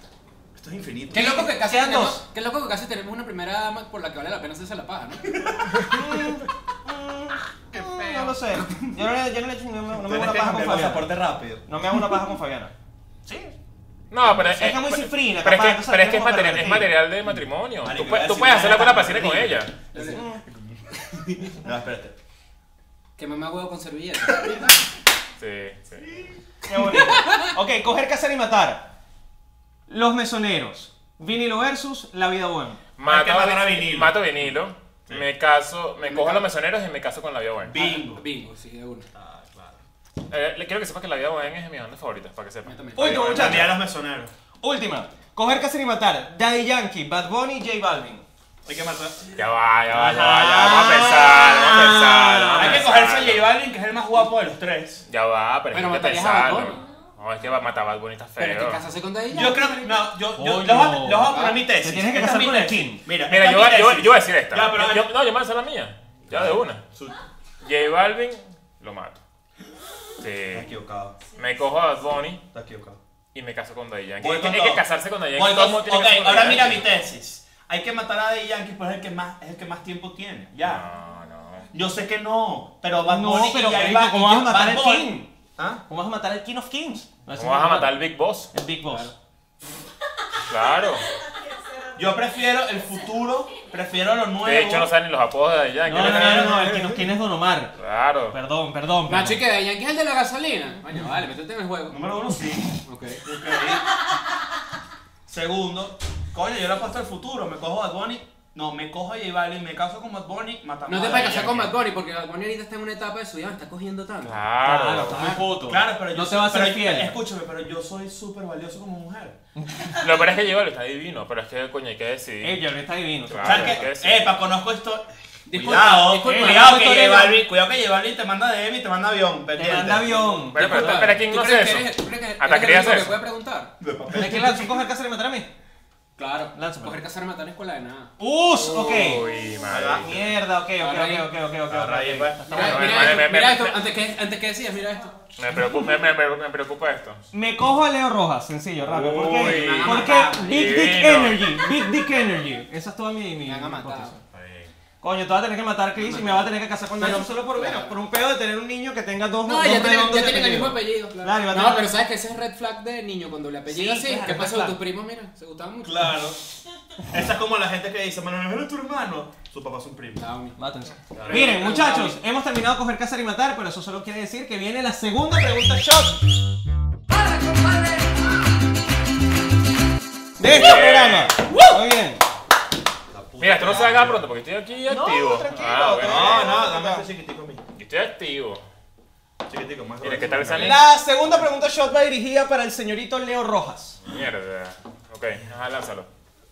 Esto es infinito. Qué loco que casi Quedan tenemos, dos. qué loco que casi tenemos una primera dama por la que vale la pena hacerse la paja, ¿no? Mm, No lo sé. Yo no, le- yo no le he hecho no me, no me hago una paja con Fabiana. pasaporte rápido. No me hago una paja con Fabiana. Sí. No, pero Es que es muy cifrina, Pero es que, pero es, que es, material, es material de matrimonio. Marico, tú tú puedes hacer la buena pasina con ella. No, espérate. Que me huevo con servilleta. Sí, sí. Qué bonito. Ok, coger, cazar y matar. Los mesoneros. Vinilo versus la vida buena. Mato, a vinilo. Mato a vinilo. Me caso, me cojo a los mesoneros y me caso con la vida buena. Bingo. Bingo, sí, de una. Ah. Eh, le quiero que sepas que la vida buena es de mis bandas favoritas, para que también. Último, muchachos. los mesoneros. Última. Coger, cazar y matar. Daddy Yankee, Bad Bunny, J Balvin. Hay que matar. Ya va, ya va, ya va, ya va. Vamos a pensar, vamos a pensar. vamos a Hay que pensar. cogerse a J Balvin, que es el más guapo de los tres. Ya va, pero, Pero hay que matarías a Bad pensarlo. Bunny. No, es que va a matar a Bad Bunny está Pero que feo. casarse con Daddy Yo creo que. No, yo. yo Coño. los voy a- los voy a poner mi tesis. Te tienes que Esta es casar mi con el tesis. King. Mira, Mira, esta yo, es voy- mi yo, tesis. voy a decir esta. Ya, pero. Yo- no, yo me voy a hacer la mía. Ya de una. J Balvin, lo mato. Está Sí. equivocado. Me cojo a Bad Bunny Está equivocado. y me caso con Daddy Yankee. Voy Hay, con que- hay que todo. casarse con Daddy Yankee. Voy todo el con- mundo tiene Ok, casarse con ahora Daddy mira mi Yankee. tesis. Hay que matar a Daddy Yankee, pues es el que más, es el que más tiempo tiene. Ya. No, no. Yo sé que no, pero Bad No, Bunny y pero, marico, Balvin- ¿cómo vas a matar Bad al Bunny- King? ¿Ah? ¿Cómo vas a matar al King of Kings? ¿Cómo vas a matar al Big Boss? El Big Boss. Claro. Yo prefiero el futuro, prefiero lo nuevo. De hecho, no saben ni los apodos de Daddy Yankee. No, no, no, no, no, el King of Kings es Don Omar. Claro. Perdón, perdón. Nacho, ¿y perdón. que Daddy Yankee es el de la gasolina? Coño, vale, métete en el juego. Número uno, sí. Ok. Segundo, coño, yo le he puesto el futuro, me cojo a Bunny. No, me cojo a J Balvin, me caso con Bad Bunny, matamos No a te puedes casar con. Bad Bunny porque Bad Bunny ahorita está en una etapa de su vida, me está cogiendo tanto. Claro, Claro. está muy puto. Claro, pero yo no te soy- va a ser pero- fiel. Escúchame, pero yo soy súper valioso como mujer. Lo peor es que J está divino, pero es que, coño, hay que decidir. Ella está divino. Claro. ¿Sabes hay que qué? decir. Epa, conozco esto. Disculpa, cuidado, disculpa, cuidado, la que J de- Balvin, cuidado que J Balvin te manda DM y te manda avión. Te pendiente. manda avión. Pero, pero, pero, ¿quién ¿tú no crees hace que eso? eres- tú crees que Hasta eres el quería único que eso. puede preguntar? ¿De qué lanzo? ¿Coger, cazar y matar a mí? Claro. Lánzame. Coger, cazar, matar es escuela de nada. ¡Us! Ok. Uy, Ah, madre. Mierda, ok, ok, Ahora ahí. ok, ok, ok, ok. Ahora ahí, ok. pues. Mira, bueno. mira me- esto, mira me- esto, antes que, antes que decías, mira esto. Me preocupa, me, me- me- preocupa esto. Me cojo a Leo Rojas, sencillo, rápido. ¿Por qué? Uy, Porque. Big Dick Divino. Energy, Big Dick Energy. Esa es toda mi, mi, Me mi matar. hipótesis. Coño, te vas a tener que matar a Chris y me vas a tener que casar con Nacho solo por, bueno, por un pedo de tener un niño que tenga dos No, dos ya tienen, redondos ya de tienen el mismo apellido. claro. Claro, y va a no, tener- pero sabes que ese es red flag de niño cuando le apellido Sí, así. claro, ¿Qué pasó? flag. Tus primos, mira, se gustaban mucho. Claro. Esa es como la gente que dice, Manuel, ¿eres tu hermano? Su papá es un primo. Downey. Mátense. Miren, muchachos, hemos terminado de coger, cazar y matar, pero eso solo quiere decir que viene la segunda pregunta shot de este programa. Muy bien. Mira, esto no se haga pronto porque estoy aquí No, activo. tranquilo, Ah, bueno. No, no, dame este chiquitico a mí. Yo estoy activo. Chiquitico, más Mira. ¿qué tal sale? La segunda pregunta shot va dirigida para el señorito Leo Rojas. Mierda. Ok, ajá, lánzalo.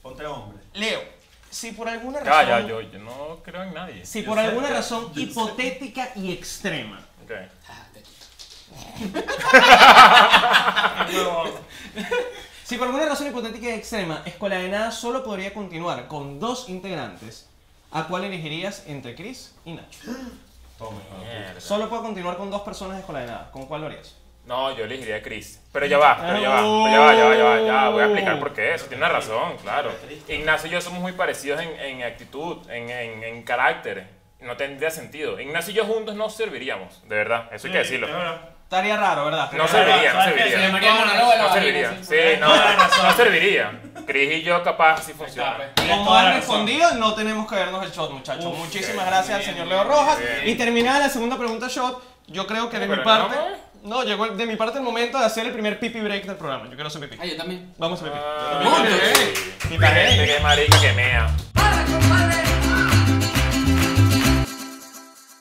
Ponte hombre. Leo, si por alguna Ya, razón, ya, yo, yo no creo en nadie. si Yo por sé, alguna razón sé. hipotética y extrema, Ok. si por alguna razón hipotética y extrema, Escuela de Nada solo podría continuar con dos integrantes, ¿a cuál elegirías entre Chris y Nacho? Toma. Mierda. Solo puedo continuar con dos personas de Escuela de Nada, ¿con cuál lo harías? No, yo elegiría a Chris. Pero ya va, pero ya va, pero ya va, ya va, ya va, ya voy a explicar por qué. Eso tiene una razón, claro. Ignacio y yo somos muy parecidos en, en actitud, en, en, en carácter. No tendría sentido. Ignacio y yo juntos no serviríamos, de verdad. Eso hay que decirlo. Estaría raro, ¿verdad? No serviría, no serviría. No serviría. sí. No, no serviría. Chris y yo capaz sí funciona. Tienes Como han respondido, no tenemos que vernos el shot, muchachos. Uf, Muchísimas gracias al señor Leo Rojas. bien. Y terminada la segunda pregunta shot, yo creo que de mi parte... no, No, llegó de mi parte el momento de hacer el primer pipi break del programa. Yo quiero hacer pipí. Ah, yo también. Vamos a pipí. Ah. Mi que marica que mea.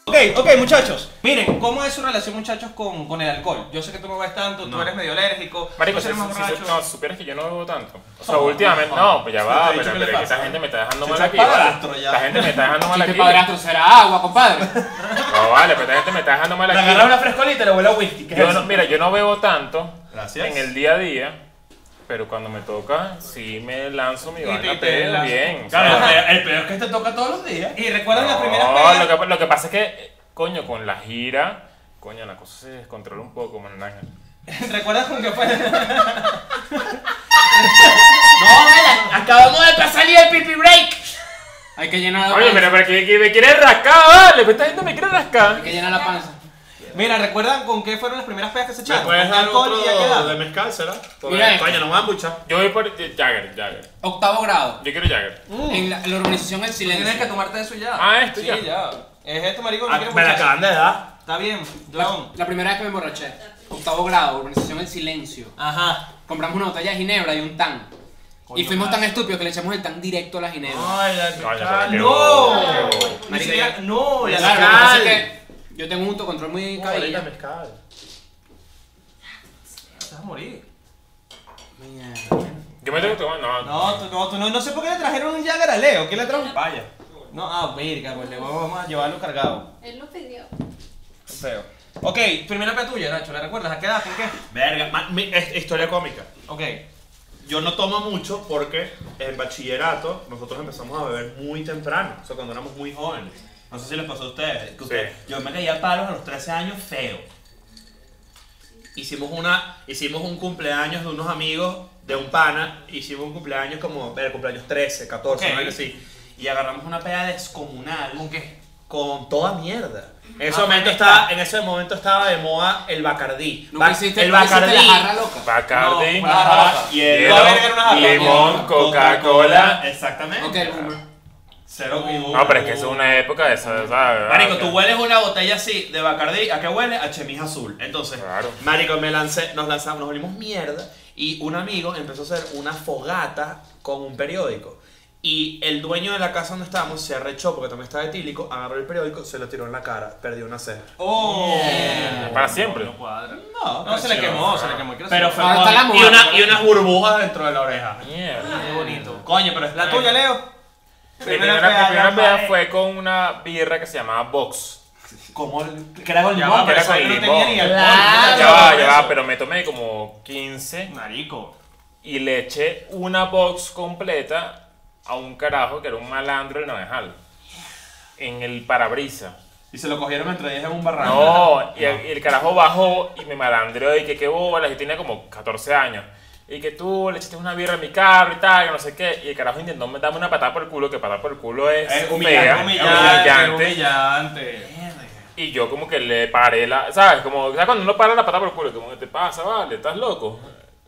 Ok, ok, muchachos. Miren, ¿cómo es su relación, muchachos, con, con el alcohol? Yo sé que tú no ves tanto, tú No. eres medio alérgico. Marico, tú si, eres más si- borracho. no, supieras que yo no bebo tanto. O sea, Oh, últimamente, oh, no, pues ya Sí, va, te he pero, que pero le esta pasa. gente me está dejando mal aquí. ¿vale? padrastro ya. La gente me está dejando mal Chiste aquí. padrastro será agua, compadre. No, vale, pero esta gente me está dejando mal Le aquí. agarras una frescolita y le huele a whisky. ¿Qué es Yo eso? no, mira, yo no bebo tanto Gracias. en el día a día, pero cuando me toca, sí me lanzo mi vaina te- te pero lanzas. bien. o Claro, sea, el peor- el peor es que te toca todos los días. Y recuerdan las no, primeras pedas. lo que, lo que pasa es que, coño, con la gira, coño, la cosa se descontrola un poco, man. Ángel. ¿Recuerdas con qué fue? No, mira, acabamos de salir el pipi break. Hay que llenar la Oye, panza. pero, pero que, que me quiere rascar, vale, me está diciendo me quiere rascar. Hay que llenar la panza. Mira, ¿recuerdan con qué fueron las primeras pedas que se ¿Me echaron? puedes ¿Con dar alcohol y a edad? otro de mezcal, será? Porque, Mira coño, no me van mucha. Yo voy por Jagger, Jagger. Octavo grado. Yo quiero Jagger. En la, en la organización El Silencio. Tienes que tomarte eso ya. Ah, esto sí, ya. ya. Es esto, marico, no Ah, me la muchacho. acaban de dar. Está bien, La, John. la primera vez que me emborraché. Octavo grado, organización El Silencio. Ajá. Compramos una botella de ginebra y un tan. Coño, y fuimos tan estúpidos que le echamos el tan directo a la ginebra. Ay, la Coño, mezcal. pero qué ¡No! bobo, qué bobo. Ni Marico, siquiera- ya- No, la Claro, Claro, lo que pasa mezcal. es que yo tengo un autocontrol muy cabilla. ahorita mezcal. Te vas a morir. Yo me tengo que tomar, no. No, tú no, tú no, no sé por qué le trajeron un Jagger a Leo. ¿Quién le trajo? Vaya. No, ah, verga, pues le vamos a llevarlo cargado. Él lo pidió. Feo. Ok, primera peda tuya, Nacho, ¿la recuerdas? ¿A qué edad? ¿Con qué? Verga, ma- mi- es- historia cómica. Ok. Yo no tomo mucho porque en bachillerato nosotros empezamos a beber muy temprano, o sea, cuando éramos muy jóvenes. No sé si les pasó a ustedes. que ustedes- Yo me caía a palos a los 13 años feo. Hicimos, una, hicimos un cumpleaños de unos amigos de un pana, hicimos un cumpleaños como, el cumpleaños 13, 14, Ok. algo así. Y agarramos una peda descomunal ¿Con qué? con toda mierda. En ese, Ah, momento estaba, está. en ese momento estaba de moda el Bacardí. Nunca hiciste, el Bacardí. la jarra loca. Bacardi, No, jarra. hielo, hielo, jarra. limón, Coca-Cola. Exactamente. Ok, Cero No, pero es que eso es una época de esa, ¿sabes? Marico, tú hueles una botella así de Bacardí, ¿a qué huele? A chemis azul. Entonces, Claro. Marico, me lancé, nos lanzamos, nos volvimos mierda y un amigo empezó a hacer una fogata con un periódico. Y el dueño de la casa donde estábamos se arrechó porque también estaba etílico, agarró el periódico, se lo tiró en la cara, perdió una ceja. Oh. Para siempre. No, No, se le quemó, se le quemó. Pero fue la y, una- pero- y unas burbujas dentro de la oreja. Mierda. Qué bonito. Coño, pero La tuya, Leo. Mi primera, mi primera peda fue con una birra que se llamaba Box. Como el que era con Ya limón, era con no limón. tenía ni alcohol. Claro. Ya va, ya va, pero me tomé como 15 Marico. y le eché una box completa a un carajo que era un malandro del Navejal. En el parabrisa. Y se lo cogieron entre ellos en un barranco. No, y el, y el carajo bajó y me malandreó y que qué bolas, y tenía como 14 años. Y que tú le echaste una birra a mi carro y tal, que no sé qué. Y el carajo intentó darme una patada por el culo, que patada por el culo es, Es humillante, fea, Humillante, humillante. humillante. Y yo como que le paré la, ¿sabes? Como, ¿sabes cuando uno para la patada por el culo? Como, ¿qué te pasa, vale? ¿Estás loco?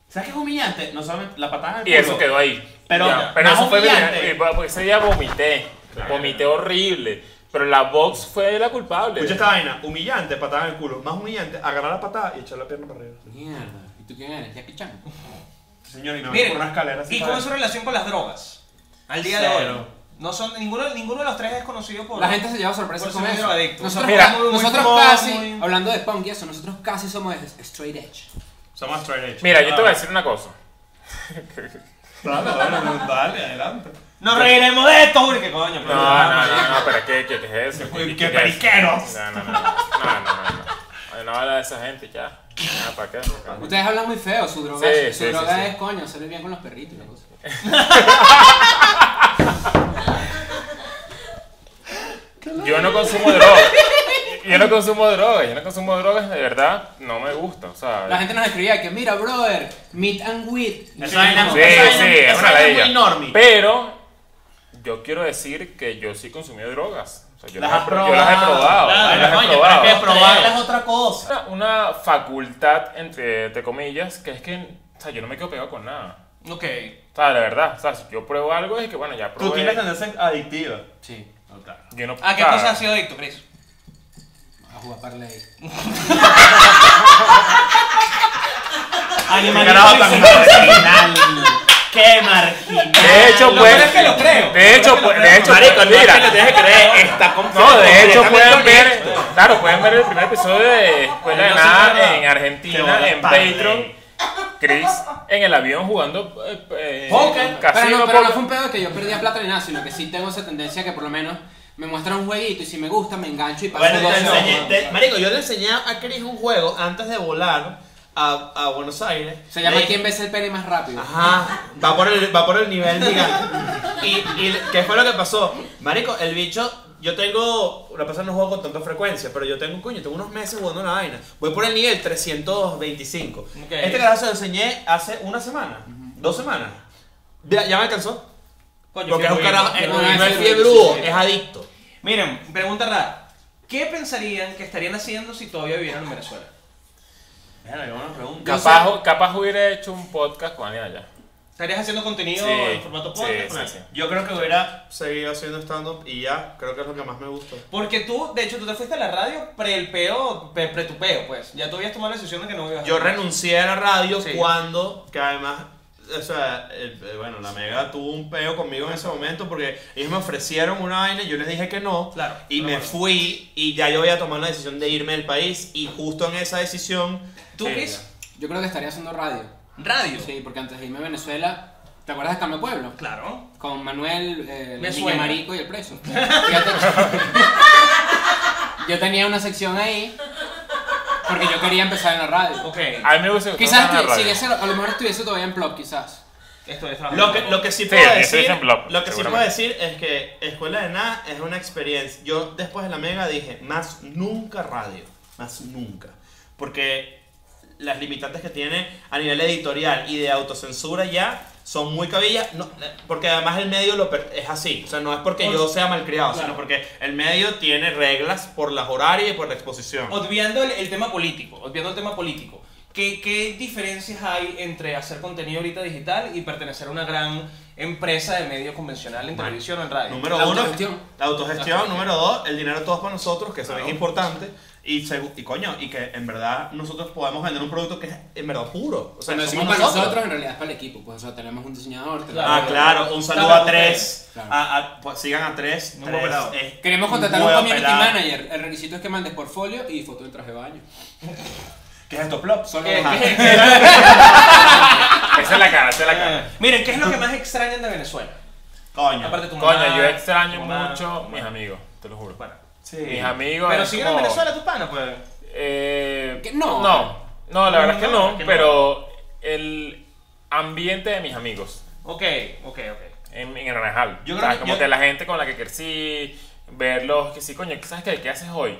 ¿Sabes qué es humillante? No solamente la patada en el Y culo. eso quedó ahí. Pero Ya, pero eso fue humillante. y, porque ese día vomité. Vomité horrible. Pero la box fue la culpable. Escucha esta vaina, humillante, patada en el culo. Más humillante, agarrar la patada y echar la pierna para arriba. Mierda. ¿Y tú quién eres? Jackie Chan. Señor, y me voy Miren, por una escalera así. ¿y cómo es su relación con las drogas? Al día de hoy. No son, ninguno, ninguno de los tres es conocido por... La gente se lleva sorpresa Por con ser eso. drogadicto. Nosotros, Mira, muy- nosotros casi, muy- hablando de punk y eso, nosotros casi somos straight edge. Somos straight edge. Mira, yo te voy a decir una cosa. Dale, dale, dale, adelante. Nos reiremos de esto, Uri, que coño. No, no, no, no, pero ¿qué, qué, qué es eso? ¿Qué, qué es? periqueros. No, no, no, no, no, no, no. Habla de esa gente ya. Ah, ¿para qué? Ustedes hablan muy feo, su droga, Sí, su sí, droga sí, sí. es coño, hacerle bien con los perritos y la cosa. Yo no consumo drogas. Yo no consumo drogas, yo no consumo drogas, de verdad, no me gusta, o sea... La gente nos escribía que mira, brother, meet and weed. Esa vaina- Sí, esa vaina- sí, es una vaina muy. Pero yo quiero decir que yo sí consumí drogas. O sea, yo, Las he, pro- yo las he probado. Claro, yo las he probado. pero es que probarla es otra cosa. Una, una facultad, entre, entre comillas, que es que o sea, yo no me quedo pegado con nada. Ok. O sea, de verdad, o sea, si yo pruebo algo es que, bueno, ya probé. Tú tienes tendencia adictiva. Sí, Yo no, ¿A qué cosa has sido adicto, Chris? a jugar parlay. Animalito tan original. ¿Qué ¡Qué marginal! De hecho, pues. es que lo creo. De hecho, pues, es de hecho, Marico, no es que mira. que creer, está No, de hecho pueden ver, claro, pueden ver el primer episodio de Escuela de es Nada en Argentina, en. Patreon. Chris en el avión jugando eh, eh, Póker. Pero no, pero no fue un pedo que yo perdía plata ni nada, sino que sí tengo esa tendencia que por lo menos me muestran un jueguito y si me gusta me engancho y paso Bueno, dos te horas. enseñé, te- Marico, yo le enseñé a Chris un juego antes de volar a, a Buenos Aires. Se llama Le- ¿Quién besa el pene más rápido? Ajá, va por el, va por el nivel gigante. Y, y ¿qué fue lo que pasó? Marico, el bicho, yo tengo, la persona no juego con tanta frecuencia, pero yo tengo, coño, tengo unos meses jugando una vaina. Voy por el nivel 325. Ok. Este carajo se lo enseñé hace una semana, dos semanas. Ya, ya me alcanzó. Coño, Porque es un fiebre. carajo, No, no, no, es sí, fiebrudo, sí, sí. es adicto. Miren, pregunta rara. ¿Qué pensarían que estarían haciendo si todavía vivieran en Venezuela? Mira, qué buena pregunta. Capaz, capaz hubiera hecho un podcast con alguien allá. ¿Estarías haciendo contenido Sí, en formato podcast? sí, Bueno. sí. Yo creo que hubiera seguido haciendo stand-up y ya, creo que es lo que más me gusta. Porque tú, de hecho, tú te fuiste a la radio pre el peo, pre, pre tu peo, pues. Ya tú habías tomado la decisión de que no ibas a Yo renuncié a la radio Sí. cuando, que además, o sea, el- eh, bueno, la Mega tuvo un peo conmigo en ese momento porque ellos me ofrecieron una vaina y yo les dije que no. Claro, Y me acuerdo. fui y ya yo había tomado la decisión de irme del país y justo en esa decisión, ¿Tú, Chris? Yo creo que estaría haciendo radio. Radio. Sí, porque antes de irme a Venezuela, ¿te acuerdas de Cambio Pueblo? Claro. Con Manuel, eh, Me el niño suena. marico y el preso. Fíjate yo tenía una sección ahí porque yo quería empezar en la radio. Ok. A mí me gusta Quizás en la estu- radio. siguiese- a lo mejor estuviese todavía en blog, quizás. Esto es trabajo. lo que, lo que sí Sí, puedo decir, es en blog, lo que sí puedo seguramente. decir es que Escuela de Nada es una experiencia. Yo después de la Mega dije, más nunca radio, más nunca. Porque las limitantes que tiene a nivel editorial y de autocensura ya son muy cabillas, no, porque además el medio lo per- es así, o sea, no es porque yo sea malcriado, Claro. sino porque el medio tiene reglas por las horarias y por la exposición. Obviando el, el tema político, obviando el tema político. ¿Qué, ¿Qué diferencias hay entre hacer contenido ahorita digital y pertenecer a una gran empresa de medio convencional en Bueno, televisión o en radio? Número La uno, autogestión. la autogestión. Número dos, el dinero todo es para nosotros, que eso Claro. es importante. Y, coño, y que en verdad nosotros podamos vender un producto que es en verdad puro. O sea, Cuando decimos para nosotros, en realidad es para el equipo. Pues, o sea, tenemos un diseñador. tenemos- Ah, claro, un saludo a tres. claro. A, a- pues, sigan a tres. Un tres es Queremos contratar un huevo community pelado. manager. El requisito es que mandes portfolio y foto en traje de baño. ¿Qué es esto, Plop? Solo ¿Qué- Esa es la cara, esa es la cara. Miren, ¿qué es lo que más extrañan de Venezuela? Coño. Aparte de tu Coño, mamá, yo extraño mucho mis amigos, te lo juro. Bueno, Sí. Mis amigos. pero siguen en como- Venezuela tus panas, pues. Eh, no. No, no, la verdad es que No, que pero el ambiente de mis amigos Ok, ok, ok. en, en el Naranjal. Yo O creo sea, que como yo- que la gente con la que crecí, verlos, que sí, coño, ¿sabes qué? ¿Qué haces hoy?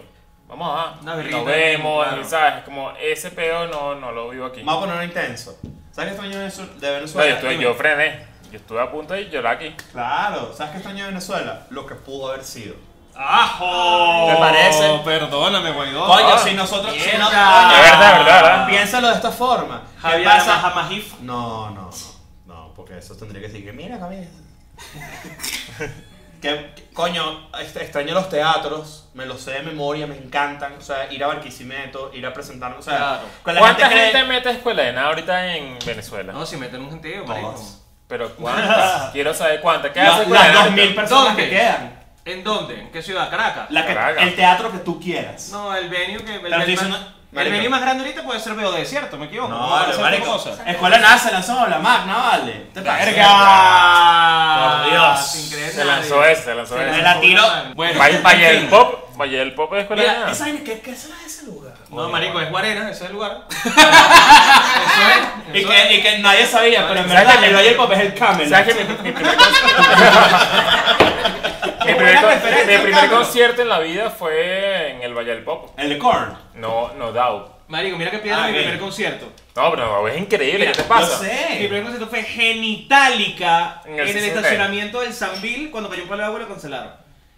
Vamos a Una nos vemos, claro. ¿sabes? Como ese pedo no, no lo vivo aquí. Vamos a ponerlo intenso. ¿Sabes qué extraño de Venezuela? de No, yo, estuve, yo frené, yo estuve a punto de llorar aquí. Claro, ¿sabes qué extraño de Venezuela? Lo que pudo haber sido. ¡Ajo! ¿Te parece? Perdóname, Guaidó. Coño, Ah. si nosotros. Si no, coño, De verdad, de verdad, ¿verdad? Piénsalo de esta forma. ¿Qué Javier pasa? Hamajif. No, no, no. No, porque eso tendría que decir que mira, Javier. que, que- coño, extraño los teatros, me los sé de memoria, me encantan. O sea, ir a Barquisimeto, ir a presentarnos. O sea, Claro. con la ¿Cuánta gente, gente, cree- mete escuela de nada ahorita en Venezuela? No, si meten un gentío, marico. Todas. Pero ¿cuántas? Quiero saber cuántas. ¿Qué hace escuela de las nada 2000 ahorita? personas ¿Dónde? que quedan. ¿En dónde? ¿En qué ciudad? ¿Caracas? La que- Caracas. el teatro que tú quieras. No, el venue que. El, Pero estoy el, el marico. venue más grande ahorita puede ser BOD, ¿cierto? ¿Me equivoco? No, ¿Puedo vale, marico. Escuela de nada se lanzó la magna, vale. ¿Te pasa? ¡Verga! Por Dios. Sin creer Se nadie. lanzó ese, se lanzó Se ese. Me la tiró. Bueno, Valle, Valle en del fin. Pop, Valle del Pop es escuela de Mira, nada. esa vaina, ¿qué, qué será ese lugar? No, marico, es Guarena, ese es el lugar. Y que, y que nadie sabía, pero en ¿Sabes verdad que el Valle del Pop es el Camel. ¿Sabes que mi, mi primer, concierto, mi primer, mi concierto en la vida fue en el Valle del Pop? El de Korn. No, no doubt. Marico, mira que piedra Ah, mi primer concierto. No, pero es increíble, Mira, ¿qué te pasa? Mi sé. primer concierto fue Genitalica En en el el, 60. estacionamiento del Sanville cuando cayó un palo de agua y lo cancelaron.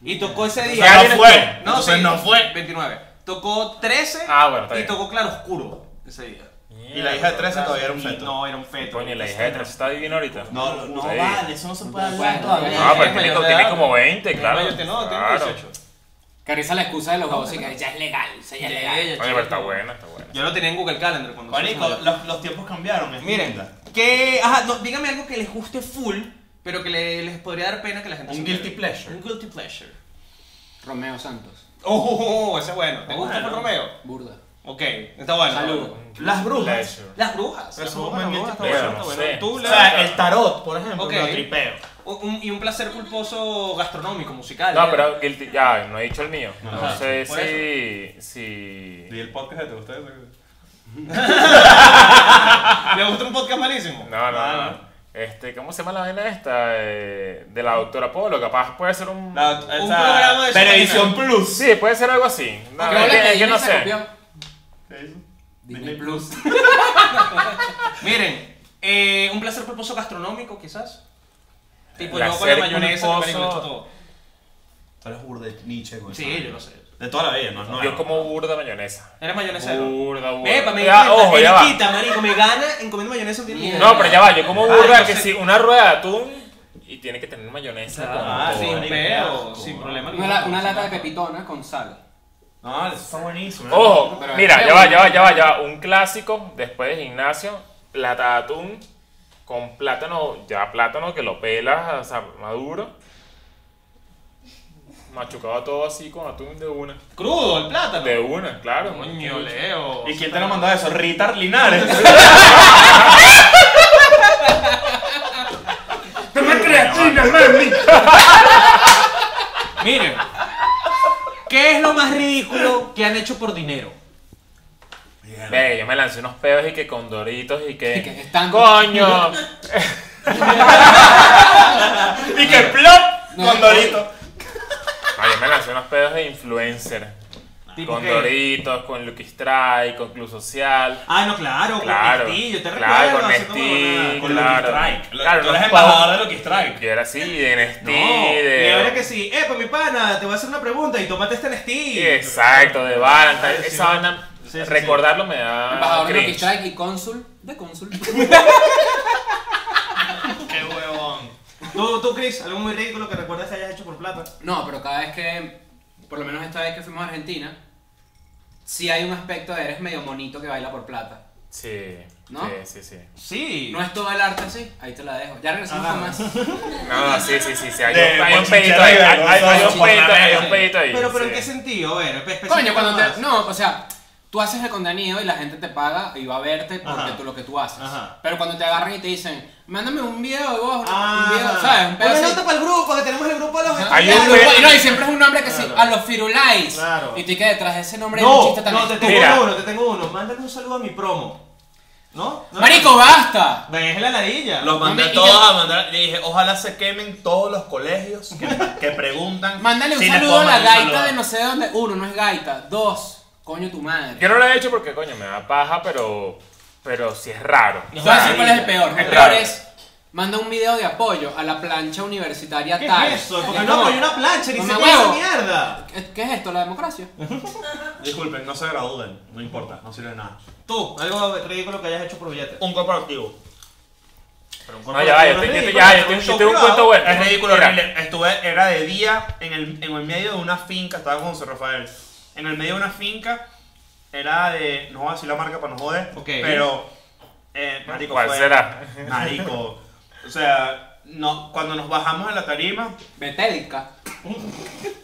Y tocó ese O día. sea, no ¿Alguien fue. No, Entonces sí, no fue. 29. Tocó 13 Ah, bueno, y tocó Claroscuro ese día. Y la hija de 13 todavía era un feto. No, era un feto. Coño, la hija de tres está divina ahorita. No, no, no Sí. vale, eso no se puede hablar todavía. No, pero es tiene, tiene como 20, claro. No, yo te- no, tengo Claro. 18. Que risa la excusa de los babos y que ya es legal, o sea, ya es legal. Oye, pero está buena, está buena. Yo lo tenía en Google Calendar cuando Marico, los, los tiempos cambiaron. es Miren, linda. Que, ajá, no, dígame algo que les guste full, pero que le- les podría dar pena que la gente Un guilty pleasure. Un guilty pleasure. Romeo Santos. Oh, oh, oh, ese es bueno. ¿Te gusta Bueno. por Romeo? Burda. Ok, está bueno. Salud. Las brujas. Pleasure. Las brujas. Las brujas, las brujas, está bueno, está bueno. Tú, O la- sea, el tarot, por ejemplo, Ok. lo tripeo. un- y un placer culposo gastronómico, musical. No, ¿eh? pero guilty, ya, no he dicho el mío. No, Ajá. sé Por si, si... ¿Y el podcast de ustedes? ¿Le gusta un podcast malísimo? No, no, no. Este, ¿cómo se llama la vaina esta? Eh, de la doctora Polo, capaz puede ser un... La- Un programa de Televisión Superman. Plus. Sí, puede ser algo así. No, ¿Qué bola es que es no sé. ¿Qué hizo? Disney Plus. Miren, eh, un placer culposo gastronómico, quizás. Tipo, yo con la mayonesa, marico, le echo culposo. todo. Tú eres burda de Nietzsche, güey. Sí, yo lo sé. De toda la vida, no, no. Yo como burda mayonesa. Eres mayonesero. Burda, burda. Epa, me Ya, encanta. ojo, ya va. Marico, me gana en comiendo mayonesa un día. No, pero ya va, yo como Ay, burda no que sé. si una rueda de atún y tiene que tener mayonesa con Ah, todo. sin asco. sin problema. Una, una lata de pepitona con sal. No, eso está buenísimo. ¿eh? Ojo, Pero mira, ya va, ya va, ¿no? ya va, ya va. Un clásico después de gimnasio, lata de atún con plátano, ya plátano que lo pelas, o sea, maduro. Machucado todo así con atún de una. Crudo, el plátano. De una, claro. Coño, Leo. ¿Y quién te lo mandó eso? Rita Linares. Toma creatina, mami. Miren, ¿qué es lo más ridículo que han hecho por dinero? Ve, yo me lancé unos pedos y que con doritos y que. Y que están- ¡Coño! Y que plop No, con no. Dorito. Ah, yo me lancé unos pedos de influencer. ¿Tipo Con qué? Doritos, con Lucky Strike, con Club Social. Ah, no, claro, Claro. con Nestillo, te Claro, recuerdo. con Nestí. Con Claro. Lucky Strike. Claro, Tú eres no, embajador de Lucky Strike. Yo era así, de Nestí, No, de. y ahora que sí, eh, pues mi pana, te voy a hacer una pregunta y tómate este Nestí. Sí, Exacto, de Valentine. Sí, Esa sí. Sí, sí. recordarlo me da. Embajador de Lucky. Strike y cónsul de cónsul. Qué huevón. ¿Tú, tú, Chris, algo muy ridículo que recuerdas que hayas hecho por plata? No, pero cada vez que, por lo menos esta vez que fuimos a Argentina, sí hay un aspecto de eres medio monito que baila por plata. Sí, ¿No? sí, sí, sí. Sí. No es todo el arte así, ahí te la dejo. Ya regresamos con más. No, no, sí, sí, sí, sí. Hay, De un, hay un pedito ahí. Hay, hay- hay un pedito, hay un Sí. pedito ahí. Pero, pero ¿en sí. qué sentido? A ver, Coño, cuando más. te. No, o sea, tú haces el contenido y la gente te paga y va a verte porque Ajá. tú lo que tú haces. Ajá. Pero cuando te agarran y te dicen, mándame un video de vos, Ah, un video, ¿sabes? Un pedo así. para el grupo, que tenemos el grupo de los. Hay Y un pe- y no, y siempre es un nombre que sí, Claro. a los firulais. Claro. Y tú que detrás de ese nombre hay un No, chiste también. no, te tengo Mira. uno, te tengo uno. Mándale un saludo a mi promo. ¿No? ¿No? Marico, basta. Ves la ladilla. Los mandé y todos a mandar. Le dije, ojalá se quemen todos los colegios que, que preguntan. Mándale un si les saludo a la mandar un gaita saludo. de no sé dónde. Uno, no es gaita. Dos, coño tu madre. Yo no lo he hecho porque, coño, me da paja, pero. Pero sí es raro. Te voy a decir cuál es el peor. El peor es, manda un video de apoyo a la plancha universitaria ¿Qué tal. es eso? Porque Es no como, apoyó una plancha, ni se Mamá huevo. mierda. ¿Qué qué es esto? ¿La democracia? Disculpen, no se gradúen. No importa, no sirve de nada. Tú, algo ridículo que hayas hecho por billete. Un corporativo. Pero un No, ya va, yo te- te- ya, yo te- un yo cuento bueno. Es ridículo, Mira. horrible. Estuve, era de día en el, en el medio de una finca, estaba con José Rafael. En el medio de una finca, era de. No voy a decir la marca para no joder. Ok. Pero. Eh, marico, ¿Cuál fue- será? Marico. O sea, no, cuando nos bajamos en la tarima, Metélica.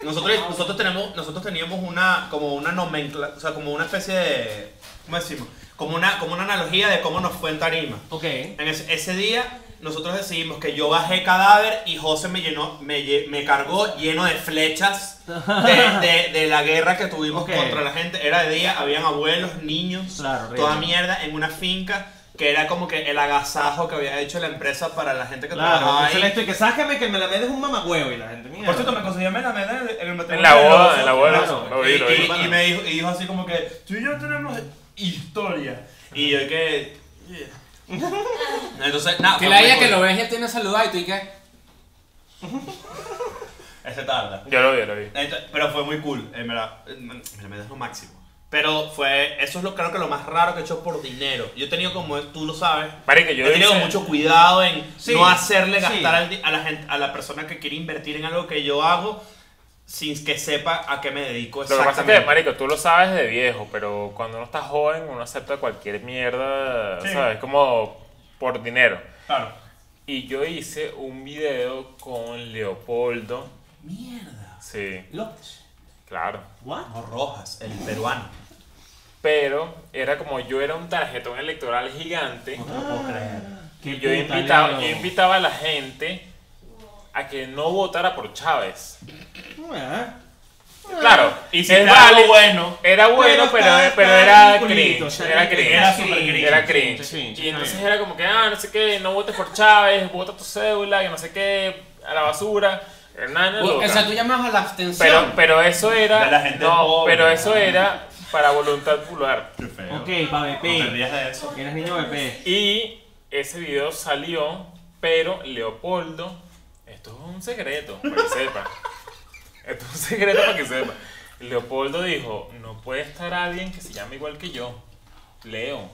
nosotros, nosotros, tenemos, nosotros teníamos una, como una nomenclatura, o sea, como una especie de, ¿cómo decimos? Como una, como una analogía de cómo nos fue en tarima. Ok. En ese, ese día nosotros decidimos que yo bajé cadáver y José me llenó, me, me cargó lleno de flechas de, de- de la guerra que tuvimos Ok. contra la gente. Era de día, habían abuelos, niños, Claro, toda mierda en una finca que era como que el agasajo que había hecho la empresa para la gente que Claro, trabajaba ahí. excelente. Y que sácame que me la metes un mamagüevo y la gente mierda. Por cierto, me conseguí Melamed en el- en el matrimonio En la boda, en la boda. Claro. Y, vi. y- y me dijo, y dijo así como que tú y yo tenemos historia. Y yo que... Entonces, nada. Que fue la muy ella que cool. lo ves y él tiene saludado y tú y qué. Ese tarda. Yo lo vi, lo vi. Entonces, Pero fue muy cool, en verdad. Melamed es lo máximo. Pero fue, eso es lo creo que lo más raro que he hecho por dinero. Yo he tenido como, tú lo sabes, Marico, yo he tenido hice- mucho cuidado en Sí, no hacerle sí. gastar al di- a, la gente, a la persona que quiere invertir en algo que yo hago sin que sepa a qué me dedico Lo que pasa es exactamente. que, marico, tú lo sabes de viejo, pero cuando uno está joven, uno acepta cualquier mierda, Sí. ¿sabes? Como por dinero. Claro. Y yo hice un video con Leopoldo. Mierda. Sí, López. claro. ¿What? No, Rojas, el peruano. Pero era como yo era un tarjetón electoral gigante. No te lo puedo creer. Y yo invitaba, yo invitaba a la gente a que no votara por Chávez. Claro, Y si es era algo válido, bueno. Era bueno, Pero pero, está- pero era cringe. o sea, Era cringe. era cringe, Era cringe. sí, y entonces era como que, ah, no sé qué, no votes por Chávez, vota tu cédula, que no sé qué, a la basura. Nada, O sea, tú llamas a la abstención. pero, pero eso era. La gente no, pobre. pero eso era para voluntad popular. Qué feo. Ok, pa' No te BP. rías de eso. Eres niño BP. Y ese video salió, pero Leopoldo, esto es un secreto, para que sepa. Esto es un secreto para que sepa. Leopoldo dijo, no puede estar alguien que se llame igual que yo. Leo.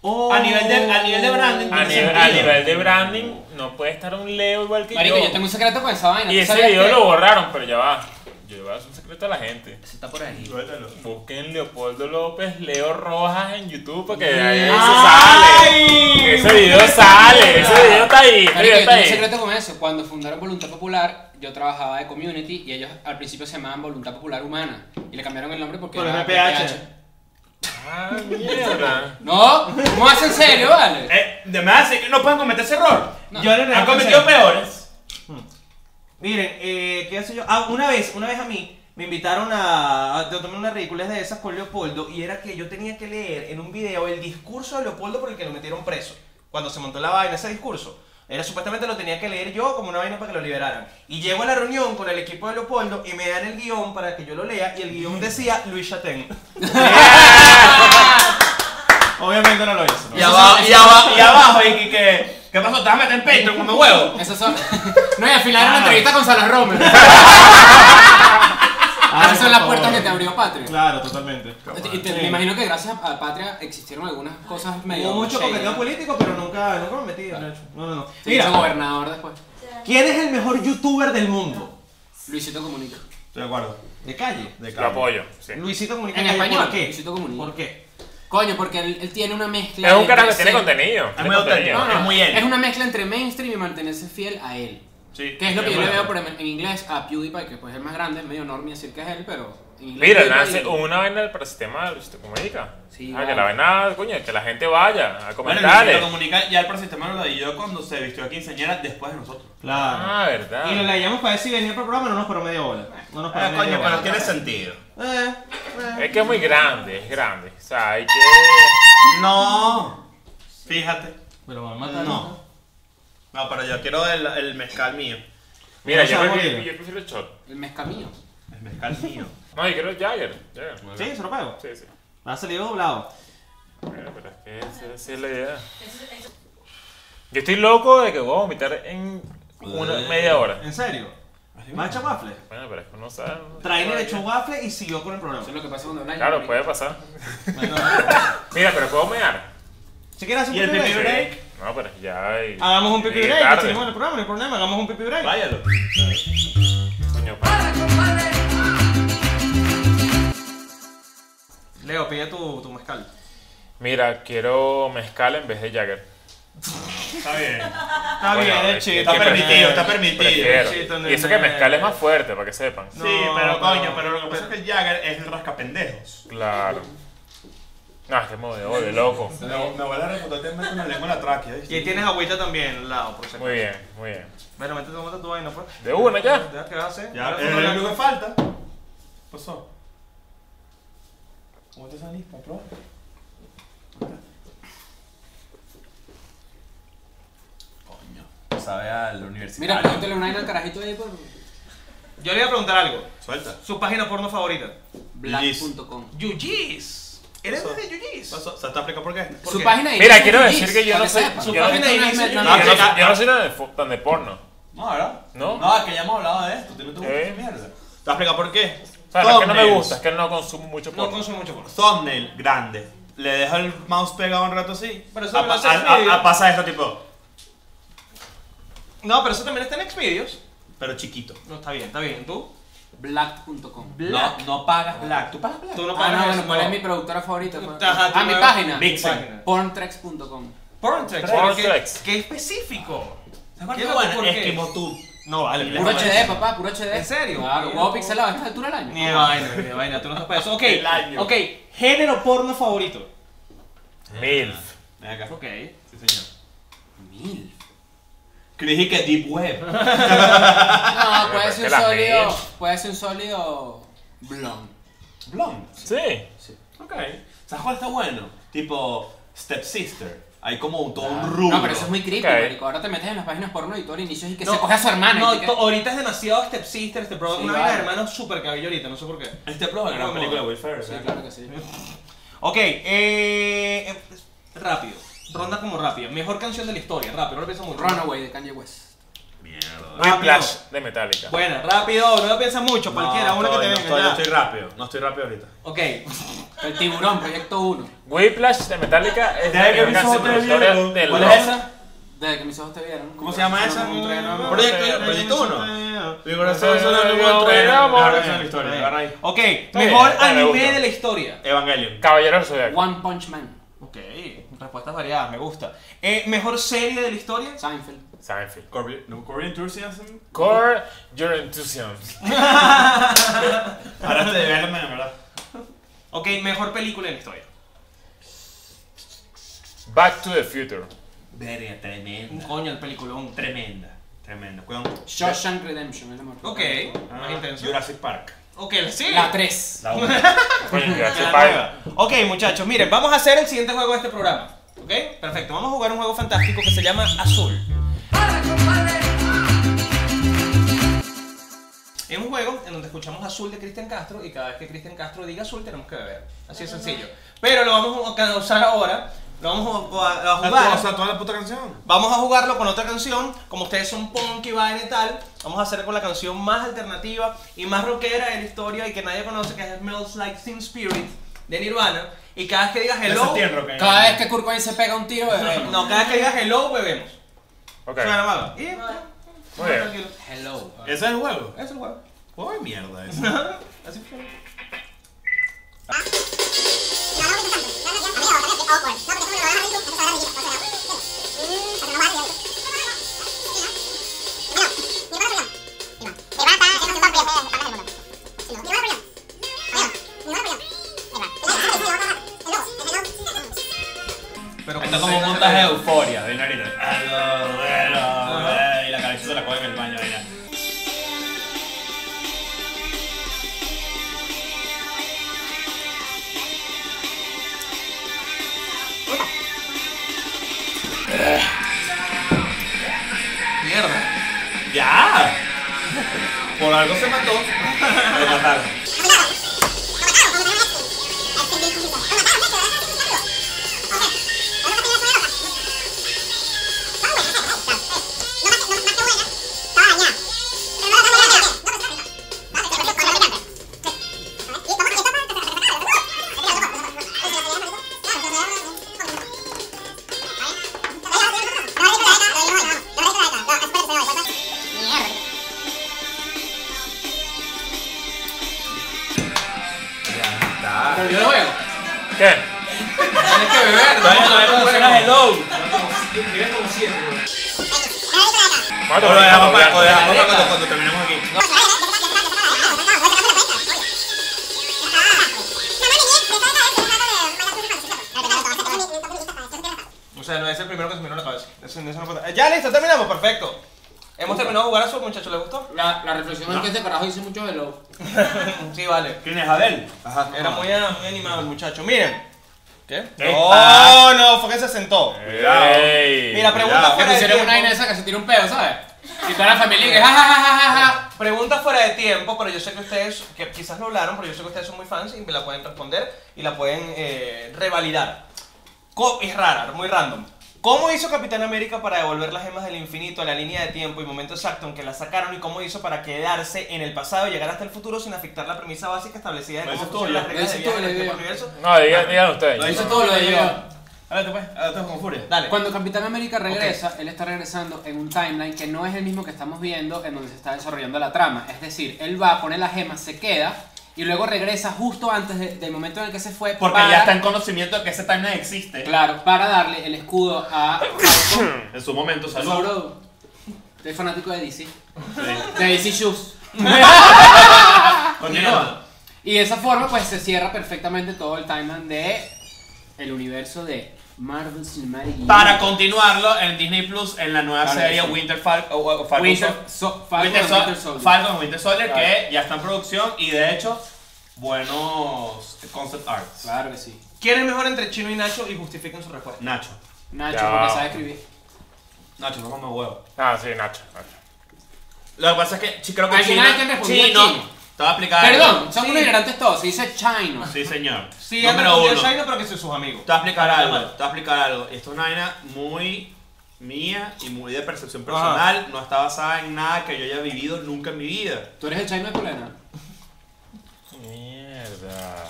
Oh. A nivel de- a nivel de branding, A nivel, a sentido. nivel de branding, no puede estar un Leo igual que Marico, yo. yo tengo un secreto con esa vaina. Y ¿Tú ese video que- lo borraron, pero ya va. Yo voy a hacer un secreto a la gente. Ese está por ahí. Suéltalo. Busquen Leopoldo López, Leo Rojas en YouTube porque de ahí eso ¡Ay! sale. Ese video sale, ese video está ahí, ese video está tengo un ahí. secreto con eso. Cuando fundaron Voluntad Popular, yo trabajaba de community y ellos al principio se llamaban Voluntad Popular Humana. Y le cambiaron el nombre porque Por era PPH. Ah, mierda. No, ¿cómo hace en serio, vale? Eh, de más, que no pueden cometer ese error. No. Yo le Han reconozco cometido peores. Miren, eh, ¿qué hace yo? Ah, una vez, una vez a mí me invitaron a, a tomar una ridiculez de esas con Leopoldo y era que yo tenía que leer en un video el discurso de Leopoldo por el que lo metieron preso. Cuando se montó la vaina, ese discurso. Era supuestamente lo tenía que leer yo como una vaina para que lo liberaran. Y llego a la reunión con el equipo de Leopoldo y me dan el guion para que yo lo lea y el guion decía Luis Chatén. Obviamente no lo hizo. ¿no? Y abajo, y abajo, y abajo, y que, que, ¿qué pasó? ¿Te vas a meter en Patreon como huevo? Esos son. no, y al final era una entrevista con Salas Romer. Ay, Esas son las puertas que te abrió Patreon. Claro, totalmente. Y te- Sí. me imagino que gracias a Patria existieron algunas cosas medio. Hubo mucho coqueteo político, pero nunca, nunca me metí. No, no, no. Se Mira, gobernador después. ¿quién es el mejor youtuber del mundo? Luisito Comunica. Estoy de acuerdo. De calle. De Lo apoyo, sí. Luisito Comunica. En Calle, español, ¿Por qué? Luisito Comunica. ¿Por qué? Coño, porque él, él tiene una mezcla. Es un carajo que tiene contenido. Es muy auténtico. No, no, Es muy él. Es una mezcla entre mainstream y mantenerse fiel a él. Sí. Que es lo que yo le veo por ejemplo, en inglés a PewDiePie, que pues es el más grande, es medio normie decir que es él, pero en. Mira, una vaina para el sistema de Luisito Comunica. Sí, ah, vale. que la vaina, coño, que la gente vaya a Bueno, comentarle. Luisito Comunica ya el prosistema lo dio cuando se vistió a quinceañera después de nosotros. Claro. Ah, verdad. Y lo leíamos para ver si venía el programa, no nos paró media hora. No nos paró media hora. sentido. Eh, eh. Es que es muy grande, es grande. O sea, hay que. No. Fíjate. Pero vamos a matar. No. No, pero yo quiero el, el mezcal mío. Mira, yo prefiero, morir. yo prefiero el shot. El mezcamillo. El mezcal mío. No, yo quiero el Jagger. Jagger. Sí, se lo pago. Sí, sí. Ha salido doblado. Pero es que esa, esa es la idea. Yo estoy loco de que voy a vomitar en una media hora. ¿En serio? ¿Va a echar waffle? Bueno, pero es que no sabe. Trainer echó waffle y siguió con el programa. Eso es lo que pasa cuando hablas. Claro, puede pasar. Bueno, Mira, pero puedo mear. Si quieres hacer ¿Y un el pipi break? No, pero ya hay. hagamos un pipi break. tarde. Seguimos en el programa, no hay problema, hagamos un pipi break. Váyalo. Coño, pa. Leo, pide tu, tu mezcal. Mira, quiero mezcal en vez de Jagger. Está bien. Está Bueno, bien, es es que- chiste. Está que permitido, está Prefiero. permitido. Y eso que mezcal es más fuerte, para que sepan. No, Sí, pero coño, pero lo que pasa es que el Jagger es el rascapendejos. Claro. No, es que me de de loco. Me, me vuelve a refutar te meto una lengua en la tráquea. ¿viste? Y ahí tienes agüita también al lado, por si acaso. Muy bien, muy bien. Bueno, métete, métete tu vaina, pues. De una ya. Deja que hace. Ya, Ahora es fue lo que falta. ¿Qué pasó? ¿Cómo te salís, papá? Coño. Sabe al universitario. Mira, pregúntale una vaina al carajito ahí por Yo le iba a preguntar algo. Suelta. Su página porno favorita. black.com. Yujis. ¿Eres de Yujis? ¿Se te explica por qué? ¿Por Su qué? página de Mira, quiero decir que yo no soy- yo no- Esto página de met- Yo no, que- soy- yo no soy nada de, fo- tan de porno. No, ¿verdad? ¿No? No, es que ya hemos hablado de esto. ¿Tú no te gusta ¿Eh? esa mierda? ¿Te vas a explicar por qué? O sea, no es que no me gusta, es que no consumo mucho No porno. consumo mucho porno. Thumbnail grande. Le dejo el mouse pegado un rato así. Pero eso a, lo hace a- a- a- pasa esto tipo. No, pero eso también está en Xvideos. Pero chiquito. No, está bien, está bien. ¿Tú? Black.com. No, no pagas black. ¿Tú pagas black? Tú no Ah, pagas no, bueno, eso, ¿cuál no. es mi productora favorita? pues? Ajá, ah, mi página. Vixen. página. Porntrex.com. Porn Tracks. Porn pero qué- específico. ¿Sabes. ¿Por qué? Esquimo tú. No vale. Pero- Puro HD, papá, puro HD. ¿En serio? Claro, huevo pixelado a esta altura del año. Ni de vaina, ni de vaina, tú no estás para eso. Ok, El año. ok, género porno favorito. MILF. Ven acá. Ok. Sí, señor. Mil. Que dije que Deep Web. No, puede pero ser que un la sólido. Puede ser un sólido. Blonde. Blonde. Sí. Ok. ¿Sabes cuál está bueno? Tipo Step Sister. Hay como un, todo un rubro. No, pero eso es muy creepy, Ok. marico. Ahora te metes en las páginas porno y todo el inicio y que No, se coge a su hermana. No, ahorita es demasiado Step Sister, Step Brother, Sí, una vale. vaina de hermanos super cabello ahorita, no sé por qué. Este Pro es una gran película de Will Ferrell. Sí, claro que sí. Ok, eh, eh, rápido, ronda como rápida. Mejor canción de la historia, rápido, no lo pienso mucho. Runaway de Kanye West. Mierda. Whiplash de Metallica. Buena, rápido, no lo piensa mucho, cualquiera, no, una que te estoy- venga. no estoy, ya. no estoy rápido. No estoy rápido ahorita. Ok, El tiburón, proyecto 1. Whiplash de Metallica es Desde que mis ojos canción de la te vieron. del ¿Cuál rock. es esa? Desde que mis ojos te vieron. ¿Cómo se llama esa? Un. Proyecto, Proyecto 1. Mi corazón solo en un tren. canción de la historia. Agarra ahí. ok, mejor me anime gusta. de la historia. Evangelion. Caballero del Zodiaco. One Punch Man. Ok, respuestas variadas, me gusta. Eh, mejor serie de la historia. Seinfeld. Seinfeld. Corby- no, Korean Enthusiasm. Core Your Enthusiasm. Ahora te de verme, en verdad. Ok, mejor película de la historia. Back to the Future. Verga, Un tremenda. coño, el peliculón. Tremenda. Tremenda. Cuidado. Shawshank Redemption, es la mejor. Ok, más Ah, intenso. Jurassic Park. Ok, sí. La 3. La una. Coño, Jurassic La Park. nueva. Ok, muchachos, miren, vamos a hacer el siguiente juego de este programa. ¿Ok? Perfecto. Vamos a jugar un juego fantástico que se llama Azul. Es un juego en donde escuchamos Azul de Cristian Castro y cada vez que Cristian Castro diga Azul tenemos que beber. Así de sencillo. Pero lo vamos a usar ahora. Lo vamos a, a jugar. O sea, toda la puta canción. Vamos a jugarlo con otra canción. Como ustedes son punk y vaina y tal, vamos a hacer con la canción más alternativa y más rockera de la historia y que nadie conoce, que es Smells Like Teen Spirit de Nirvana. Y cada vez que digas hello, rock. Cada vez que Kurt Cobain se pega un tiro, bebemos. no, cada vez que digas hello, bebemos. Ok. Suena malo. Y, Muy bien. tranquilo. Hello. ¿Ese es el juego? Es el juego. Juego de mierda ese. Así fue. Pero como un montaje de euforia. De ahorita. Algo bueno, Y la cabeza se la coge en el baño. Por algo se mató. Lo mataron. Carajo dice mucho hello. sí, vale. ¿Quién es Adel? Ajá. Era muy, muy animado el muchacho. Miren. ¿Qué? ¿Qué No, no, fue que se sentó. Ey. Mira, pregunta cuidado. Fuera de pusieron una tiempo. vaina esa que se tira un pedo, ¿sabes? Y toda la familia que ja ja ja ja ja ja. Pregunta fuera de tiempo, pero yo sé que ustedes, que quizás lo hablaron, pero yo sé que ustedes son muy fans y me la pueden responder y la pueden eh, revalidar. Co- Es rara, muy random. ¿Cómo hizo Capitán América para devolver las gemas del infinito a la línea de tiempo y momento exacto en que las sacaron? ¿Y cómo hizo para quedarse en el pasado y llegar hasta el futuro sin afectar la premisa básica establecida de cómo funcionan las reglas de viaje en el universo? No, digan, digan ustedes. Lo hizo todo lo de yo. Háblate pues, háblate con furia. Dale. Cuando Capitán América regresa, él está regresando en un timeline que no es el mismo que estamos viendo en donde se está desarrollando la trama. Es decir, él va, pone la gema, se queda y luego regresa justo antes de- del momento en el que se fue. Porque para- ya está en conocimiento de que ese timeline existe. Claro, para darle el escudo a Falcon. En su momento, Salud, salud. bro. Estoy fanático de DC. Sí. De DC Shoes. Continúa. Y de esa forma, pues se cierra perfectamente todo el timeline de el universo de Marvel Cinematic Universe. Para continuarlo en Disney Plus en la nueva Claro serie. Winter Fal o- o- Falcon Winter, so- Falcon Winter, and Sol- Winter Soldier. Falcon and Winter Soldier Claro. que ya está en producción y de hecho buenos concept arts. Claro que sí. ¿Quién es mejor entre Chino y Nacho? Y justifiquen su respuesta. Nacho. Nacho, Ya. porque sabe escribir. Nacho, no come huevo. Ah, sí, Nacho. Nacho. Lo que pasa es que creo que Chino, Chino. Te voy a explicar. algo. Perdón, son Sí. unos ignorantes todos. Se dice Chino. Sí, señor. Sí, Número anda con uno. el Chino, pero que soy sus amigos. Te voy a explicar Está algo. Te voy a explicar algo. Esto es una vaina muy mía y muy de percepción personal. No está basada en nada que yo haya vivido nunca en mi vida. Tú eres el Chino de. Mierda.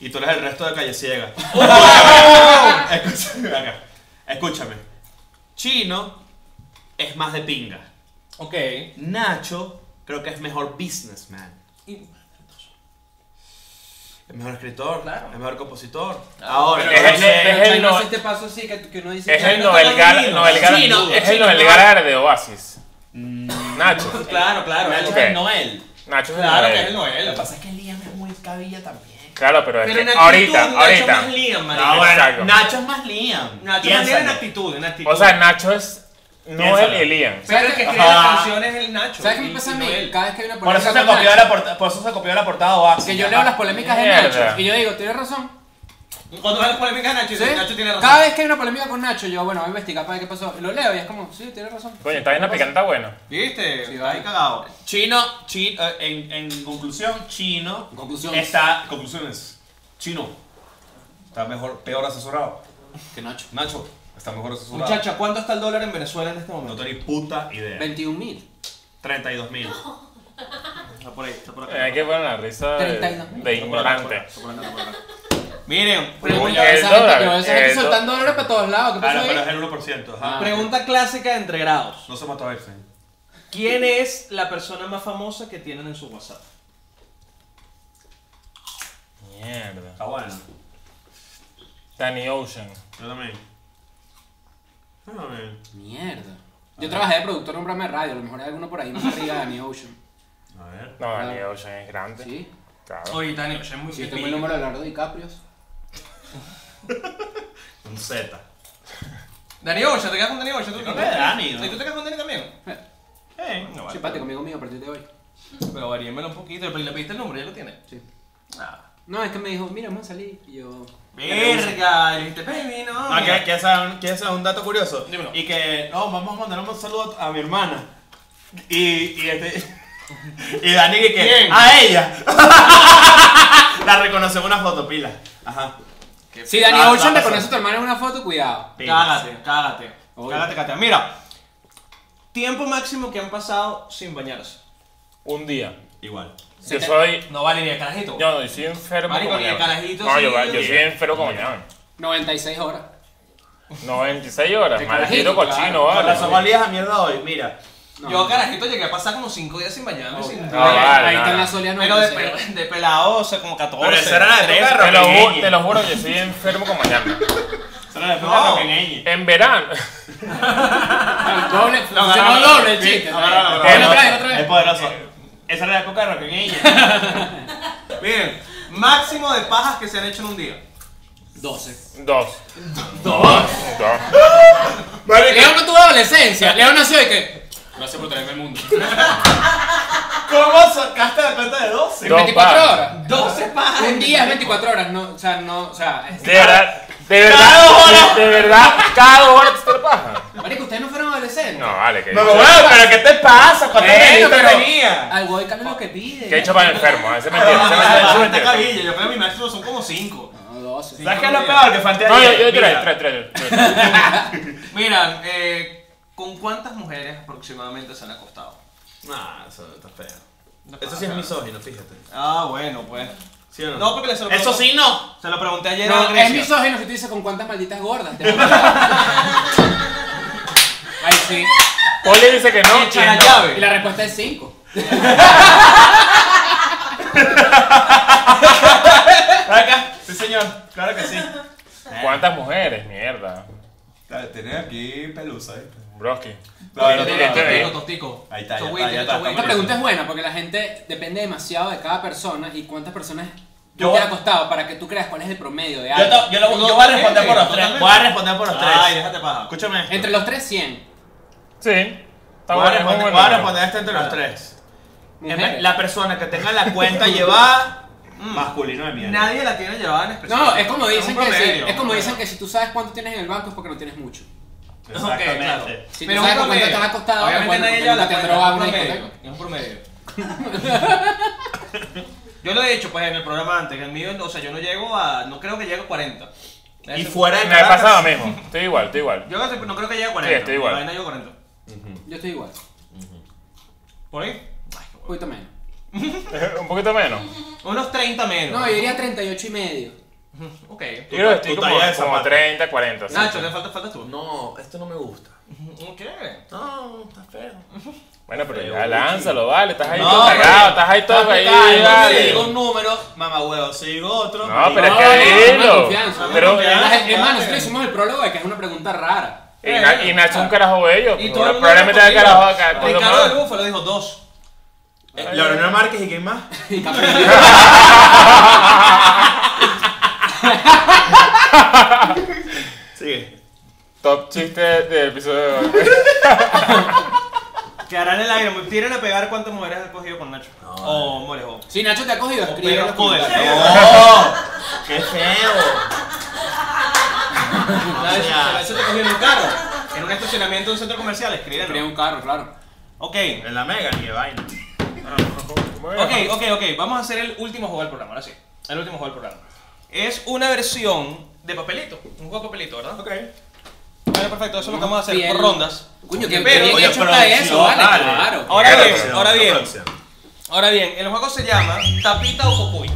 Y tú eres el resto de Calle Ciega. Escúchame. acá. Escúchame. Chino es más de pinga. Ok. Nacho creo que es mejor businessman. Y- Es mejor escritor, Claro. es mejor compositor. Claro. Ahora, Pero es- es el Chino no- hace este paso así que, que uno dice. Es el Noel. Noel es el Noel no. Gallagher de Oasis. Mm, Nacho. Claro, claro. Nacho es Noel. Nacho es el Claro que Noel. es el Noel. Lo que pasa es que Liam es muy cabilla también. Claro, pero es que actitud, ahorita, Nacho ahorita. más Liam. Nacho es más Liam. Nacho más Piénsalo. Liam en actitud, en actitud. O sea, Nacho es Noel Piénsalo. y Liam. pero el que escribe las canciones es el Nacho. ¿Sabes qué me pasa a mí? Cada vez que hay una Por eso, se con copió de la porta- por eso se copió de la portada Oasis. Que yo leo las polémicas de Mierda. Nacho y yo digo, tienes razón. Cuando ves polémica de Nacho, ¿Sí? dices, Nacho tiene razón. Cada vez que hay una polémica con Nacho, yo, bueno, voy a investigar para ver qué pasó. Y lo leo y es como, sí, tienes razón. Coño, está bien la picante, está bueno. ¿Viste? Sí, vale. ahí cagado. Chino, chi- eh, en, en conclusión, Chino En conclusiones. está. Conclusiones. Chino está mejor, peor asesorado. Que Nacho. Nacho está mejor asesorado. Muchacha, ¿cuánto está el dólar en Venezuela en este No momento? tenéis puta idea. 21 mil. 32 mil. Está por ahí, está por Eh, Hay que poner la risa de, 32. de ignorante. Miren, pregunta, el esa gente dólar, que esa gente el soltando dólares para todos lados. ¿Qué pasó Claro, pero es ahí? el 1%. Ajá. Ah. pregunta clásica de entre grados. No se mató a verse. ¿Quién es la persona más famosa que tienen en su WhatsApp? Mierda. Está bueno. Danny Ocean. Yo también. También. Mierda. Yo trabajé de productor en un programa de radio, a lo mejor hay alguno por ahí más arriba de Danny Ocean. A ver. No, Danny Ocean es grande. ¿Sí? Claro. Oye, Dani, es muy Si yo tengo el número de Leonardo DiCaprio. Un Z. Dani Ocean, ¿te quedas con Dani Ocean? ¿Tú, creo que ¿no? ¿Y tú te quedas con Dani también? Eh, Eh. No, vale. Simpático, amigo mío, a partir de hoy. Pero varíenmelo un poquito. Pero le pediste el número, ya lo tiene. Sí. Ah. No, es que me dijo, mira, vamos a salir. Y yo. Verga, le dijiste, baby, no. Ah, ¿quieres, quieres saber, un- quieres saber un dato curioso? Dímelo. Y que, no, vamos a mandar un saludo a mi hermana. Y, y este. Y Dani que, que ¿Quién? a ella. La reconoce en una foto, pila. Ajá. Si Ah, Ocean a reconoce a tu hermano en una foto, cuidado. Pila. Cágate, cágate. Obvio. Cágate, cágate. Mira, tiempo máximo que han pasado sin bañarse. Un día. Igual. Yo soy. No vale ni el carajito. Yo no, yo soy enfermo Marico, como ni el carajito No, yo, sí, yo sí. soy enfermo como ñame. 96 horas. 96 horas, maldito cochino, claro. Con razón vale. a mierda hoy, mira. No. Yo, carajito, llegué a pasar como 5 días sin bañarme. Obvio. sin No, vale, ahí no, está en no. la solia Pero de, 96. pe- de pelado, o sea, como 14. Pero esa era de Te lo, ju- te lo juro, yo soy enfermo la época No. En verano. Ah, Doble, No, no, no, doble chiste. no, no, no, no, no. Es poderoso. Esa era la época de Roqueñi. Miren, máximo de pajas que se han hecho en un día. 12. Dos. Dos. Dos. Leo no tuvo adolescencia. Leo nació y que. Gracias por traerme al mundo. ¿Cómo sacaste la cuenta de 12? En Dos 24 pajas. horas. 12 pajas. Un día es 24 horas, no, o sea, no, o sea, es- De verdad. De Cada verdad. dos horas. De verdad. Cada dos horas te lo paja. Marico, ustedes no fueron adolescentes. No, vale, que. No, bueno, pero ¿qué te pasa? ¿Cuántos Bueno, pero- tenía? Al boy cambia lo que pide. Que he hecho para enfermo, ese me entiende, ese me entiende, Bastante entiende. cabilla, yo creo que mi máximo son como 5. No, 12. ¿Sabes qué es lo peor? Que falté No, yo, yo tres, Mira. tres, tres. Mira, eh, ¿con cuántas mujeres aproximadamente se han acostado? Nah, eso está feo. No Eso sí es misógino, fíjate. Ah, bueno, pues. ¿Sí o no? No, porque se lo Eso sí no. Se lo pregunté ayer a No, es Grecia. misógino si tú dices con cuántas malditas gordas. te- Ay, sí. Poli dice que no. Echa la y no. llave. Y la respuesta es 5. Acá, sí señor, claro que sí. ¿Cuántas mujeres? Mierda. Tienes aquí pelusa, ¿eh? Broski. No, no, Tiene- no, tiene- no, Tostico, tostico. Ahí está, ya Chogui, está, ya tiene está, chogui. está Esta pregunta es buena porque la gente depende demasiado de cada persona y cuántas personas Yo- te ha costado para que tú creas cuál es el promedio de Yo, algo. yo, lo- yo voy a responder por los tres. Voy a responder por los tres. Ay, déjate paja. Escúchame. esto. Entre los tres, 100. Sí. Está Voy a bueno, responder, buen voy a número. responder esto entre los tres. Mujeres. La persona que tenga la cuenta llevada, masculino de mierda. Nadie la tiene llevada en especial. No, es como dicen que si, es como dicen que si tú sabes cuánto tienes en el banco es porque no tienes mucho. Exactamente. claro. Si Pero sabes un cuánto te promedio. ha costado, Obviamente bueno, nadie lleva la cuenta, una promedio. Es un promedio. Yo lo he dicho pues en el programa antes, que el mío, o sea, yo no llego a, no creo que llegue a 40. Y fuera de Me ha pasado mismo. Estoy igual, estoy igual. Yo no creo que llegue a 40. Sí, estoy igual. Mi vaina llego a 40. Yo estoy igual. ¿Por ahí? Un poquito menos. Un poquito menos. Unos 30 menos. No, yo diría 38 y medio. Ok. Yo creo que estoy tu como, talla de como zapato. 30, 40. sí. Nacho, le falta, faltas tú. No, esto no me gusta. ¿Qué? No, está feo. Bueno, pero ya lánzalo, vale. Estás ahí No, todo pero- cagado, estás ahí todo ahí. Si vale. digo un número, mamá huevo. Si digo otro, No, pero es que dilo. confianza, Pero, más, nosotros hicimos el prólogo de que es una pregunta rara. y, Na- y Nacho es un carajo bello. Y todo el mundo Probablemente el respondió. carajo acá. Ricardo mal. del Búfalo dijo dos. Eh, Márquez y quién más. Y Sigue. Top chiste episodio de hoy. Quedará en el aire. Tiren a pegar cuántas mujeres has cogido con Nacho. O Morejo. Si Nacho te ha cogido, escribe en los. ¡Qué feo! Nacho Nacho te cogió en un carro. En un estacionamiento de un centro comercial. Escribe Escríbelo. un carro, claro. Ok. En la mega ni de vaina. Ok, ok, ok. Vamos a hacer el último juego del programa, ahora sí. El último juego del programa. Es una versión de papelito. Un juego de papelito, ¿verdad? Ok. Vale, perfecto. Eso es lo que vamos a hacer Bien. por rondas. Coño, que Pero- bien Oye, hecho está eso, vale, claro. Ahora bien, Producción, ahora bien. producción. Ahora bien, el juego se llama Tapita o Cocuy.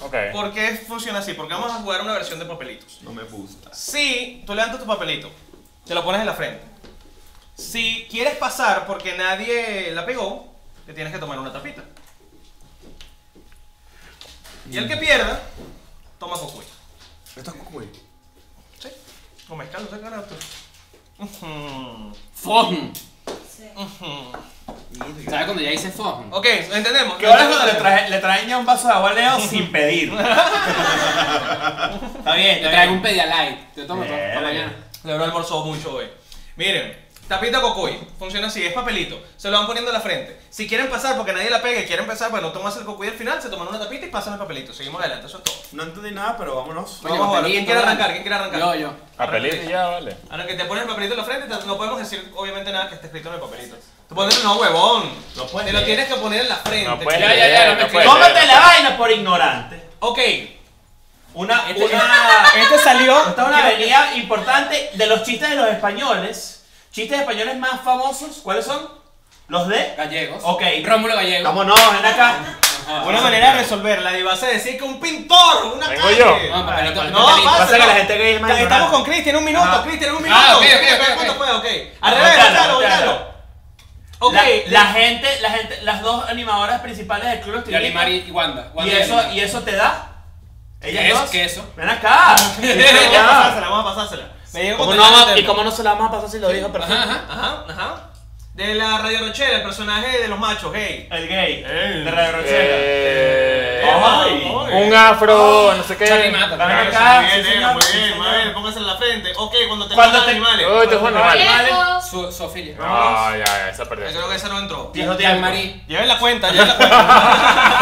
Ok. ¿Por qué funciona así? Porque vamos a jugar una versión de papelitos. No me gusta. Si tú levantas tu papelito, te lo pones en la frente. Si quieres pasar porque nadie la pegó, te tienes que tomar una tapita. Y el que pierda, toma cocuy. Esto es cucuy. ¿Sí? Con mezcal, no sé qué ujú. ¿Sabes cuando ya dice Fojn? Ok, ¿entendemos? ¿Qué hora es cuando le, traje- le traen ya un vaso de agua a Leo sin pedir? está bien, Te está traigo bien. un Pedialyte. Te tomo todo mañana. Lebron almorzó mucho hoy. Miren, tapita cocuy. Funciona así, es papelito. Se lo van poniendo en la frente. Si quieren pasar porque nadie la pega y quieren empezar, bueno, tomas el cocuy al final, se toman una tapita y pasan el papelito. Seguimos adelante, eso es todo. No entendí nada, pero vámonos. Vamos a. ¿Quién quiere dale. arrancar? ¿Quién quiere arrancar? Yo, yo. Papelito ya, vale. Ahora que te pones el papelito en la frente, te- no podemos decir obviamente nada que esté escrito en el papelito. Tú pones, no, huevón. No puedes Te lo leer. tienes que poner en la frente. No puedes Ya, ya, ya, leer, no me no puedes Tómate leer. la vaina por ignorante. Ok. Una, Este, una, este salió. esta es una avenida importante de los chistes de los españoles. Chistes españoles más famosos, ¿cuáles son? Los de... Gallegos. Ok. Rómulo Gallego. Vámonos, ven acá. Una manera de resolverla y vas a decir que un pintor, una Vengo calle. yo. No, papelito. No, papelito. pasa, Pasa que no. la gente gay es más Estamos con Cristian, un minuto. Cristian, un minuto. Ah, ok, ok, ok, ¿Cuánto ok. fue? Ok. Ah, Al revés, voltealo, voltealo. Ok. La, la gente, la gente, las dos animadoras principales del club Yoli Mari y Wanda. Y Wanda eso, Yoli Mari. y eso te da. Ellas ¿Qué es? dos. ¿Qué eso? Ven acá. Vamos a pasársela, vamos a pasársela. Me llegó ¿Cómo con no vamos-. ¿Y cómo no se la vamos a pasar si lo dijo perfecto? Ajá, ajá. Ajá, ajá. De la Radio Rochela, el personaje de los machos, hey. El gay. Eh. De Radio Rochela. Eh, Ay. un afro, no sé qué. Charlie Mata. Ven Muy bien, sí, negro, señor, muy sí, bien, señor. muy bien, póngase en la frente. Ok, cuando te Cuando gustan te- animales. Uy, te fue animal. Viejo. Su, Sofilia. No, ya, ya, esa Yo perdió. creo que esa no entró. Viejo tiempo. Marie. Lleven la cuenta, lleven la cuenta.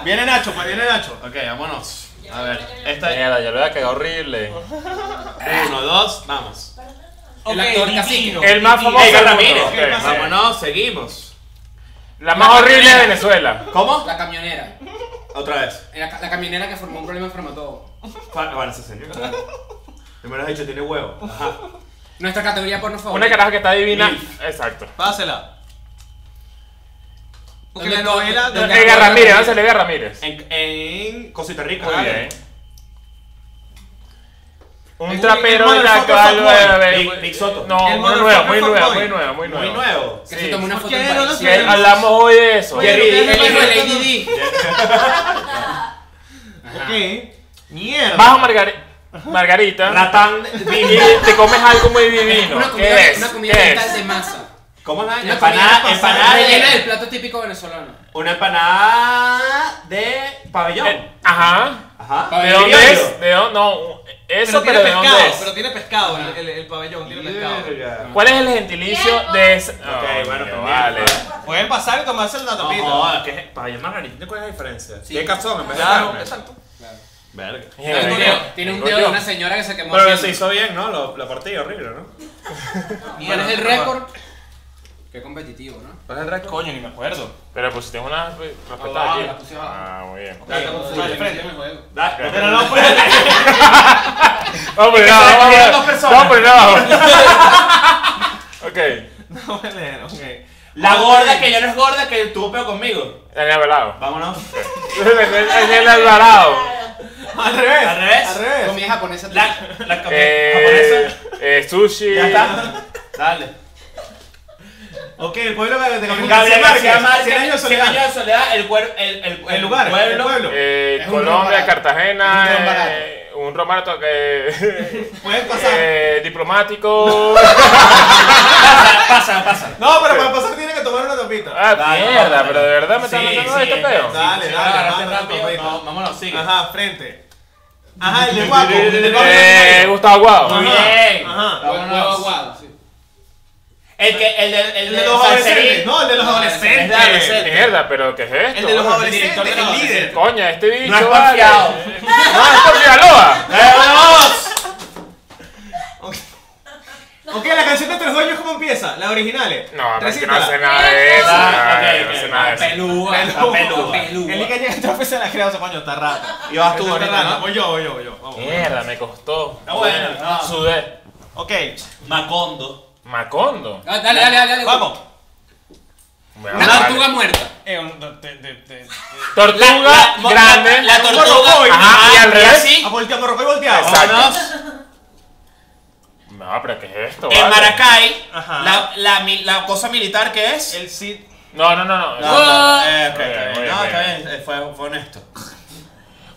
viene Nacho, pues viene Nacho. Ok, vámonos. A ver, esta es. Mierda, ya lo voy a quedar horrible. Uno, dos, vamos. El actor divino. cacique. El más famoso. Edgar. Vámonos, seguimos. La más horrible de Venezuela. ¿Cómo? La camionera. Otra vez. La, la camionera que formó un problema en todo. Fa- Bueno, ese señor. Primero has dicho, tiene huevo. Ajá. Nuestra categoría porno Una favorita. caraja que está divina. Milf. Exacto. Pásela. Porque ¿Dónde- la novela... de- Edgar Ramírez, ¿dónde se le Edgar Ramírez? En, en Cosita Rica. Muy bien. Un trapero de la actual. Big- Big Soto. No, muy nueva, motherfucker muy nueva, fuckboy. muy nueva, muy Muy nueva. nuevo. Que Sí. se tomó una ¿Por foto en hablamos hoy de eso. Jerry, El hijo de Jerry, Lady Di. Ok. Mierda. A Margarita. Margarita. Ratán te comes algo muy divino. Una comida, ¿Qué es? una comida ¿Qué mental es? de masa. ¿Cómo la Una empanada? Empanada rellena del de. plato típico venezolano. Una empanada de pabellón. Eh, Ajá. Ajá. ¿De dónde Criollo. es? ¿De dónde? No, eso, Pero pero, ¿de dónde pescado, es? pero tiene pescado el, el- el pabellón, tiene pescado. ¿Cuál es el gentilicio de ese? Ok, bueno, pues vale. Pueden pasar y tomarse la No, tapita. joda, ¿qué es? Pabellón margarita, ¿cuál es la diferencia? Sí. Tiene cazón en vez de Claro, carne. exacto. Verga. Tiene un dedo- Tiene un tengo dedo de una señora que se quemó. Pero se hizo bien, ¿no? Lo- La partida horrible, ¿no? ¿Cuál es el récord? Qué competitivo, ¿no? ¿Cuál es el récord? Coño, ni me acuerdo. Pero pusiste una respuesta Abajo, aquí. la puse abajo. Ah, muy bien. Dale, Vale, frente. me juego. Da- Pero no puede. Vamos por que nada, se vamos quedan por dos personas. Vamos por nada. Ok. No puede leer, ok. La gorda que ya no es gorda que tuvo peo conmigo. En el velado. Vámonos. En el alvarado. Al revés. Al revés. Al revés. Comida japonesa. La, la comida Eh, japonesa. eh, sushi. Ya está. Dale. Ok, el pueblo de de Gabriel García Márquez. Cien años de Cien soledad. años de soledad. El, cuer- el, el, El lugar, el pueblo. Eh, Es Colombia. Cartagena. Un eh, un barato que. Pueden pasar. eh, diplomático. Pasa, pasa, pasa. No, pero para pasar tiene que tomar una tapita. Ah, Dale, mierda, dale. pero de verdad me Sí, metiendo sí, este sí, peo. sí, Dale, sí, dale, dale. No, vámonos, sigue. Ajá, frente. Ajá, el de guapo. El de guapo. Eh, Gustavo Guado. Muy Ajá. bien. Ajá. Aguado, sí. El que, el de, el El de, los adolescentes. No, el de los adolescentes. adolescentes. Mierda, pero ¿qué es esto? El de los adolescentes, el líder. Coña, este bicho. No es vale. confiado. No, es por Sinaloa. ¡Vamos! Ok, la canción de Tres Dueños, ¿cómo empieza? La original. No, pero es que no hace nada de eso. Ah, nada de- ok, no hace nada de eso. Pelúa. Pelúa. Pelúa. El día que llega esta vez se la creo, coño, está rata. Y vas tú ahorita. ¿no? Voy yo, voy yo, voy yo. Vamos. Mierda, me costó. Está bueno, no. Sudé. Ok, Macondo. Macondo. Ah, Dale, dale, dale. dale. vamos. Bueno, Una vale. tortuga muerta. Eh, un- de- de- de- de- Tortuga La- la- grande. La, la tortuga. Morrocoy. Ajá, y al revés. así. A voltear, morroco y volteado. Exacto. Vámonos. No, pero ¿qué es esto? En vale? Maracay, Ajá. la, la, mi- la cosa militar que es. El Cid. No, no, no, no. No, no, eh, ok, Muy está bien, bien. muy No, bien, está muy bien, eh, fue, fue honesto.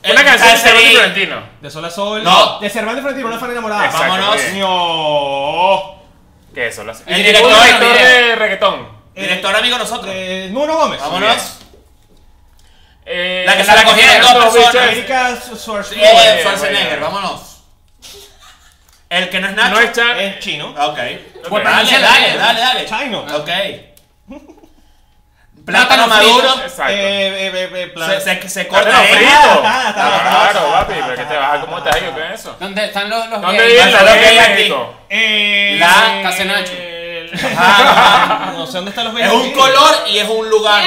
Una canción de. Cervantes y Florentino. De Sol a Sol. No. De Cervantes Florentino, una fan enamorada. Exacto, Vámonos. bien. No. ¿Qué es eso? Las- El Un director director del video. de reggaetón. Director amigo nosotros. De Nuno Gómez. Vámonos. Eh, La que se la cogieron dos personas. Erika Schwarzenegger. Eh, Schwarzenegger, vámonos. El que no es Nacho. No es. Es chino. Ok. Ok. Dale, dale, dale, dale. Chino. Ok. Plátano maduro. Exacto. Eh, eh, eh, Se, se, se corta frito. Claro, papi, pero ¿qué te vas cómo estás ahí está. con eso? ¿Dónde están los, los ¿Dónde gays? viven aquí. México? Eh, La- Casenacho. Ajá. No sé dónde están los Es un color y es un lugar.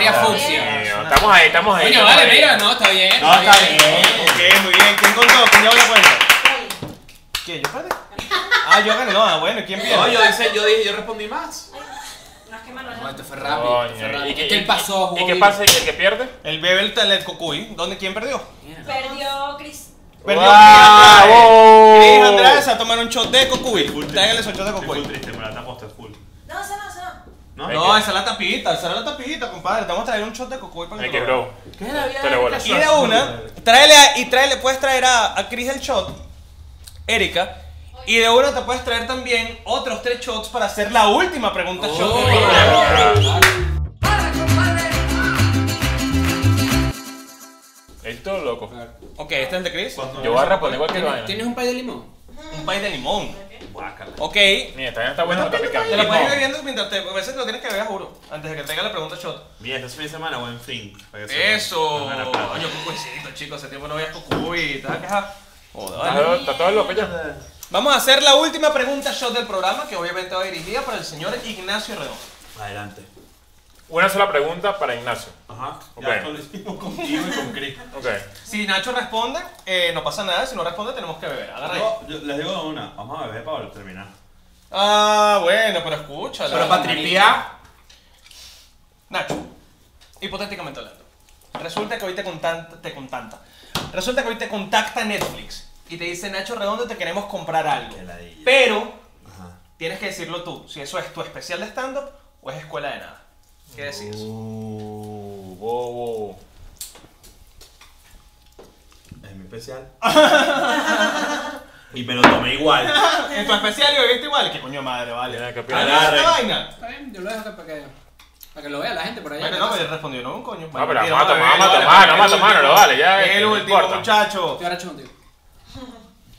Dios fucsia. Estamos ahí, estamos ahí. Coño, vale, mira, no, está bien. No, está bien. Ok, muy bien. ¿Quién contó? ¿Quién llevó la cuenta? ¿Quién? ¿Yo perdí? Ah, yo gané. No, ah, bueno, ¿quién pierde? No, yo, hice, yo dije, yo respondí más. No, es que Manuel No, no. esto fue rápido. esto fue Coño, rápido. ¿y qué, que pasó, ¿Y qué pasa? ¿Y el que pierde? El bebé el Telet Cocuy. ¿Dónde quién perdió? Perdió Chris. Perdió ¡Bravo! Cris Andrade. Cris Andrade se va a tomar un shot de Cocuy. Tráigale su shot de Cocuy. triste, me la taposta full. No, eso no, eso no. ¿No? No, esa es la tapita, esa es la tapita, compadre. Te vamos a traer un shot de Cocuy para Me que lo quebró. ¿Qué es la vida? Pero bola. Y de una, tráele a- y tráele, puedes traer a, a Chris el shot, Erika, y de una te puedes traer también otros tres shots para hacer la última pregunta shot. Oh, claro. Esto loco. Ok, este es el de Chris. Yo voy a responder cualquier ¿Tienes, vaina. ¿Tienes un pay de limón? Un país de limón. Ok. Mira, esta está buena, está Te picante. lo puedes ir bebiendo mientras te. A veces te lo tienes que beber, juro. Antes de que te haga la pregunta shot. Mira, este fin de semana, buen fin. Eso. Coño, Cocuicito, chicos. Hace tiempo no veías Cocuy. ¿Te vas a quejar? Joder, Está vale. todo- Está todo loco ya. Vamos a hacer la última pregunta shot del programa, que obviamente va dirigida para el señor Ignacio Redondo. Adelante. Una sola pregunta para Ignacio. Ajá. Ok. Ya lo hicimos contigo y con Chris. Ok. Si Nacho responde, eh, no pasa nada. Si no responde, tenemos que beber. Agarra ahí. Yo- yo les digo una. Vamos a beber para terminar. Ah, bueno, pero escúchala. Pero para tripear. Nacho, hipotéticamente hablando. Resulta que hoy te contacta, te contacta. Resulta que hoy te contacta Netflix y te dice Nacho Redondo, te queremos comprar algo. Pero Ajá. tienes que decirlo tú, si eso es tu especial de stand-up o es escuela de nada. ¿Qué decides? Uh, bobo. Es mi especial. y me lo tomé igual. En tu especial y lo viste igual. ¿Qué coño de madre, vale? Mira, ¿qué ¿Ah, opinas? Agarre. esta vaina? Está bien, yo lo dejo que- para que, para que lo vea la gente por ahí. Bueno, no, pero respondió, no, un coño. No, pero vamos a tomar, vamos a tomar, no vamos a tomar, no lo vale, ya. El no último, muchacho. Estoy ahora contigo.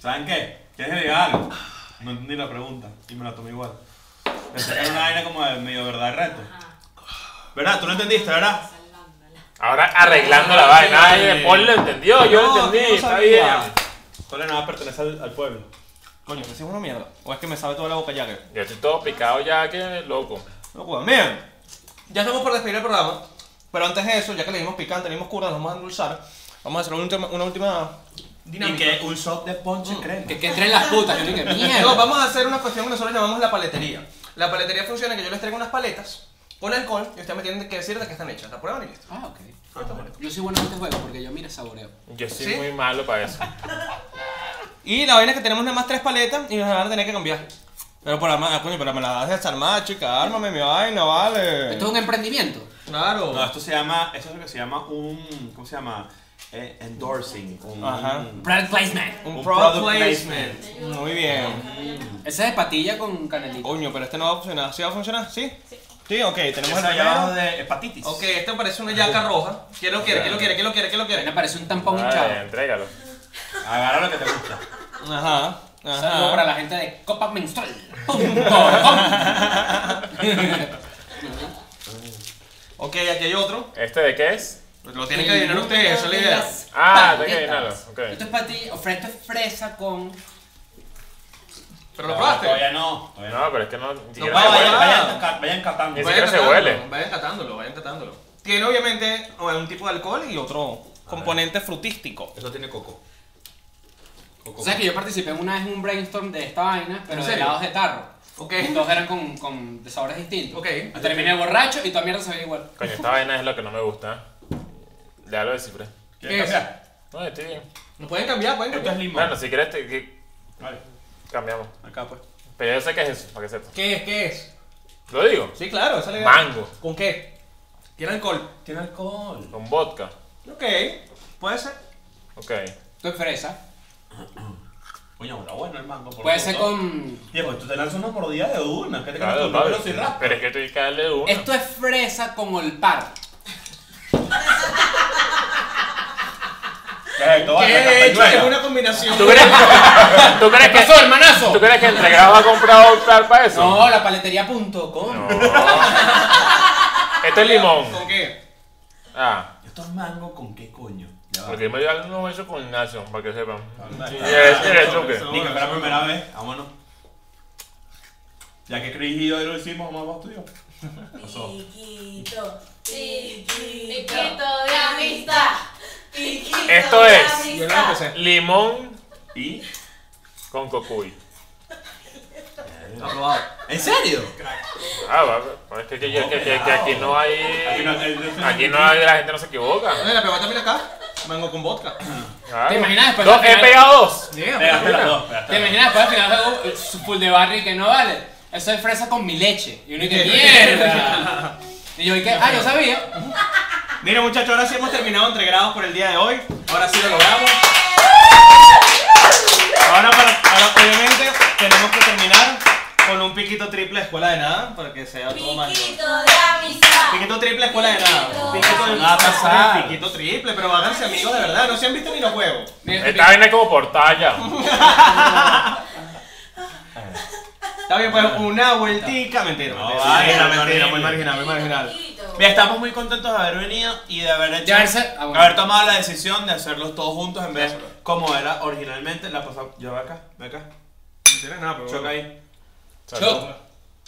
¿Saben qué? ¿Quieres agregar algo? No entendí la pregunta y me la tomé igual. Pensé que era una vaina como de medio verdad y reto. ¿Verdad? ¿Tú no entendiste, verdad? Ahora arreglando la vaina. Ay, Paul lo entendió, yo No, lo entendí, no está bien. Solo nada pertenece al, al pueblo. Coño, que es una mierda. O es que me sabe toda la boca ya que. Yo estoy todo picado ya, que loco. No jodas. Miren, ya estamos por despedir el programa. Pero antes de eso, ya que le dimos picante, le dimos cura, nos vamos a endulzar. Vamos a hacer una última, una última Y dinámica. que un shot de ponche crema. Que, que entren las putas. Yo dije, No, mierda. vamos a hacer una cuestión que nosotros llamamos la paletería. La paletería funciona que yo les traigo unas paletas con alcohol y ustedes me tienen que decir de qué están hechas. La prueban y listo. Ah, ok. Yo soy bueno en este juego porque yo, mira, saboreo. Yo soy ¿Sí? muy malo para eso. Y la vaina es que tenemos nada más tres paletas y nos van a tener que cambiar. Pero por la ma- coño, pero me la das de desarmar, chica, ármame mi vaina, vale. Esto es un emprendimiento. Claro. No, esto se llama, eso es lo que se llama un, ¿cómo se llama? Eh, endorsing. Un, Ajá. Product placement. un, un product, product placement. Muy bien. Ese es de patilla con canelita. Coño, pero este no va a funcionar. ¿Sí va a funcionar? ¿Sí? Sí, ok, tenemos el allá abajo primero. de hepatitis. Ok, este parece una yaca roja. ¿Quién lo quiere? ¿Quién lo quiere? ¿Quién lo quiere? ¿Quién lo A mí me quiere? parece un tampón Ay, hinchado. entrégalo. Agarra lo que te gusta. Ajá. Saludo para Ajá. la gente de Copa Menstrual. Ok, aquí hay otro. ¿Este de qué es? Pues Lo tienen que adivinar ustedes, esa es la idea. Ah, tengo que adivinarlo. Ok. Esto es para ti, ofrezco fresa con. ¿Pero lo probaste? Todavía no. Todavía no. Pero es que no. ni siquiera vaya, se vayan, huele. vaya. vayan, ca- vayan catando. Ni siquiera se catándolo, huele. Vayan catándolo, vayan catándolo. Tiene obviamente un tipo de alcohol y otro componente frutístico. Eso tiene coco. Coco. O sea que yo participé una vez en un brainstorm de esta vaina, pero ¿En de serio? helados de tarro. Ok. Todos eran con, con de sabores distintos. Ok. Terminé borracho y toda mierda sabía igual. Coño, esta vaina es lo que no me gusta. Déjalo de cifre. ¿Quieres ¿Qué es? No, estoy bien. ¿Lo pueden cambiar? ¿Pueden Esto es cambiar? limón. Bueno, si quieres, te, que- Vale, cambiamos. acá pues. Pero yo sé qué es eso, para que sepas. ¿Qué es? ¿Qué es? ¿Lo digo? Sí, claro, esa es la idea. Mango. ¿Con qué? ¿Tiene alcohol? Tiene alcohol. Con vodka. Ok, puede ser. Ok. Esto es fresa. Coño, está bueno el mango. por Puede ser con. Pues tú te lanzas una mordida de una. ¿Qué te Claro, crees tú? rap. Pero es que tú tienes que darle uno. Esto es fresa con olpar. ¿Qué la he hecho? Es una combinación. ¿Tú crees, ¿tú crees ¿Qué que, pasó, hermanazo? ¿tú crees que Entregrado ha comprado tal para eso? No, la paletería.com. No. Esto es limón. ¿Con qué? Ah, ¿Esto es mango con qué coño? Porque me dio unos besos con Ignacio, para que sepan. Vale. Y eres, eres tú que. Ni que fue la primera vez, vámonos. Ya que Chris y yo lo hicimos, vamos tú y yo. Pasó. Piquito, piquito de amistad. Esto es-. Limón ¿Y? con cocuy. Aprobado. ¿En serio? Ah, va, va, es que, que- que- que- que aquí no hay. Aquí no, no hay, la gente no se equivoca. La pegó también acá. Mango con vodka. Claro. ¿Te imaginas después Dos, he pegado dos. Yeah, Pegaste las mira. dos, pegaste ¿Te imaginas después al final eh, su full de barrio que no vale? Eso es fresa con mi leche. Y uno que mierda. Y yo, ¿y qué? Ah, yo sabía. Mira muchachos, ahora sí hemos terminado entre grados por el día de hoy. Ahora sí lo logramos. Ahora, para, ahora obviamente tenemos que terminar con un piquito triple escuela de nada para que sea todo más. Piquito de amistad. Piquito triple escuela de nada. Piquito de Va a pasar. Piquito triple, pero háganse amigos de verdad. No se han visto ni los juegos. Esta vaina es como por talla. Está bien, pues una vueltica. Mentira, No, mentira, mentira, muy marginal, muy marginal. Mira, estamos muy contentos de haber venido y de haber hecho. De ah, bueno. haber tomado la decisión de hacerlos todos juntos en vez como era originalmente. La pasamos. Yo ve acá, ve acá. No tiene nada, pero. Choca ahí. Shot.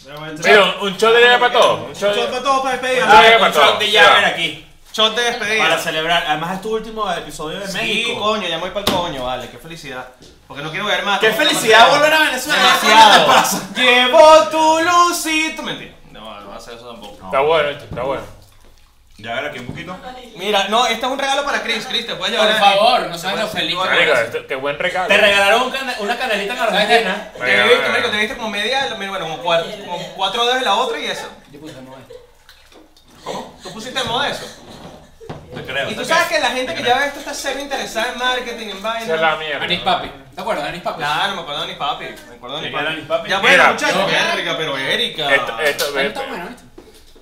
Mira, un, shot de llave para todos. Un shot de... para todos para despedir. Ah, para un shot todos, de ya. Jagger aquí. Shot de despedida. Para celebrar. Además, es tu último episodio de Sí, México. coño, ya me voy para el coño, vale, qué felicidad. Porque no quiero ver más. Qué felicidad volver a Venezuela. Demasiado. ¿Qué te pasa? Llevo tu lucito. Mentira. No, no va a hacer eso tampoco. Está bueno, esto, está bueno. Ya ver aquí un poquito. Mira, no, este es un regalo para Chris. Chris, te puedes llevar. Por favor, no sabes lo feliz Marico, esto- qué buen regalo. Te regalaron un cana- una canelita en Argentina. Te he visto, marico, te viste como media, bueno, como cuatro, como cuatro dedos de la otra y eso. Yo puse no es. ¿Cómo? ¿Tú pusiste en modo eso? Te creo. Y tú sabes que la gente que ya ve esto está cero interesada en marketing, en Esa es la vaina. mierda. Anis Papi. ¿Te acuerdas de Anis Papi? Claro, me acuerdo de papi. Me acuerdo de mis ¿Qué era papi. Ya bueno, muchachos. Erika, pero Erika. Esto, esto, Ah, está bueno, ¿viste?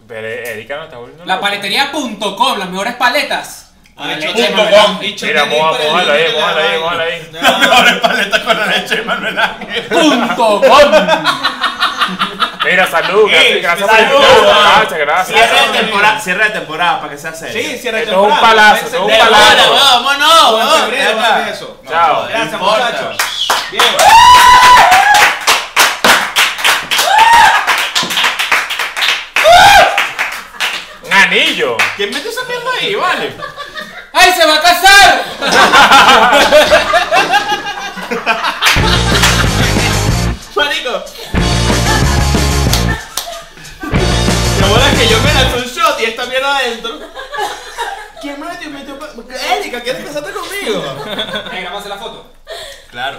ve, Erika no está volviendo La paletería.com, las mejores paletas. Ah, Con y leche de punto Manuel com. Ángel. Y Mira, ahí, ahí, vaina. mójalo ahí. No, Las mejores paletas con la leche de Manuel Ángel. Punto com. Mira, salud. Ey, Gracias, salud. Gracias, gracias. Cierre de temporada, cierre de temporada para que sea serio. Sí, cierra Esto es un palazo, esto es un De palazo. vámonos. Ven acá. eso. Chao. Gracias, No muchachos. Bien. Un anillo. ¿Quién mete esa mierda ahí, vale? ¡Ay, se va a casar! Marico. Lo bueno es que yo me lancé un shot y esta mierda adentro. ¿Quién me metió? metió pa- Erika, ¿quieres casarte conmigo? Venga, vamos a hacer la foto. Claro.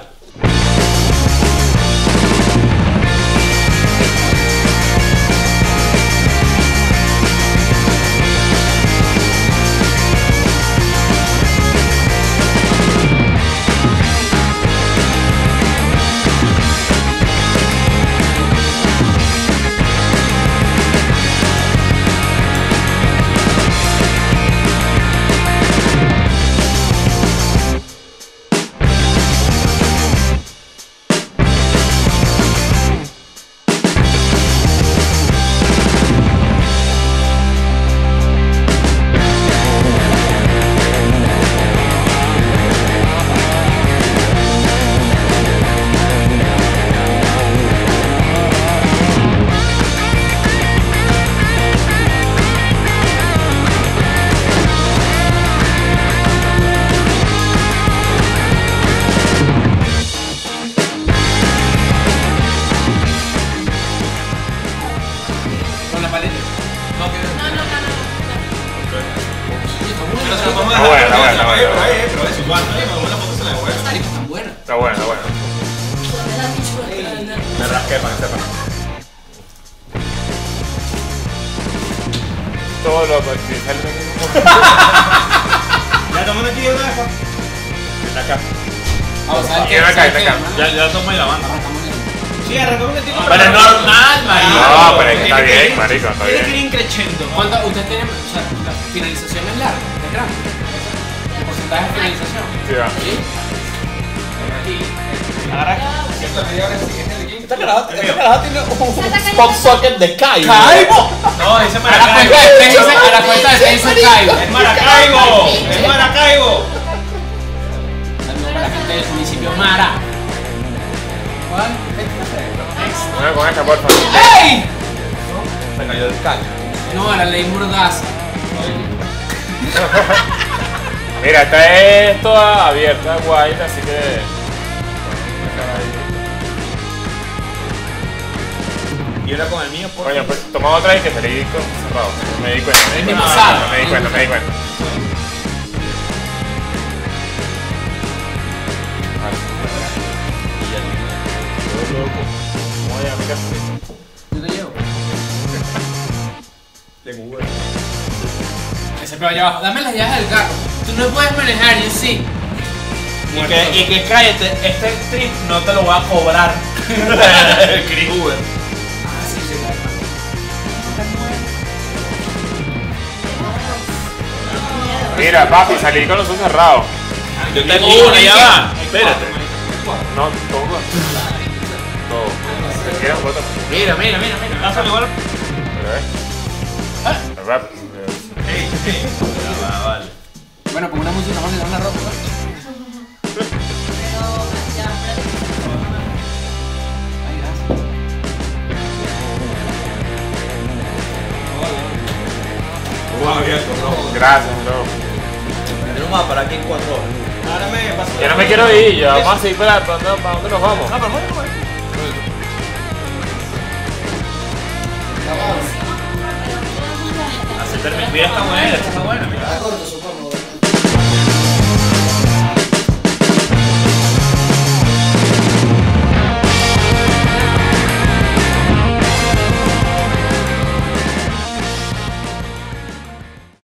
Un Pop socket de Kai. ¡Caibo! No, ese es A la cuenta Maracaibo. a la cuenta de tres dice Caibo. ¡Es Maracaibo! ¡Es Maracaibo! Saludos para la gente del municipio Mara. ¿Cuál? Una con esta, por favor. ¡Ey! Me cayó el caño. No, la ley Mordaza. Mira, esta es toda abierta, guay, así que. Y ahora con el mío, por Coño, pues toma otra y que salí con cerrado. Me di cuenta. Me di cuenta, me di cuenta, me di cuenta. ¿Cómo voy a mi casa? Yo te llevo. Tengo un huevo. Ese peo allá abajo. Dame las llaves del carro. Tú no puedes manejar, yo sí. Y que, y que cállate, este trip no te lo voy a cobrar. el Uber. Mira, papi, salí con los ojos cerrados. Yo tengo una, ya va. Espérate. No, todo. Todo. Mira, mira, mira, mira. Pásame igual. Pero, ¿eh? ¿Verdad? Ey, ey. Ya va, vale. Bueno, con una música vamos a tirar una ropa. Gracias, bro. Tenemos más para aquí en cuatro horas. Ahora me paso. Yo no me quiero ir, ya vamos a seguir para, para, dónde- para dónde nos vamos. No, pero buena, está buena. mira.